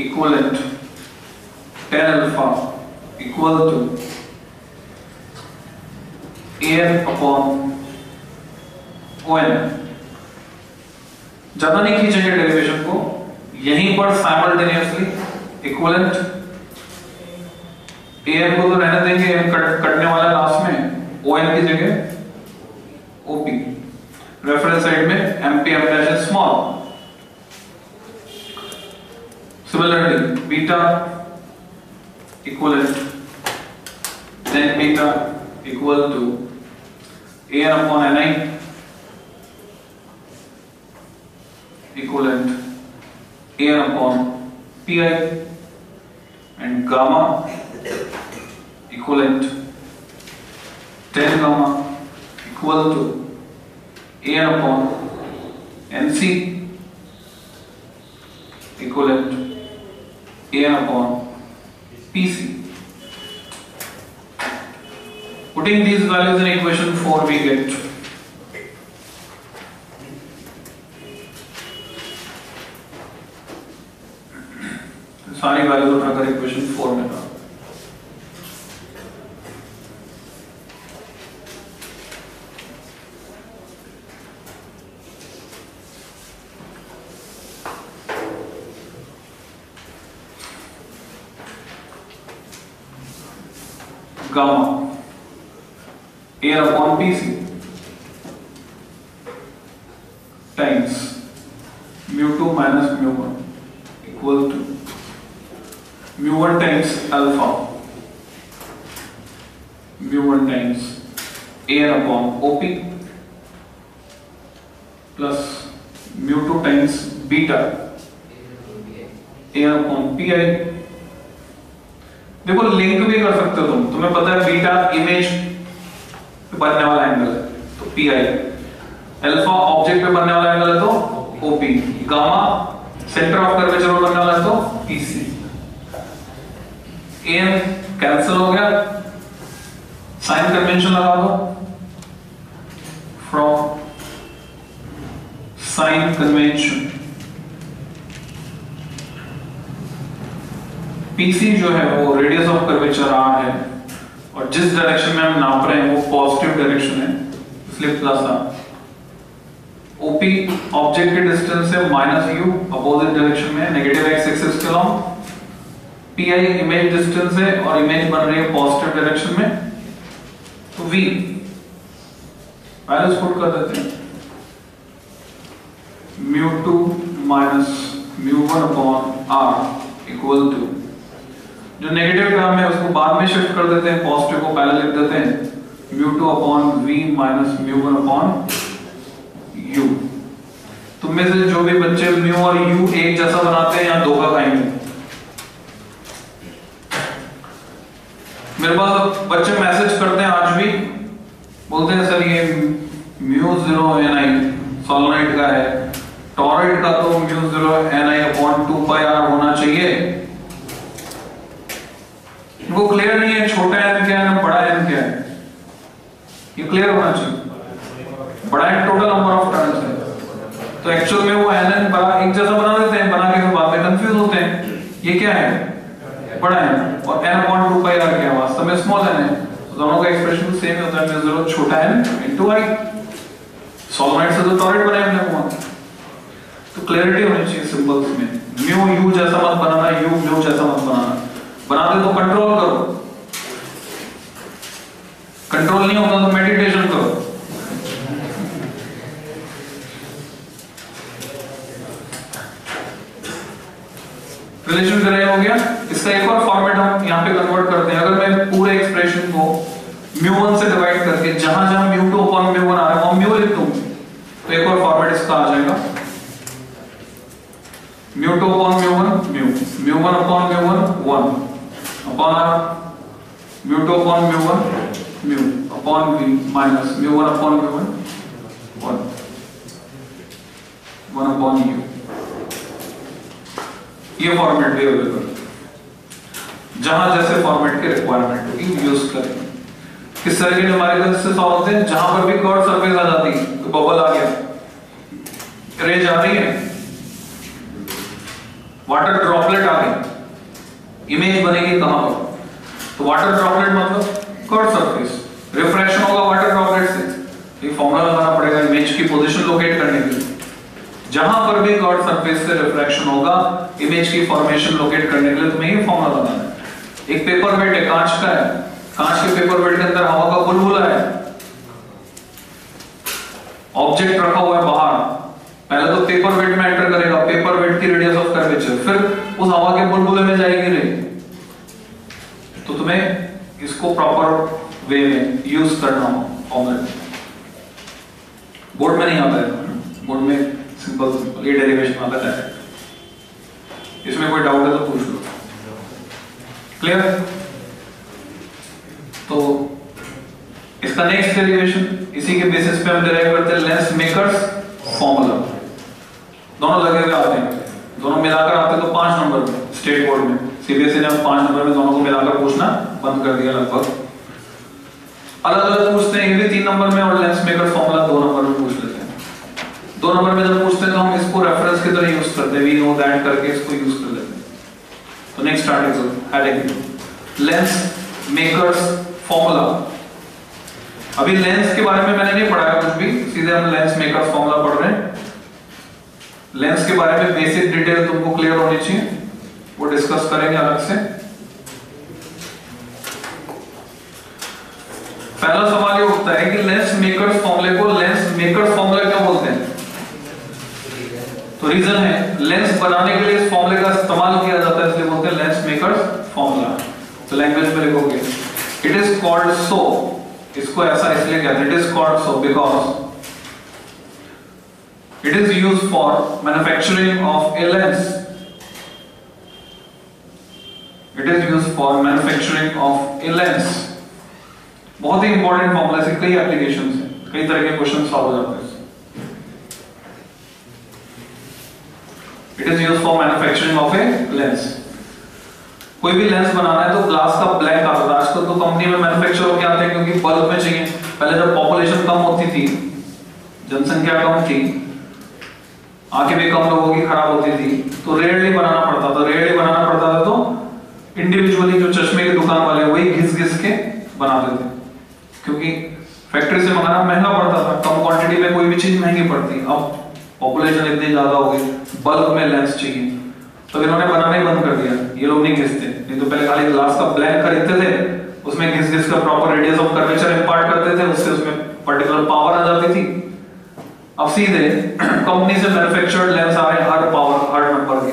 equivalent tan alpha equal to an upon on ज़्यादा नहीं खींचेंगे डेरिवेशन को। यहीं पर साइमल्टेनियसली इक्वलेंट ए को तो रहने देंगे कट, कटने वाला लास्ट में ओ एन की जगह ओपी रेफरेंस साइड में MP M dash small similarly beta equivalent then beta equal to A N upon N I equivalent an upon pi and gamma equivalent tan gamma equal to an upon nc equivalent an upon PC. Putting these values in equation 4 we get सारी values उठाकर equation 4 में था। gamma A upon PC times mu 2 minus mu 1 equal to mu 1 times alpha mu 1 times an upon op plus mu 2 times beta an upon pi देखो link भी कर सकते हो तुम। तुम्हें पता है बीटा इमेज पे बनने वाला एंगल है तो पी आई अल्फ़ा ऑब्जेक्ट पे बनने वाला एंगल है तो OP gamma centre of curvature पे बनने वाला है तो पीसी एन कैंसिल हो गया साइन कन्वेंशन लगा दो फ्रॉम साइन कन्वेंशन पीसी जो है वो रेडियस ऑफ़ कर्वेचर आर है। और जिस डायरेक्शन में हम नाप रहे हैं, वो पॉजिटिव डायरेक्शन है प्लस आर ओपी ऑब्जेक्ट के डिस्टेंस है माइनस यू अपोजिट डायरेक्शन में नेगेटिव एक्स एक्सिस के along P I image distance है और इमेज बन रही है पॉजिटिव डायरेक्शन में। तो वी वैल्यूज़ पुट कर देते हैं। Mu two minus mu one upon R equal to जो नेगेटिव टर्म है उसको बाद में शिफ्ट कर देते हैं पॉजिटिव को पहले लिख देते हैं mu two upon V minus mu one upon U तुम में से जो भी बच्चे म्यू और यू एक जैसा बनाते हैं या धोखा खाएँगे मेरे पास बच्चे मैसेज करते हैं आज भी, बोलते हैं, सर, ये mu zero N I solenoid का है। टॉरेट का तो mu zero N I upon two pi R होना चाहिए। इनको क्लियर नहीं है, छोटा एन क्या है, बड़ा एन क्या है? ये क्लियर होना चाहिए। बड़ा N total number of turns है। तो एक्चुअल में वो एन एन बड़ा एक जैसा बना देते हैं, बना के फिर बाद में कंफ्यूज होते हैं। ये क्या है? बड़ा एन और N upon two pi R क्या है? वास्तव में स्मॉल एन है। तो दोनों का एक्सप्रेशन सेम होता है ज़रूरत छोटा एन इनटू आई सॉलोनाइड से तो टॉरेट बनाए हमने वहाँ तो क्लैरिटी होनी चाहिए सिंबल्स में। म्यू यू जैसा मत बनाना यू म्यू जैसा मत बनाना। बनाते तो कंट्रोल करो। कंट्रोल नहीं होता तो मेडिटेशन करो। रिलेशन करें हो गया? इसका एक और फॉर्मेट हम यहाँ पे कन्वर्ट करते हैं। अगर मैं पूरे एक्सप्रेशन को म्यू वन से डिवाइड करके जहाँ जहाँ mu two upon mu one आ रहा है, वहाँ म्यू लिख दूँ तो एक और फॉर्मेट इसका आ जाएगा। Mu two upon mu one mu mu one upon mu one one upon r mu 2 upon mu 1 mu upon v minus mu 1 upon mu 1 1 1 upon ये फॉर्मेट भी अवेलेबल जहाँ जैसे फॉर्मेट की रिक्वायरमेंट होगी यूज़ करेंगे। किस तरह के न्यूमेरिकल से सॉल्व होते हैं, जहाँ पर भी कर्व सरफेस आ जाती है तो बबल आ गया। रेंज आ रही है। वाटर ड्रॉपलेट आ गई। इमेज बनेगी कहाँ पर तो वाटर ड्रॉपलेट मतलब कर्व सरफेस रिफ्रैक्शन होगा वाटर ड्रॉपलेट से ये फॉर्मूला लगाना पड़ेगा इमेज की पोजीशन लोकेट करने के लिए जहाँ पर भी कर्व सरफेस से रिफ्रैक्शन होगा इमेज की फॉर्मेशन लोकेट करने के लिए तुम्हें ये फॉर्मूला लगाना है एक पेपर वेट है कांच का है कांच के पेपर वेट के अंदर हवा का बुलबुला है ऑब्जेक्ट रखा हुआ है बाहर पहले तो पेपर वेट में एंटर करेगा पेपर वेट की रेडियस ऑफ़ कर्वेचर फिर उस हवा के बुलबुले में जाएगी रे। तो तुम्हें इसको प्रॉपर वे में यूज़ करना हो फॉर्मूला बोर्ड में नहीं आता है। बोर्ड में सिंपल सिंपल ये डेरिवेशन आता है। इसमें कोई डाउट है तो पूछ लो। क्लियर तो इसका नेक्स्ट डेरिवेशन इसी के बेसिस पे हम डेराइव करते हैं लेंस मेकर्स फॉर्मूला दोनों लगे हुए आते हैं। दोनों मिलाकर आते तो पाँच नंबर में स्टेट बोर्ड में। सीबीएसई ने पाँच नंबर में दोनों को मिलाकर पूछना बंद कर दिया लगभग। अलग अलग पूछते हैं भी तीन नंबर में और लेंस मेकर फॉर्मूला दो नंबर में पूछ लेते हैं। दो नंबर में जब पूछते हैं तो हम इसको रेफरेंस की तरह यूज़ करते हैं। वी नो दैट करके इसको यूज़ कर लेते हैं। तो next start heading lens makers formula अभी लेंस के बारे में मैंने नहीं पढ़ाया कुछ भी, सीधे हम लेंस मेकर्स फॉर्मूला पढ़ रहे हैं। लेंस के बारे में बेसिक डिटेल तुमको क्लियर होनी चाहिए। वो डिस्कस करेंगे अलग से। पहला सवाल ये उठता है कि लेंस मेकर फॉर्मूले को लेंस मेकर फॉर्मूला क्या बोलते हैं? तो रीजन है लेंस बनाने के लिए इस फॉर्मूले का इस्तेमाल किया जाता है, इसलिए बोलते हैं लेंस मेकर फॉर्मूला तो लैंग्वेज में लिखोगे इट इज़ कॉल्ड सो इसको ऐसा इसलिए कहते हैं it is called so because use for manufacturing of a lens it is use for manufacturing of a lens बहुत ही इंपॉर्टेंट फॉर्मूला से कई एप्लीकेशन है, कई तरह के क्वेश्चन सॉल्व हो जाते हैं। It is use for manufacturing of a lens कोई भी लेंस बनाना है तो ग्लास का ब्लैक आता था आजकल तो कंपनी में मैन्युफैक्चर होकर आते हैं, क्योंकि बल्ब में चाहिए। पहले जब पॉपुलेशन कम होती थी, जनसंख्या कम थी आँखें भी कम लोगों की खराब होती थी। तो रेयरली बनाना पड़ता था। रेयरली बनाना पड़ता था तो इंडिविजुअली जो चश्मे की दुकान वाले वही घिस घिस के बनाते थे। क्योंकि फैक्ट्री से मंगाना महँगा पड़ता था। कम क्वांटिटी में कोई भी चीज़ महँगी पड़ती। अब पॉपुलेशन इतनी ज़्यादा हो गई। बल्क में लेंस चाहिए। तो इन्होंने बनाना ही बंद कर दिया। ये लोग नहीं घिसते। नहीं तो पहले खाली ग्लास का ब्लैक खरीदते थे। उसमें घिस घिस कर proper radius of curvature impart करते थे। उससे उसमें पर्टिकुलर पावर आ जाती थी। अब सीधे कंपनी से मैन्युफैक्चर्ड लेंस आ रहे हैं हर पावर हर नंबर के।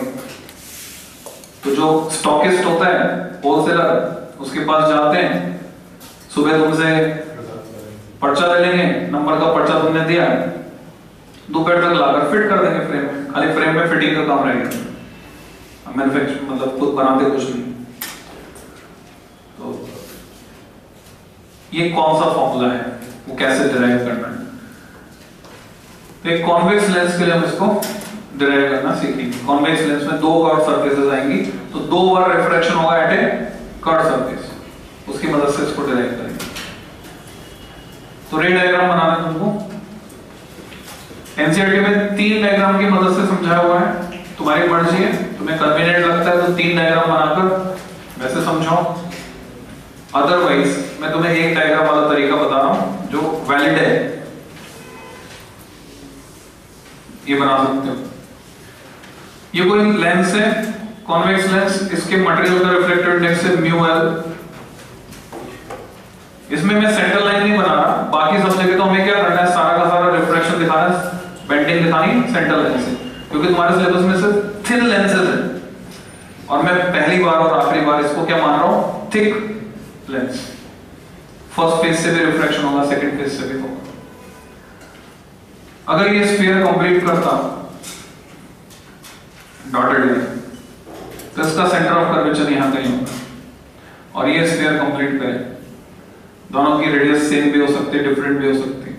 तो जो स्टॉकिस्ट होता है होलसेलर उसके पास जाते हैं, सुबह तुमसे पर्चा ले लेंगे नंबर का पर्चा तुमने दिया, दोपहर तक लाकर फिट कर देंगे फ्रेम खाली फ्रेम में फिटिंग का काम रहेगा। मैन्युफैक्चर मतलब खुद बनाते कुछ नहीं। तो ये कौन सा फॉर्मूला है? वो कैसे डिराइव करना है? तो एक कॉन्वेक्स लेंस के लिए हम इसको डिराइव करना सीखेंगे। कॉन्वेक्स लेंस में दो कर्व सरफेसेस आएँगी तो दो बार रिफ्लेक्शन होगा एट ए कर्व सरफेस उसकी मदद से इसको डिराइव करेंगे। तो रे डायग्राम बनाना है तुमको। एनसीईआरटी में तीन डायग्राम की मदद से समझाया हुआ है। तुम्हारी मर्ज़ी है। तुम्हें कन्वीनियंट लगता है तो तीन डायग्राम बनाकर वैसे समझाओ। अदरवाइज़ मैं तुम्हें एक डायग्राम वाला तरीका बता रहा हूँ, जो वैलिड है। ये बना सकते हो। ये कोई लेंस है कॉन्वेक्स लेंस इसके मटेरियल का रिफ्लेक्टेड इंडेक्स है म्यू एल इसमें मैं सेंटर लाइन नहीं बना रहा, बाकी सब जगह तो हमें क्या करना है? सारा का सारा रिफ्लेक्शन दिखाना है बेंडिंग दिखानी सेंटर लाइन से। क्योंकि तुम्हारे सिलेबस में सिर्फ़ थिन लेंसेज है। और मैं पहली बार और आखिरी बार इसको क्या मान रहा हूँ? थिक लेंस फ़र्स्ट फ़ेज़ से भी रिफ्लेक्शन होगा सेकंड फ़ेज़ से भी होगा। अगर ये स्फीयर कंप्लीट करता डॉटेड लाइन तो इसका सेंटर ऑफ़ कर्वेचर यहाँ कहीं होगा। और ये स्फीयर कंप्लीट करे। दोनों की रेडियस सेम भी हो सकती है डिफरेंट भी हो सकती है।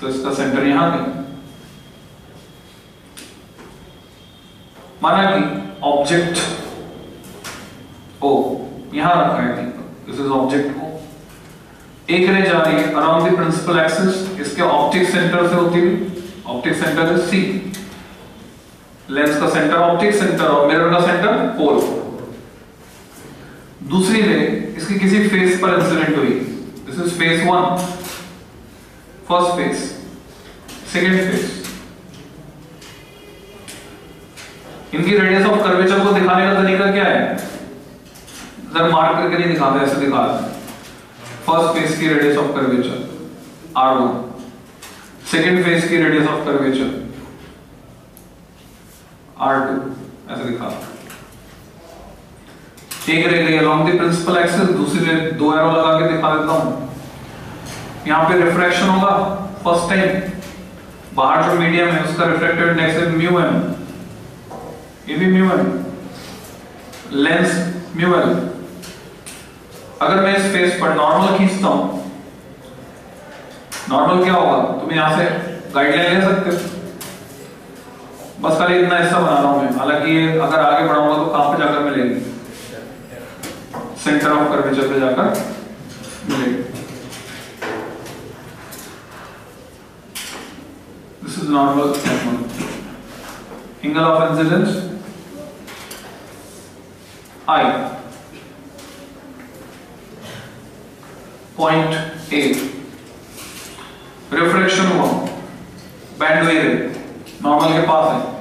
तो इसका सेंटर यहाँ कहीं। माना कि ऑब्जेक्ट ओ यहाँ रखा है दीपक। दिस इज़ ऑब्जेक्ट ओ एक रे जा रही है अराउंड द प्रिंसिपल एक्सिस इसके ऑप्टिक सेंटर से होती हुई। Optic centre is C lens का सेंटर ऑप्टिक सेंटर और मिरर का सेंटर पोल दूसरी रे इसकी किसी फेस पर इंसिडेंट हुई. This is face one first face second face इनकी रेडियस ऑफ़ कर्वेचर को दिखाने का तरीका क्या है? जरा मार्क करके नहीं दिखाते, ऐसे दिखाते हैं. फ़र्स्ट फेस की radius of curvature R one second face की radius of curvature R two ऐसे दिखाते एक रह गई along the principal axis, दूसरी दो एरो लगा के दिखा देता हूँ। यहाँ पे रिफ्रैक्शन होगा फ़र्स्ट टाइम बाहर जो मीडियम है, उसका रिफ्रैक्टिव इंडेक्स है म्यू एम ये भी mu M lens mu L अगर मैं इस फेस पर नॉर्मल खींचता हूँ नॉर्मल क्या होगा? तुम यहाँ से गाइडलाइन ले सकते हो। बस खाली इतना हिस्सा बना रहा हूँ मैं। हालाँकि ये अगर आगे बढ़ाऊँगा तो कहाँ पे जाकर मिलेगी। सेंटर ऑफ़ कर्वेचर पे जाकर मिलेगी। This is normal angle of incidence I point A reflection हुआ बैंड नॉर्मल के पास है.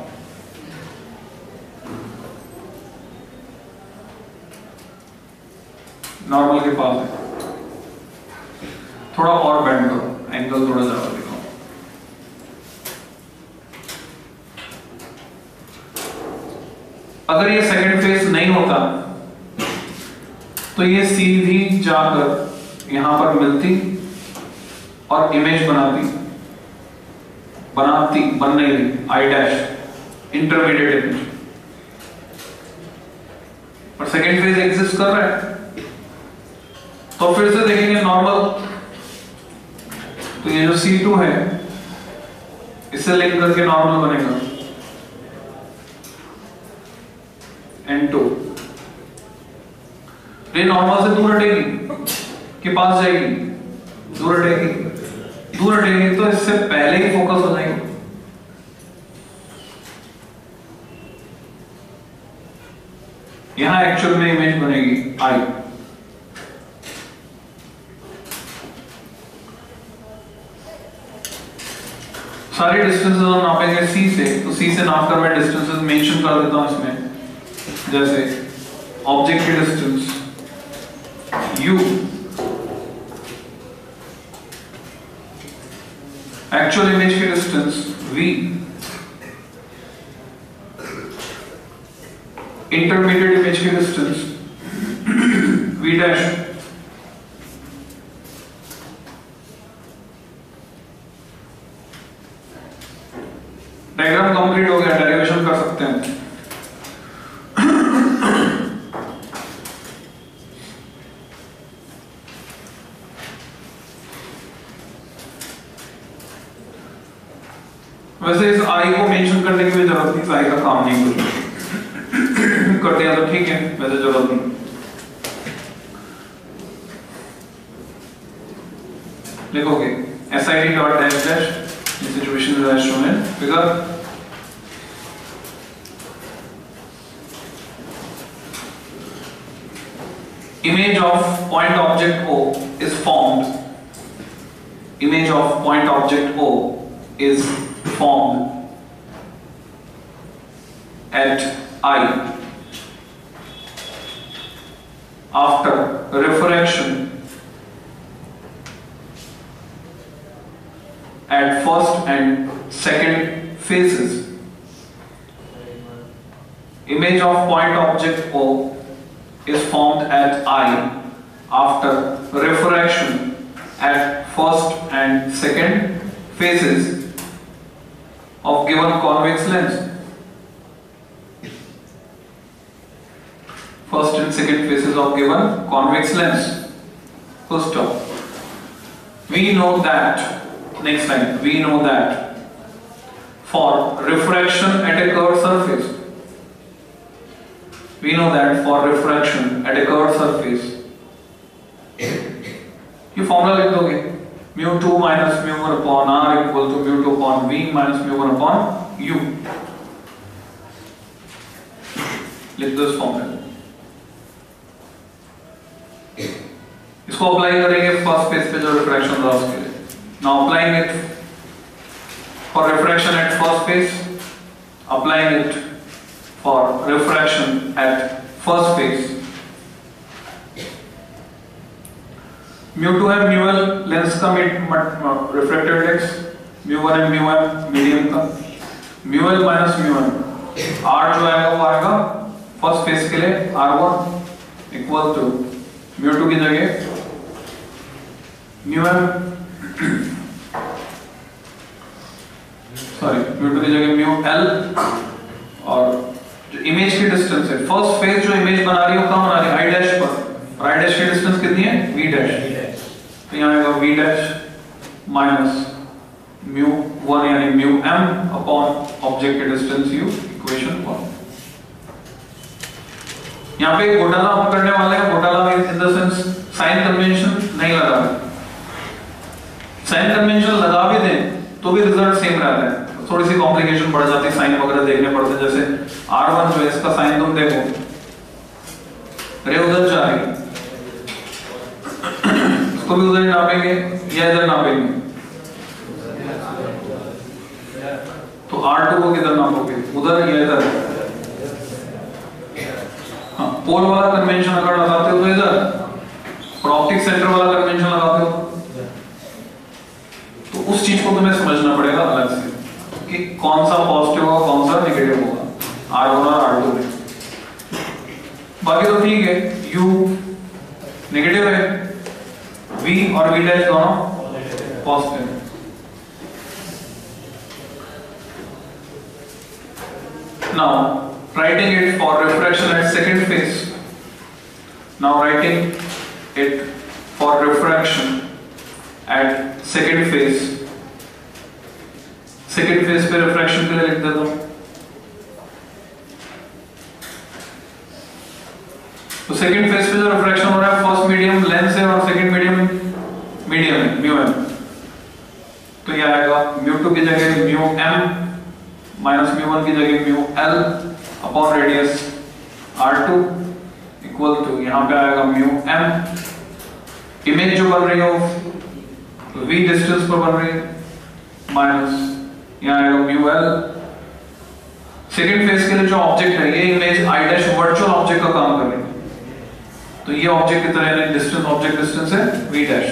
नॉर्मल के पास है. थोड़ा और बैंड करो. एंगल थोड़ा ज़्यादा दिखाओ. अगर ये सेकंड फ़ेज़ नहीं होता तो ये सीधी जाकर यहाँ पर मिलती और इमेज बनाती। बनाती बन नहीं आई डैश इंटरमीडिएट इमेज और सेकेंड फ़ेज़ एग्जिस्ट कर रहा है। तो फिर से देखेंगे नॉर्मल तो ये जो C2 है, इससे लिंक करके नॉर्मल बनेगा। N2 तो ये नॉर्मल से दूर हटेगी, के पास जाएगी। दूर हटेगी दूर हटेगी तो इससे पहले ही फोकस हो। जाएँगे यहाँ एक्चुअल में इमेज बनेगी आई सारे डिस्टेंसेस हम नापेंगे सी से तो सी से नाप कर मैं डिस्टेंसेस मेंशन कर देता हूँ इसमें। जैसे ऑब्जेक्ट की distance U actual image for instance, V. Intermediate image for instance, V dash वाला कन्वेंशन लगाते हो? तो उस चीज़ को तुम्हें समझना पड़ेगा अलग से कि कौन सा पॉजिटिव होगा कौन सा नेगेटिव होगा। आर वन और आर टू में। बाकी तो ठीक है। यू नेगेटिव है। वी और वी डैश दोनों पॉजिटिव है। Now writing it for refraction at second phase now writing it for refraction at second phase. Second phase पे refraction के लिए लिख देता हूँ तो सेकंड फ़ेज़ पे जो रिफ्रैक्शन हो रहा है फ़र्स्ट मीडियम लेंस है और सेकंड मीडियम मीडियम है म्यू एम तो ये आएगा म्यू टू की जगह mu M minus mu one की जगह mu L upon radius R two equal to यहाँ पे आएगा म्यू एम इमेज जो बन रही हो वी डिस्टेंस पर बन रही है माइनस यहाँ आएगा म्यू एल सेकेंड फ़ेज़ के लिए जो ऑब्जेक्ट है, ये image I dash virtual object का काम कर रही है तो ये ऑब्जेक्ट की तरह डिस्टेंस ऑब्जेक्ट डिस्टेंस है, v डैश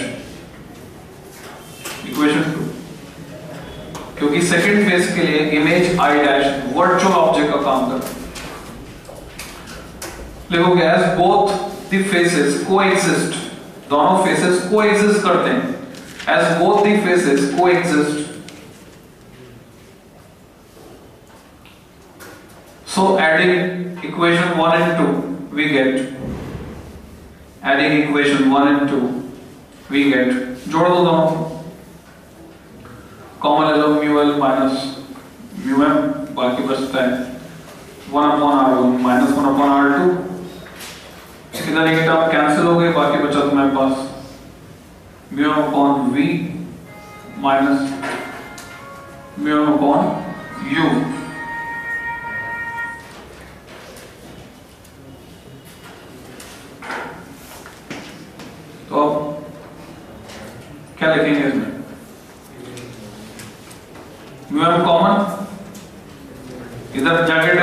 इक्वेशन क्योंकि सेकंड फ़ेज़ के लिए image i dash virtual object का काम करता है लिखोगे as both the faces coexist दोनों फेसेस कोएग्जिस्ट करते हैं। As both the faces coexist so, adding equation 1 and 2 we get adding equation one and two we get जोड़ दो दोनों। कॉमन ले लो mu L minus mu M बाकी बचता है। One upon R one minus one upon R two इधर एक term cancel हो गए, बाकी बचा तुम्हारे पास। Mu upon V minus mu upon U तो क्या लिखेंगे इसमें? म्यू एम कॉमन इधर जाके